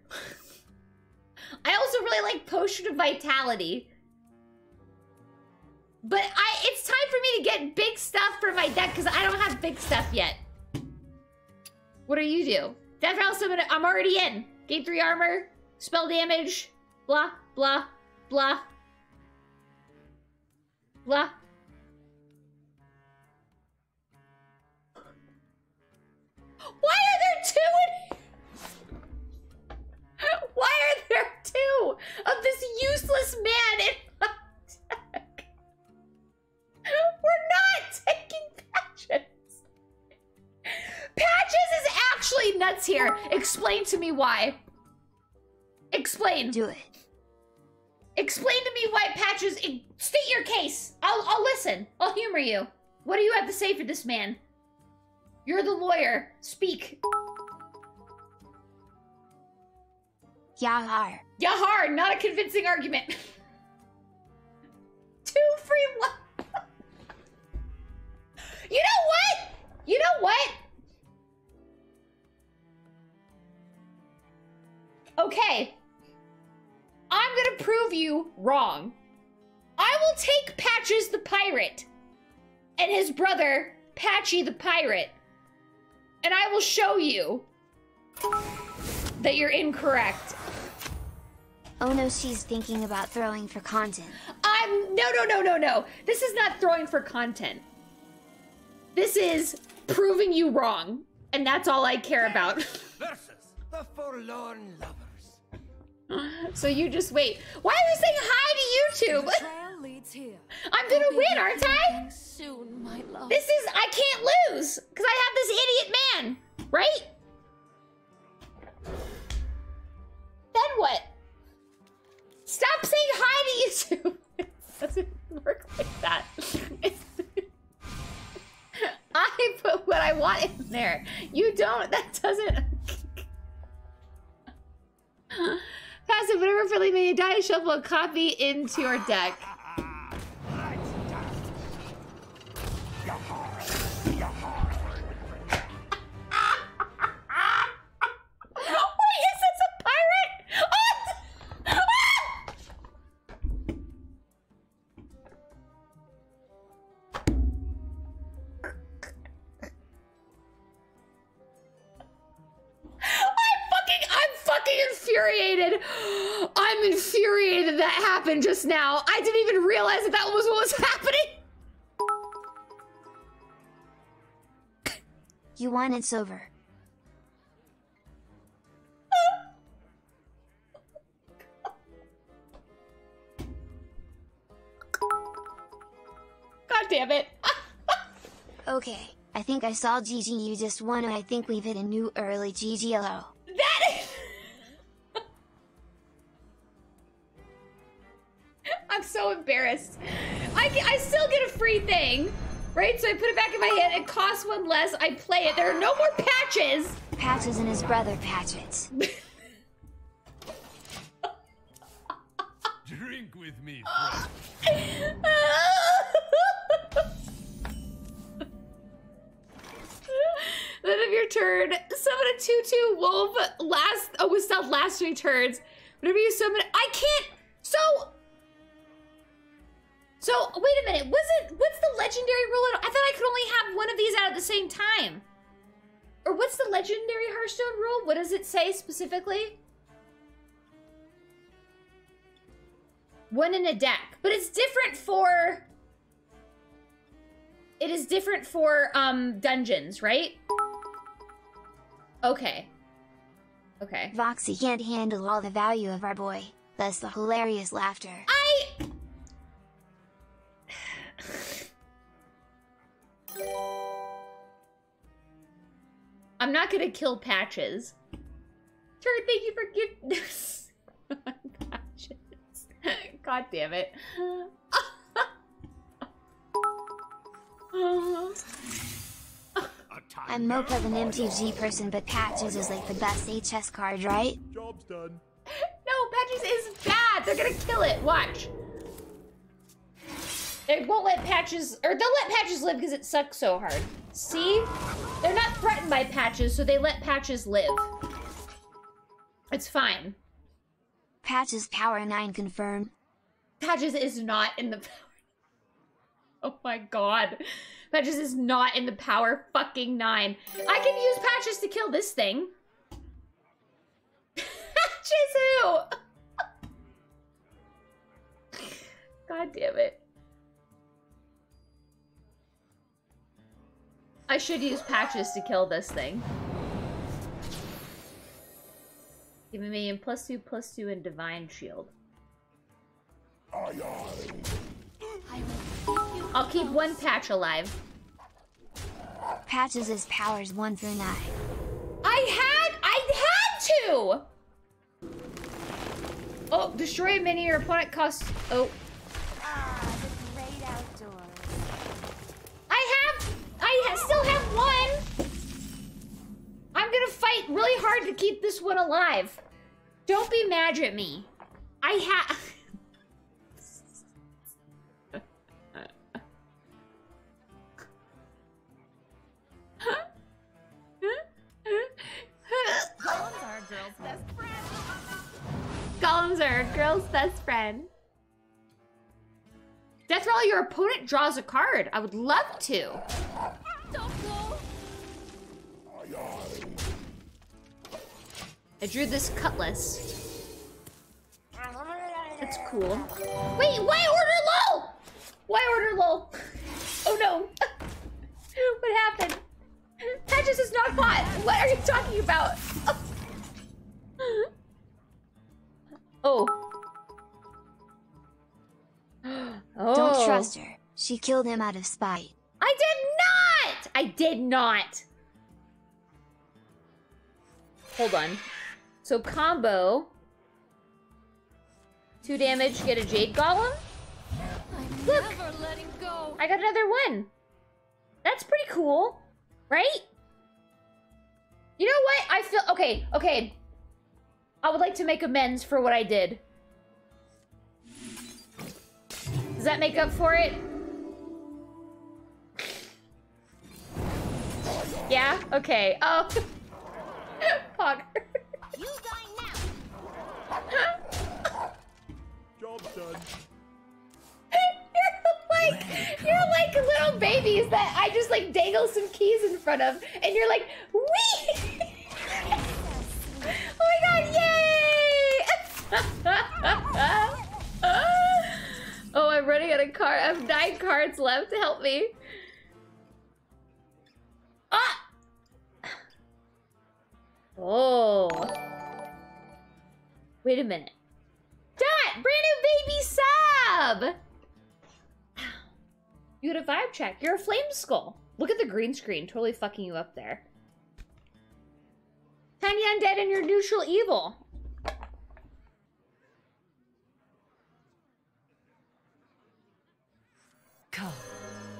I also really like Potion of Vitality. But I it's time for me to get big stuff for my deck because I don't have big stuff yet. What do you do? Deathrattle Summon, I'm already in. Gain 3 armor, spell damage, blah, blah, blah. Blah. Why are there two in Why are there two of this useless man in my deck? We're not taking patches. Patches is actually nuts here. Explain to me why. Explain. Do it. Explain to me why patches. State your case. I'll I'll listen. I'll humor you. What do you have to say for this man? You're the lawyer. Speak. Yahar. Yahar, not a convincing argument. Two free you know what? You know what? Okay. I'm gonna prove you wrong. I will take Patches the pirate and his brother, Patchy the pirate, and I will show you that you're incorrect. Oh no, she's thinking about throwing for content. I'm no no no no no. This is not throwing for content. This is proving you wrong, and that's all I care about. Versus the forlorn lovers. so you just wait. Why are we saying hi to The YouTube? trail leads here. I'm gonna win, aren't I? Soon, my love. This is I can't lose because I have this idiot man, right? Then what? Stop saying hi to YouTube. It doesn't work like that. I put what I want in there. You don't. That doesn't. Passive, whenever friendly minion dies, shuffle a copy into your deck. happened just now. I didn't even realize that that was what was happening. You wanted silver. God damn it. okay, I think I saw GG. You just won, and I think we've hit a new early GGLO. So embarrassed. I, get- I still get a free thing, right? So I put it back in my hand. It costs one less. I play it. There are no more patches. Patches and his brother Patches. Drink with me, friend. End of your turn. Summon a 2-2 wolf. Last oh with stealth last three turns. Whenever you summon I can't so So wait a minute. Was it what's the legendary rule? I thought I could only have one of these out at the same time. Or what's the legendary Hearthstone rule? What does it say specifically? One in a deck. But it's different for it is different for um dungeons, right? Okay. Okay. Voxy can't handle all the value of our boy, thus the hilarious laughter. I I'm not gonna kill patches. Turd, thank you for gifts. patches. God damn it. I'm more of an MTG person, but Patches is like the best HS card, right? Job's done. No, Patches is bad. They're gonna kill it. Watch. They won't let Patches, or they'll let Patches live because it sucks so hard. See? They're not threatened by Patches, so they let Patches live. It's fine. Patches Power 9 confirmed. Patches is not in the power. Oh my god. Patches is not in the power fucking nine. I can use Patches to kill this thing. Patches who? God damn it. I should use Patches to kill this thing. Give me a plus two, plus two, and Divine Shield. I'll keep one patch alive. Patches is powers 1 through 9. I had, I had to. Oh, destroy a mini. Your opponent costs. Oh, ha- still have one. I'm gonna fight really hard to keep this one alive. Don't be mad at me. I have. Golems are girl's best friend. Are a girl's best friend. Deathrattle, your opponent draws a card. I would love to. I drew this cutlass. That's cool. Wait, why order low? Why order low? Oh no. what happened? Patches is not hot. What are you talking about? Oh. Oh. Don't trust her. She killed him out of spite. I did not! Hold on. So combo. Two damage, get a Jade Golem. I'm Look. go. I got another one. That's pretty cool, right? You know what? I feel okay. Okay. I would like to make amends for what I did. Does that make up for it? Yeah. Okay. Oh. Pog. You die now. Job's done. you're like you're like little babies that I just like dangle some keys in front of, and you're like, wee! oh my god, yay! oh, I'm running out of card. I have nine cards left. To help me. Ah! Oh. Wait a minute. Dot! Brand new baby sub! You had a vibe check. You're a flame skull. Look at the green screen, totally fucking you up there. Tiny undead and your neutral evil.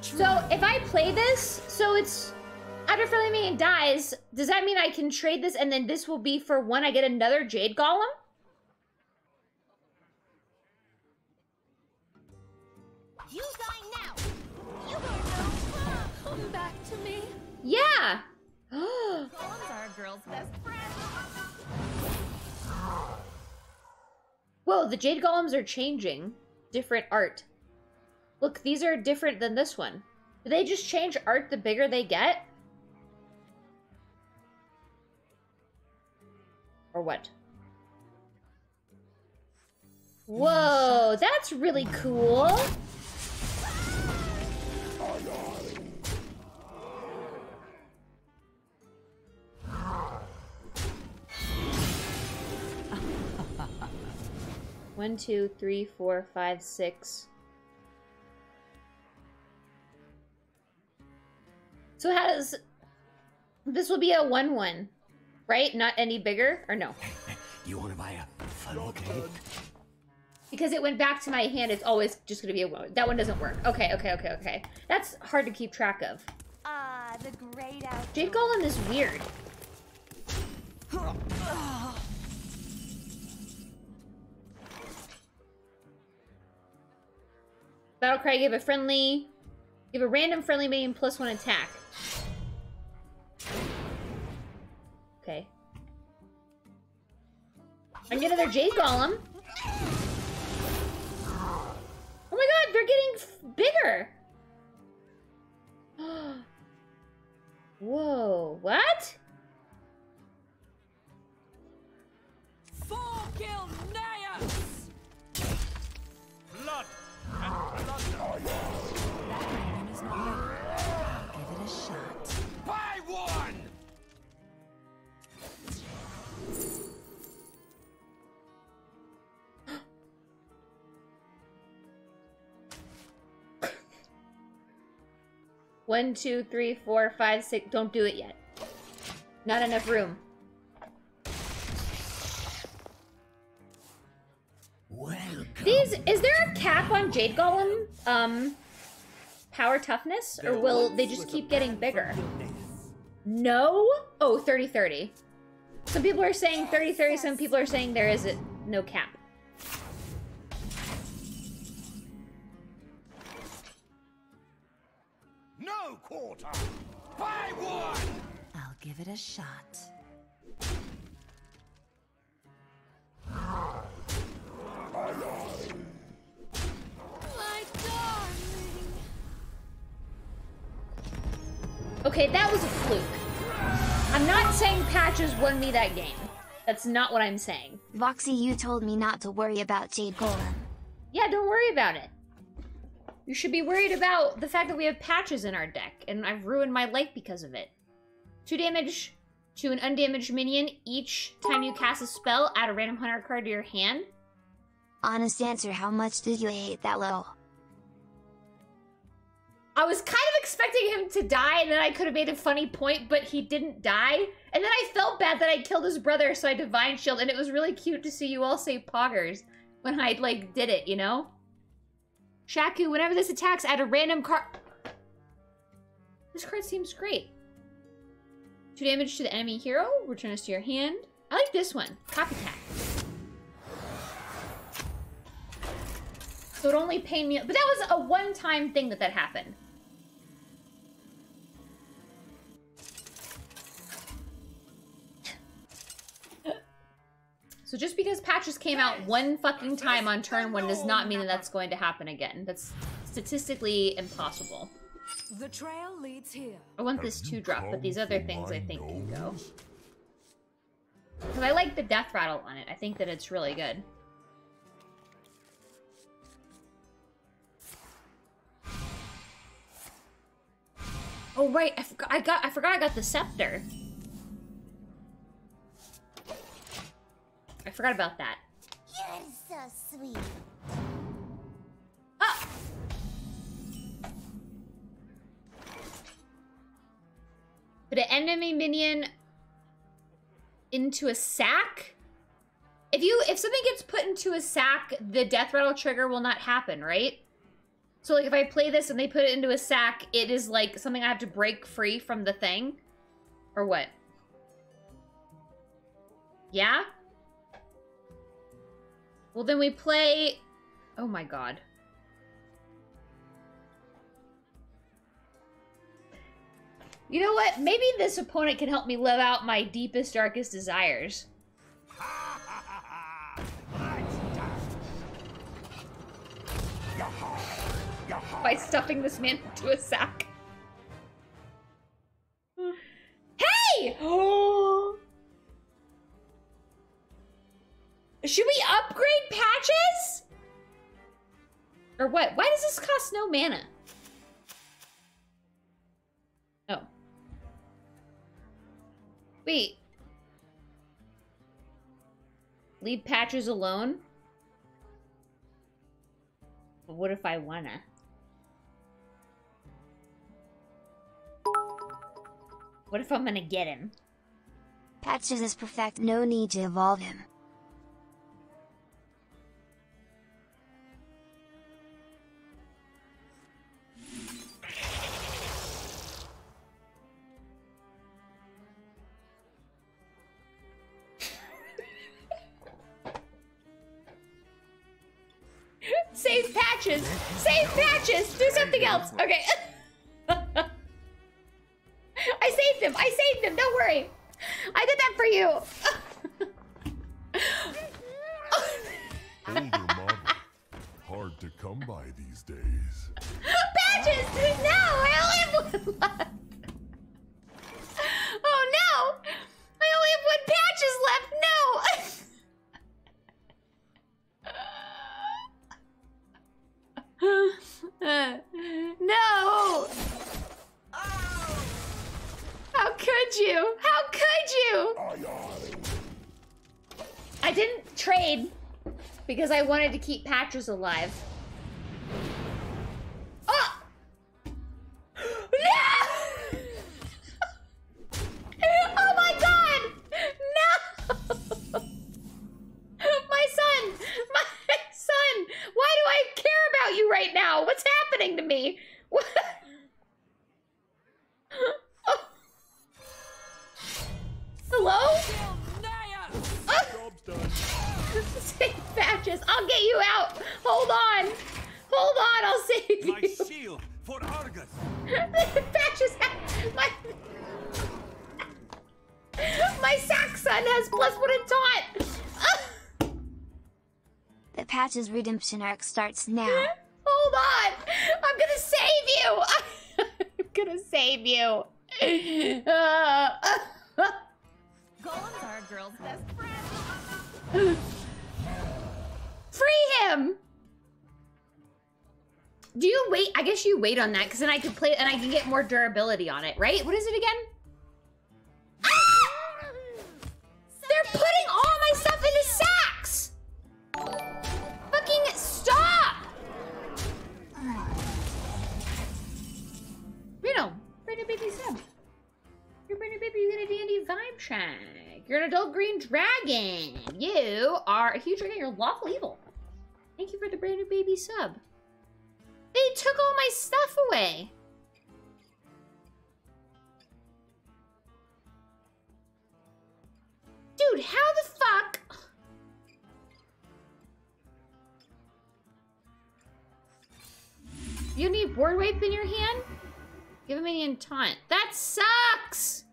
So if I play this, so it's after minion dies, does that mean I can trade this and then this will be for when I get another Jade Golem? You die now. You don't know. Come back to me. Yeah. Golems are a girl's best friend. Whoa, the Jade Golems are changing. Different art. Look, these are different than this one. Do they just change art the bigger they get? Or what? Whoa, that's really cool. One, two, three, four, five, six. So how does this will be a one one, right? Not any bigger or no? You want to buy a funnel cake? Because it went back to my hand, it's always just gonna be a one. That one doesn't work. Okay, okay, okay, okay. That's hard to keep track of. Ah, the great outdoors. Jade Golem is weird. Battlecry give a friendly, give a random friendly minion plus one attack. Okay. I get another Jade Golem. Oh my god, they're getting f- bigger. Whoa, what? Forgill Naias! Blood and plunder. That minion is not ready. Give it a shot. One, two, three, four, five, six. Don't do it yet. Not enough room. Welcome. These is there a cap on Jade Golem? Um, power toughness, or will they just keep getting bigger? No. Oh, 30 30. Some people are saying 30 30. Some people are saying there is a, no cap. No quarter! Buy one! I'll give it a shot. My darling. Okay, that was a fluke. I'm not saying patches won me that game. That's not what I'm saying. Voxy, you told me not to worry about Jade Golem. Yeah, don't worry about it. You should be worried about the fact that we have patches in our deck, and I've ruined my life because of it. Two damage to an undamaged minion each time you cast a spell, add a random hunter card to your hand. Honest answer, how much did you hate that low? I was kind of expecting him to die, and then I could have made a funny point, but he didn't die. And then I felt bad that I killed his brother, so I divine shield, and it was really cute to see you all say poggers when I like did it, you know? Shaku, whenever this attacks, add a random card. This card seems great. Two damage to the enemy hero. Return this to your hand. I like this one. Copycat. So it only paid me, but that was a one-time thing that that happened. So just because patches came out one fucking time on turn one does not mean that that's going to happen again. That's statistically impossible. The trail leads here. I want this two drop, but these other things I think can go. Because I like the Deathrattle on it. I think that it's really good. Oh right, I. I got. I forgot. I got the scepter. I forgot about that. You're so sweet. Ah! Put an enemy minion into a sack. If you if something gets put into a sack, the Deathrattle trigger will not happen, right? So like if I play this and they put it into a sack, it is like something I have to break free from the thing. Or what? Yeah? Well then we play Oh my god. You know what? Maybe this opponent can help me live out my deepest, darkest desires. By stuffing this man into a sack. Hey! Oh. Should we upgrade patches? Or what? Why does this cost no mana? Oh. Wait. Leave patches alone? But what if I wanna? What if I'm gonna get him? Patches is perfect, no need to evolve him. Save patches! Do something else! Okay. I saved him! I saved him! Don't worry! I did that for you! Hard to come by these days. patches! No! I only have one left! No! How could you? How could you? I didn't trade because I wanted to keep Patches alive. The redemption arc starts now. Hold on. I'm gonna save you. I'm gonna save you. Uh, Golems are a girl's best friend. Free him! Do you wait? I guess you wait on that because then I could play and I can get more durability on it, right? What is it again? Sub. They took all my stuff away. Dude, how the fuck? You need board wipe in your hand? Give a minion taunt. That sucks!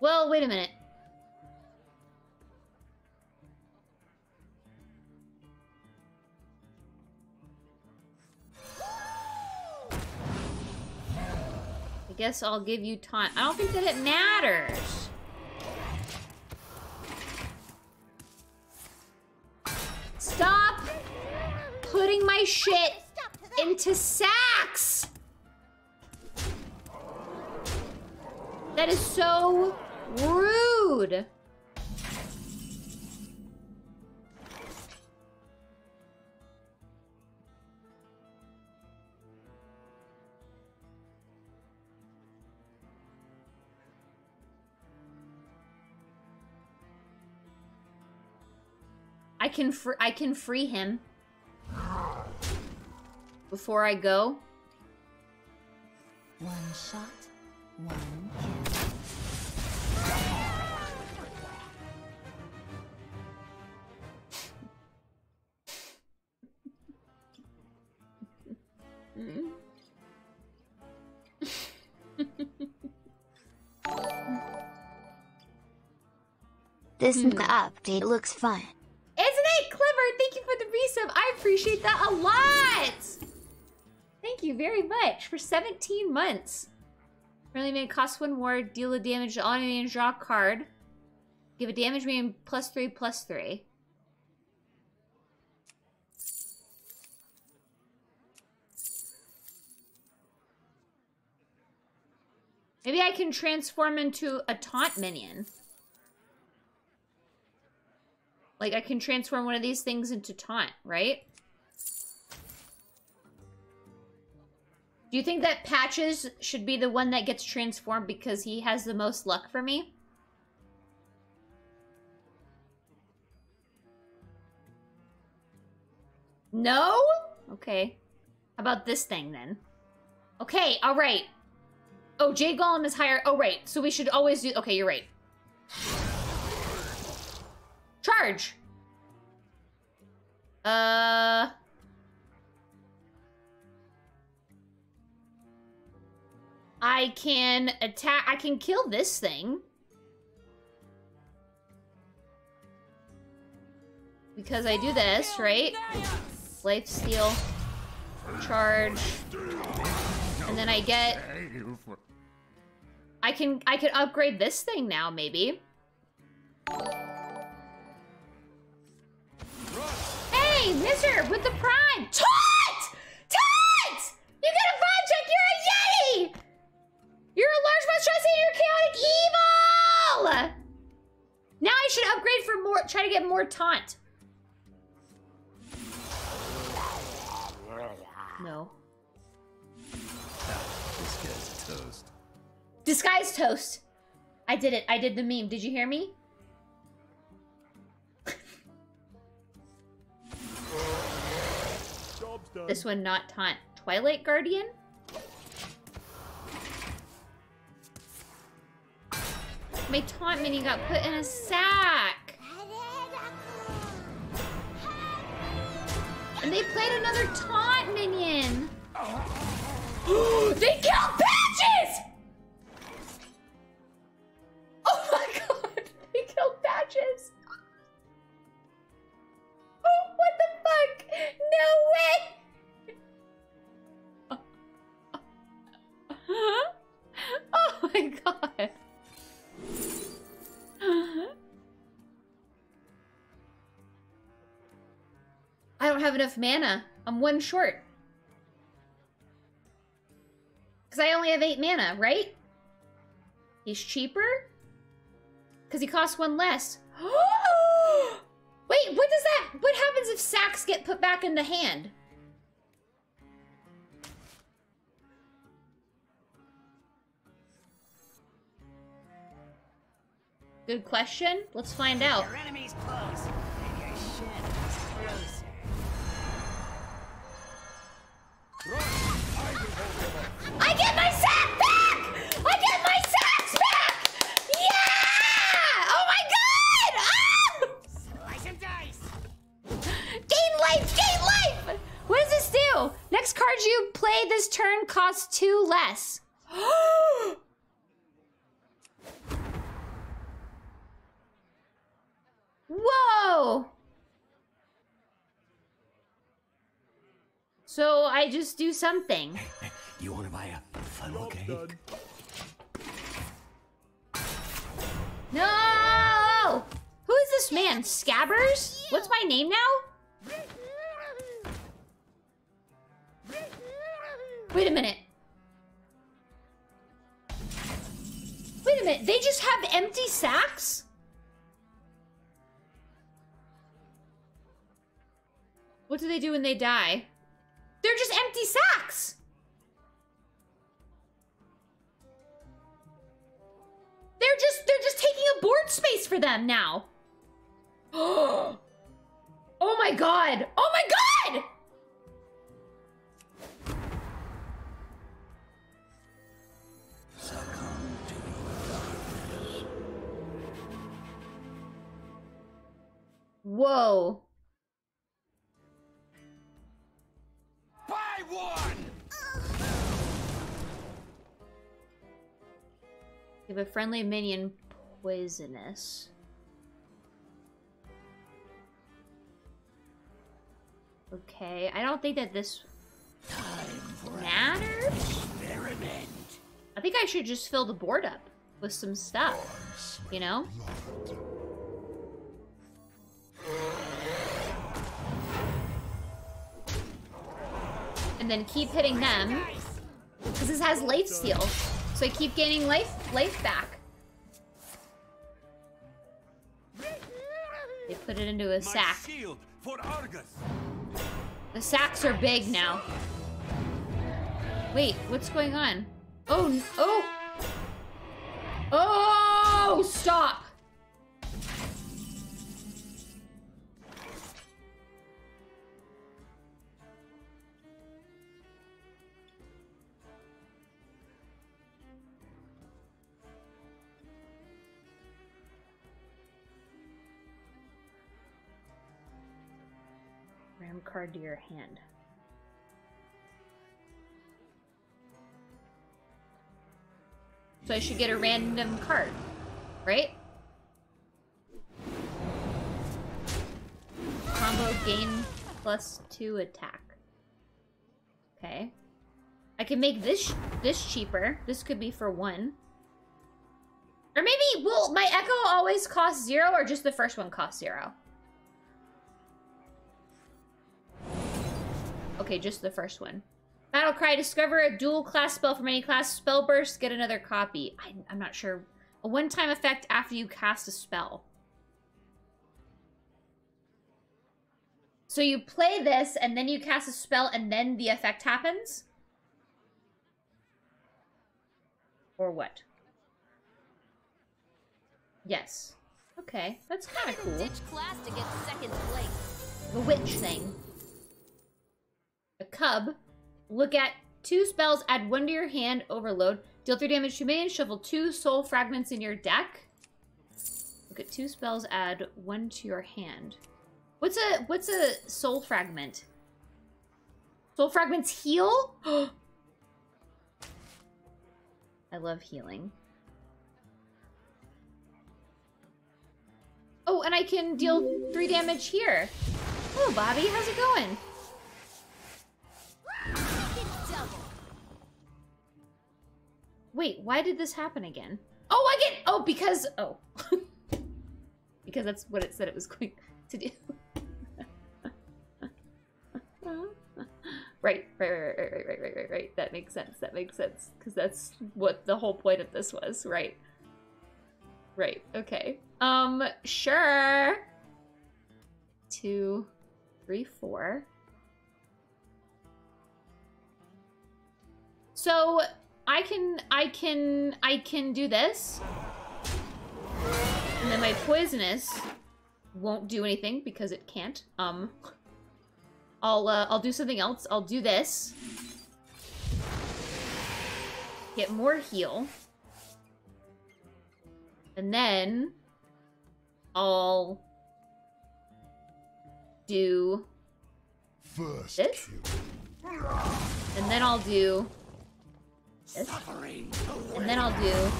Well, wait a minute. Guess I'll give you taunt. I don't think that it matters. Stop putting my shit into sacks! That is so rude. Can fr- I can free him before I go. One shot, one kill. This hmm. new update looks fun. Isn't it clever? Thank you for the resub. I appreciate that a lot. Thank you very much for 17 months. Friendly man cost one more, deal a damage to all enemy and draw a card. Give a damage rating plus three plus three. Maybe I can transform into a taunt minion. Like, I can transform one of these things into taunt, right? Do you think that Patches should be the one that gets transformed because he has the most luck for me? No? Okay. How about this thing then? Okay, alright. Oh, Jade Golem is higher. Oh, right. So we should always do. Okay, you're right. Charge. Uh. I can attack. I can kill this thing. Because I do this, right? Lifesteal. Charge. And then I get I can I can upgrade this thing now, maybe. Hey, Mister, with the prime! You're a large monstrosity, you're chaotic evil! Now I should upgrade for more try to get more taunt. No. This guy's toast. Disguised Toast. I did it. I did the meme. Did you hear me? This one not taunt. Twilight Guardian? My taunt mini got put in a sack. And they played another taunt minion. they killed Patches! Oh my god, they killed Patches. Oh, what the fuck? No enough mana. I'm one short. Because I only have eight mana, right? He's cheaper? Because he costs one less. Wait, what does that... What happens if sacks get put back in the hand? Good question. Let's find out. Your enemy's close, I get my sack back! I get my sacks back! Yeah! Oh my god! Ah! Slice and dice. Gain life! Gain life! What does this do? Next card you play this turn costs two less. Whoa! So I just do something. You want to buy a funnel cake? done. No! Who is this man? Scabbers? What's my name now? Wait a minute. Wait a minute. They just have empty sacks? What do they do when they die? They're just empty sacks. They're just they're just taking up board space for them now. Oh my god! Oh my god! Whoa. One! Give a friendly minion poisonous. Okay, I don't think that this matters. Experiment. I think I should just fill the board up with some stuff. You know? And then keep hitting them. Because this has Lifesteal. So I keep gaining life life back. They put it into a sack. shield for Argus. The sacks are big now. Wait, what's going on? Oh, oh! Oh, stop! Card to your hand. So I should get a random card, right? Combo gain plus two attack. Okay. I can make this this cheaper. This could be for one. Or maybe, will my Echo always cost zero or just the first one cost zero? Okay, just the first one. Battlecry, discover a dual class spell from any class. Spellburst, get another copy. I, I'm not sure. A one-time effect after you cast a spell. So you play this, and then you cast a spell, and then the effect happens? Or what? Yes. Okay, that's kind of cool. Ditch class to get second place. The witch thing. A cub. Look at two spells, add one to your hand, overload. Deal three damage to minions, shuffle two soul fragments in your deck. Look at two spells, add one to your hand. What's a what's a soul fragment? Soul fragments heal? I love healing. Oh, and I can deal three damage here. Hello, Bobby. How's it going? Wait, why did this happen again? Oh, I get. Oh, because. Oh. because that's what it said it was going to do. right, right, right, right, right, right, right, right, right. That makes sense. That makes sense. Because that's what the whole point of this was. Right. Right. Okay. Um, sure. Two, three, four. So I can, I can, I can do this. And then my poisonous won't do anything because it can't. Um, I'll, uh, I'll do something else. I'll do this. Get more heal. And then I'll do First This? kill. and then I'll do. And then I'll do.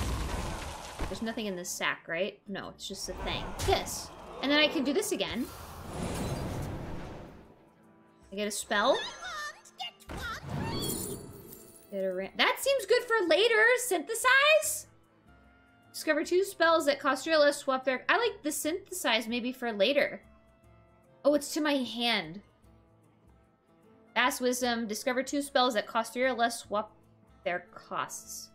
There's nothing in this sack, right? No, it's just a thing. This. And then I can do this again. I get a spell. Get a that seems good for later. Synthesize? Discover two spells that cost you less swap their. I like the synthesize maybe for later. Oh, it's to my hand. Vast Wisdom. Discover two spells that cost three or less swap their costs.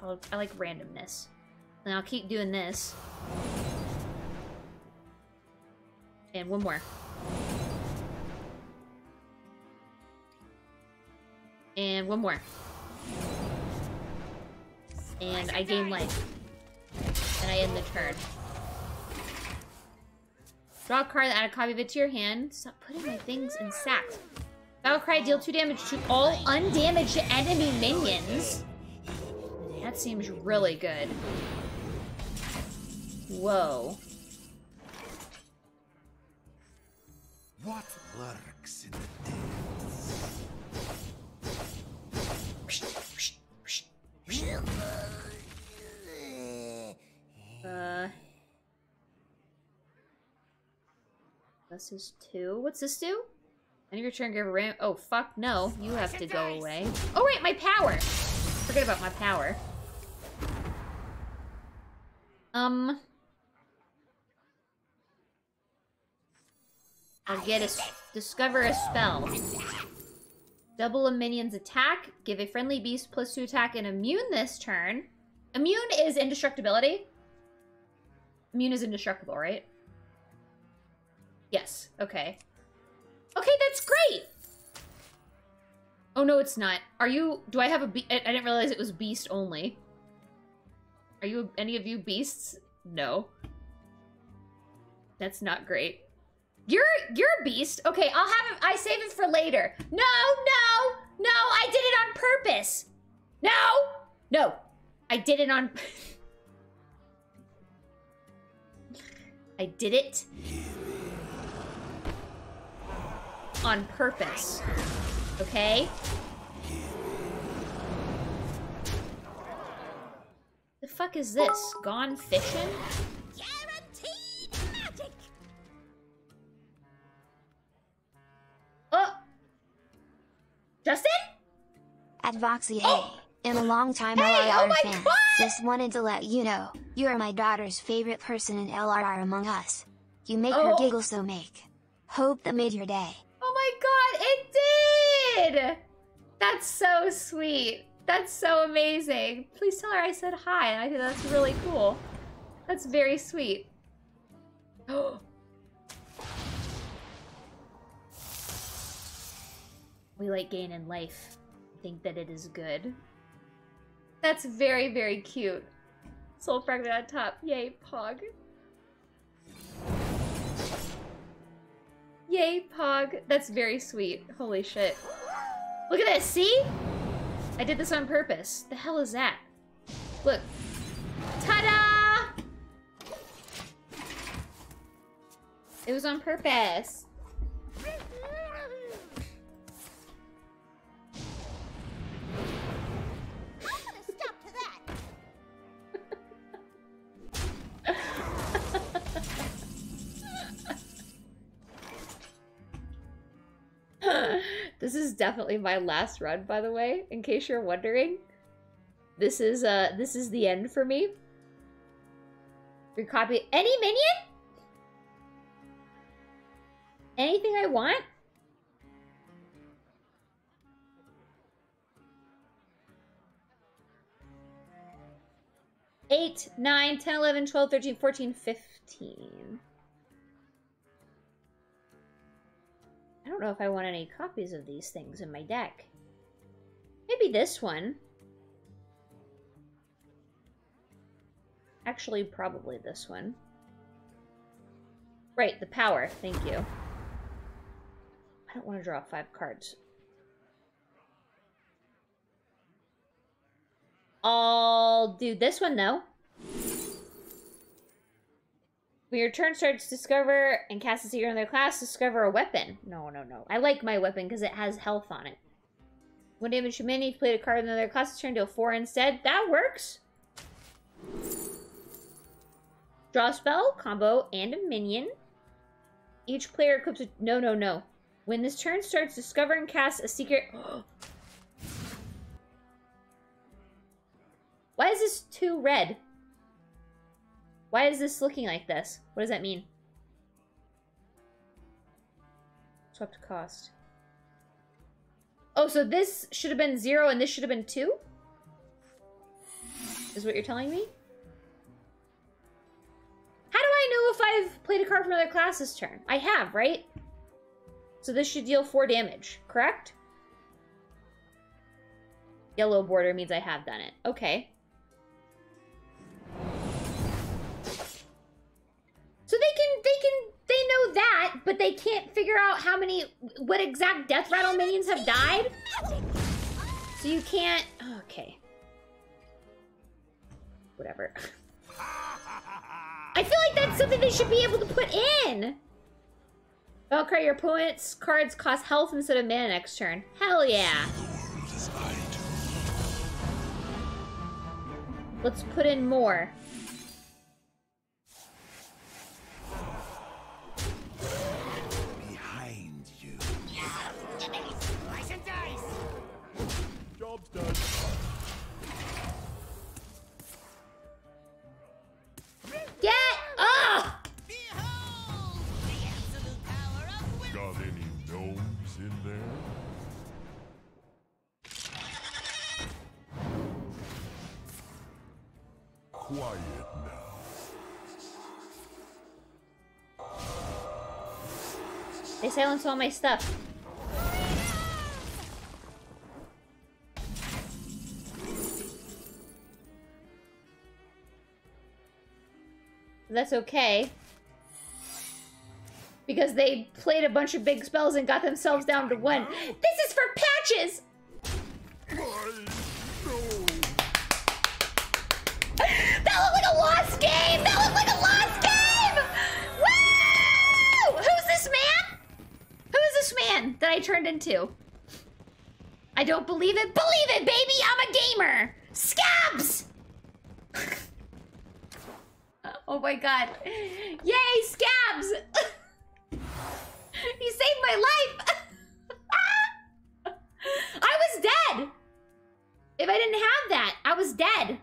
I'll, I like randomness. And I'll keep doing this. And one more. And one more. And I gain life. and I end the turn. Draw a card add a copy of it to your hand. Stop putting my things in sacks. Battlecry, deal 2 damage to all undamaged enemy minions. That seems really good. Whoa. What lurks in the depths? Uh. This is two. What's this do? Of your turn, give a ram. Oh, fuck no. You have to go away. Oh, wait, my power. Forget about my power. Um. I'll get a discover a spell. Double a minion's attack. Give a friendly beast plus two attack and immune this turn. Immune is indestructibility. Immune is indestructible, right? Yes. Okay. Okay, that's great. Oh no, it's not. Are you? Do I have a? Be I, didn't realize it was beast only. Are you any of you beasts? No. That's not great. You're you're a beast. Okay, I'll have it. I save it for later. No, no, no! I did it on purpose. No, no, I did it on. I did it on purpose. Okay? The fuck is this? Gone fishing? Guaranteed magic! Oh! Justin? At Voxy oh! Hey, in a long time Hey, LRR oh fan. God! Just wanted to let you know, you are my daughter's favorite person in LRR among us. You make her Oh. giggle so make. Hope that made your day. Oh my god, it did! That's so sweet. That's so amazing. Please tell her I said hi. I think that's really cool. That's very sweet. we like gain in life. Think that it is good. That's very, very cute. Soul fragment on top. Yay, Pog. Yay, Pog. That's very sweet. Holy shit. Look at this, see? I did this on purpose. The hell is that? Look. Ta-da! It was on purpose. Definitely my last run, by the way, in case you're wondering. This is uh this is the end for me. Recopy any minion? Anything I want? Eight, nine, 10, 11, 12, 13, 14, 15. I don't know if I want any copies of these things in my deck. Maybe this one. Actually, probably this one. Right, the power. Thank you. I don't want to draw five cards. I'll do this one, though. When your turn starts, discover and cast a secret in their class, discover a weapon. No, no, no. I like my weapon because it has health on it. One damage to if played a card in their class's turn, deal four instead. That works. Draw a spell, combo, and a minion. Each player equips a... No, no, no. When this turn starts, discover and cast a secret... Why is this two red? Why is this looking like this? What does that mean? Swap to cost. Oh, so this should have been zero and this should have been two? Is what you're telling me? How do I know if I've played a card from another class this turn? I have, right? So this should deal four damage, correct? Yellow border means I have done it. Okay. So they can they can they know that, but they can't figure out how many what exact Deathrattle minions have died. So you can't okay. Whatever. I feel like that's something they should be able to put in. Valkyrie, your opponent's cards cost health instead of mana next turn. Hell yeah. Let's put in more. Quiet now. They silenced all my stuff. That's okay. Because they played a bunch of big spells and got themselves down to one. This is for patches! Man that I turned into? I don't believe it. Believe it, baby! I'm a gamer! Scabbs! oh my god. Yay, Scabbs! you saved my life! I was dead! If I didn't have that, I was dead.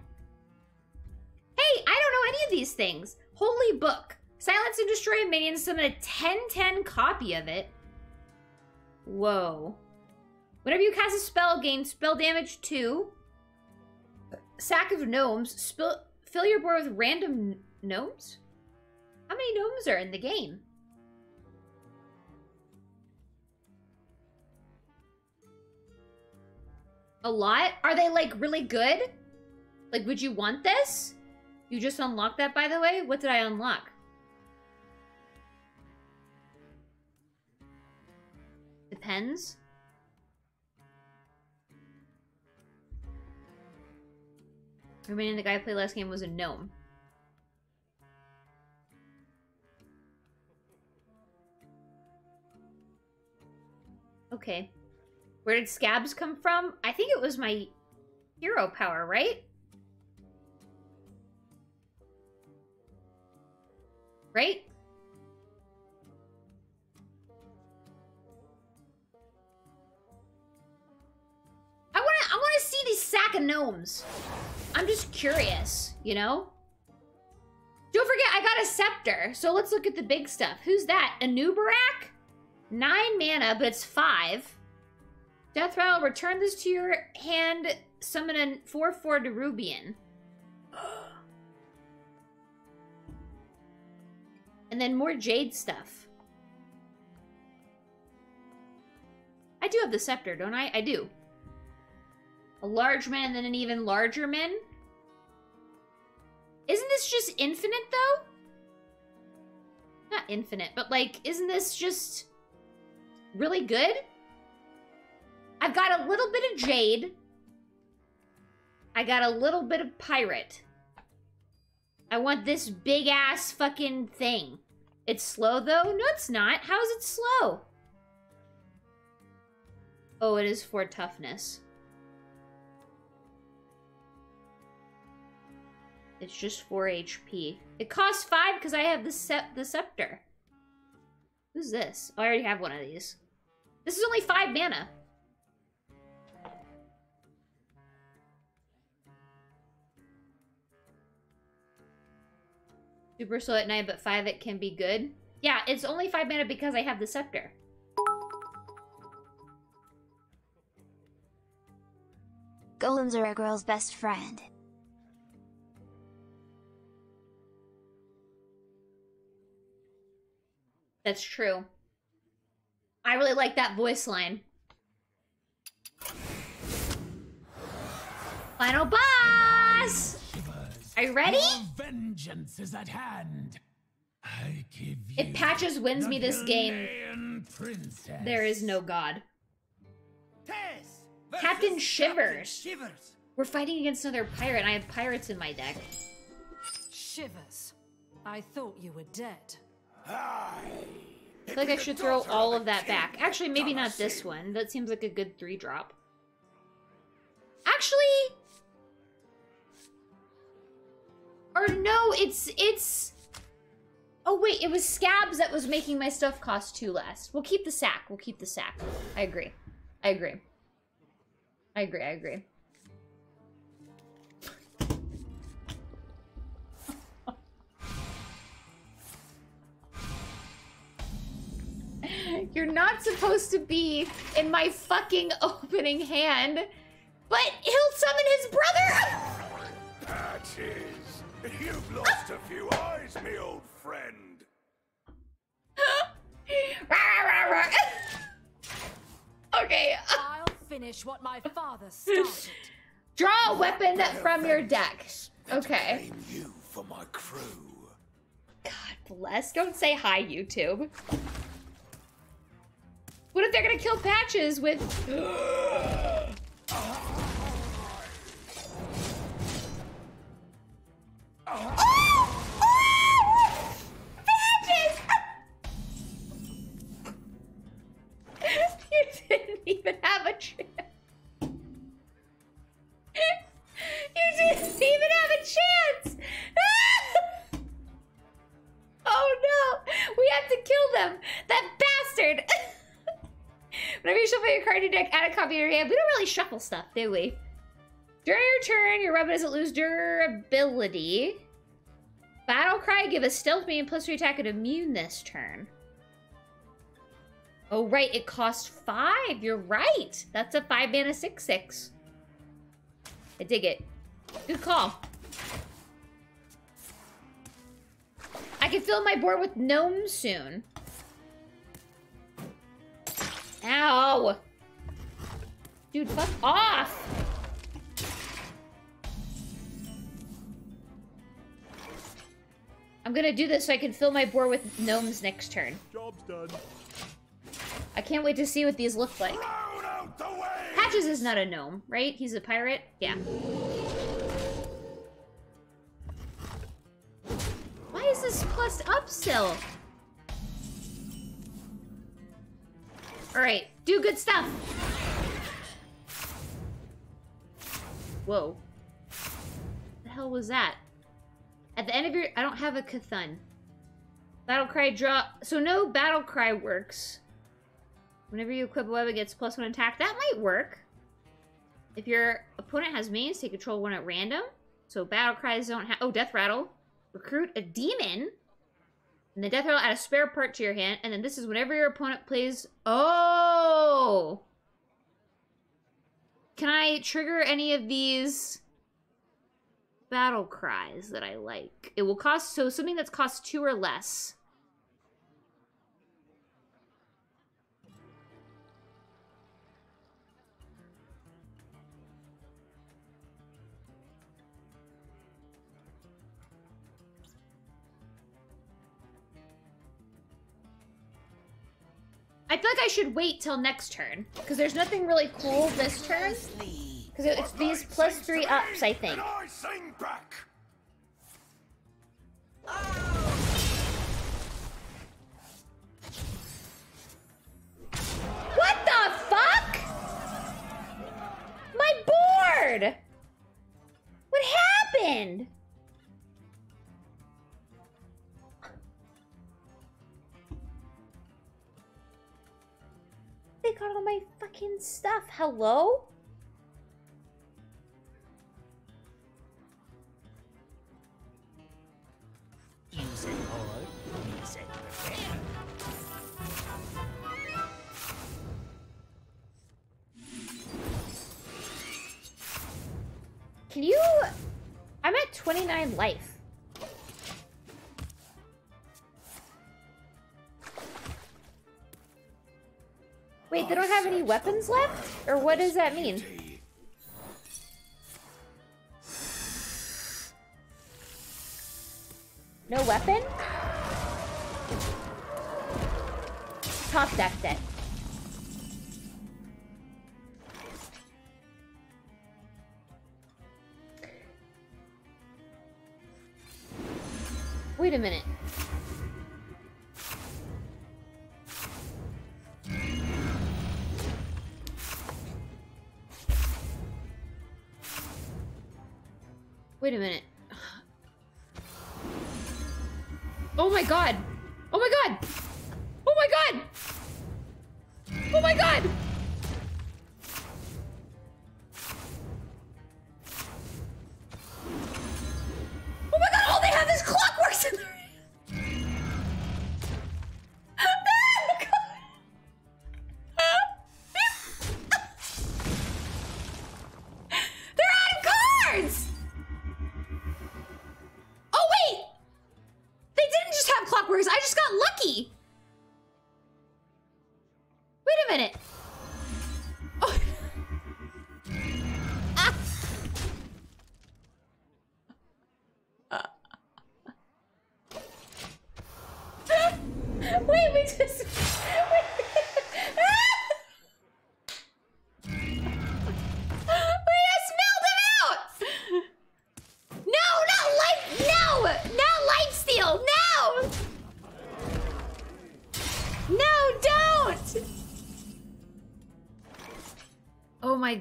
Hey, I don't know any of these things. Holy Book. Silence and destroy minions. Summon a 1010 copy of it. Whoa. Whenever you cast a spell, gain spell damage 2. Sack of gnomes. Spill, fill your board with random gnomes? How many gnomes are in the game? A lot? Are they like really good? Like, would you want this? You just unlocked that, by the way? What did I unlock? Depends. Remaining the guy I played last game was a gnome. Okay. Where did Scabbs come from? I think it was my hero power, right? Right? Of gnomes. I'm just curious, you know? Don't forget I got a scepter. So let's look at the big stuff. Who's that? Anub'arak? 9 mana, but it's 5. Deathrattle, return this to your hand, summon a 4-4 Nerubian. And then more Jade stuff. I do have the scepter, don't I? I do. A large man and then an even larger man? Isn't this just infinite, though? Not infinite, but like, isn't this just really good? I've got a little bit of Jade. I got a little bit of Pirate. I want this big ass fucking thing. It's slow though? No, it's not. How is it slow? Oh, it is for toughness. It's just 4 HP. It costs 5 because I have the, se- the scepter. Who's this? Oh, I already have one of these. This is only 5 mana. Super slow at night, but 5 it can be good. Yeah, it's only 5 mana because I have the scepter. Golems are a girl's best friend. That's true. I really like that voice line. Final boss! Are you ready? vengeance is at hand. I give If Patches wins me this game, princess. there is no god. Captain versus Shivers. Shivers. We're fighting against another pirate, and I have pirates in my deck. Shivers. I thought you were dead. I feel like I should throw all of that back. Actually, maybe not this one. That seems like a good three drop. Actually, or no, it's it's. Oh wait, it was Scabbs that was making my stuff cost two less. We'll keep the sack. We'll keep the sack. I agree. I agree. I agree. I agree. You're not supposed to be in my fucking opening hand, but he'll summon his brother. Patches, you've lost a few eyes, me old friend. Okay, I'll finish what my father started. draw a weapon from your deck. Okay. Blame you for my crew. God bless. Don't say hi, YouTube. What if they're gonna kill Patches with? Patches! You didn't even have a chance. You didn't even have a chance. Oh no! We have to kill them! That bastard! Whenever you shuffle your card deck, add a copy to your hand. We don't really shuffle stuff, do we? During your turn, your weapon doesn't lose durability. Battlecry, give a stealth main plus three attack and immune this turn. Oh, right, it costs five. You're right. That's a five mana six six. I dig it. Good call. I can fill my board with gnomes soon. Ow! Dude, fuck off! I'm gonna do this so I can fill my board with gnomes next turn. Job's done. I can't wait to see what these look like. Thrown out the way! Patches is not a gnome, right? He's a pirate? Yeah. Why is this plus up still? Alright, do good stuff. Whoa. What the hell was that? At the end of your... I don't have a Cthulhu. Battlecry draw... So no Battlecry works. Whenever you equip a weapon, it gets plus one attack. That might work. If your opponent has mains, take control one at random. So Battlecries don't have... Oh, Deathrattle. Recruit a demon. And the Deathrattle add a spare part to your hand. And then this is whenever your opponent plays... Oh! Can I trigger any of these Battlecries that I like? It will cost... So something that's cost two or less. I feel like I should wait till next turn. Because there's nothing really cool this turn. Because it's these plus three ups, I think. Stuff. Hello? Can you... I'm at 29 life. Weapons left? Or what does that mean? No weapon?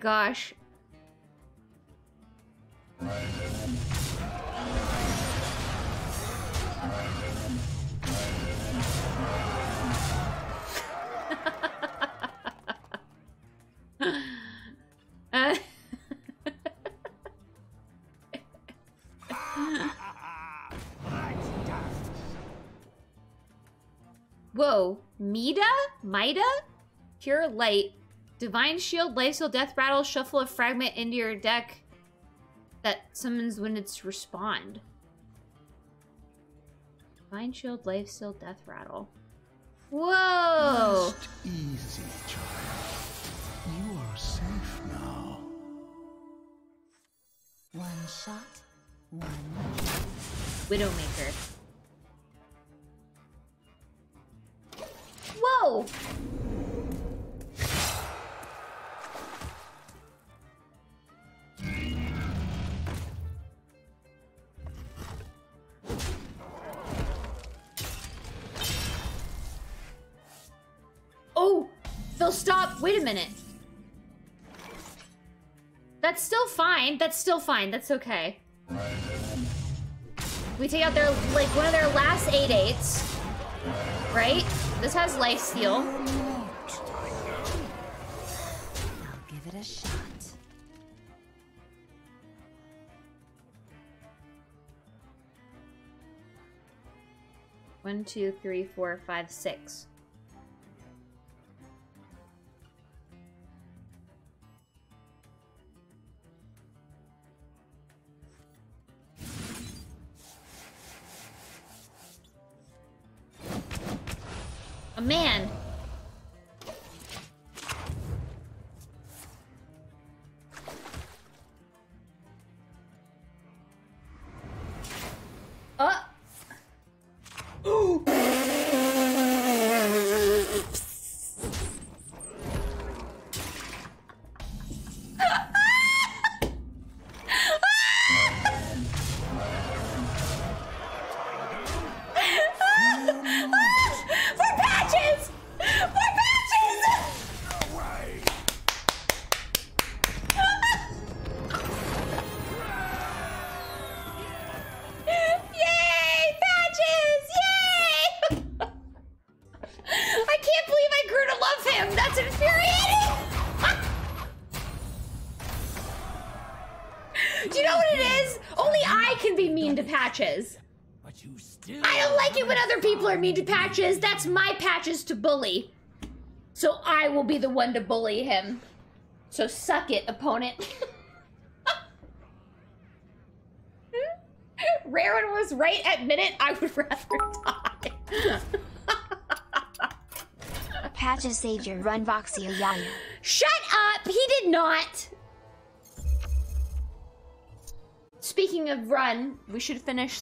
Gosh. Whoa, Mida? Mida? Pure light. Divine shield, Lifesteal, death rattle, shuffle a fragment into your deck that summons when it's respond. Divine shield, Lifesteal, death rattle. Whoa! Rest easy, child. You are safe now. One shot, one Widowmaker. That's still fine. That's okay. We take out their like one of their last eight eights. Right? This has Lifesteal. Give it a shot. One, two, three, four, five, six. Will be the one to bully him. So suck it, opponent. Raren was right at minute. I would rather die. Patches saved your run, Voxio oh, Yaya. Shut up! He did not! Speaking of run, we should finish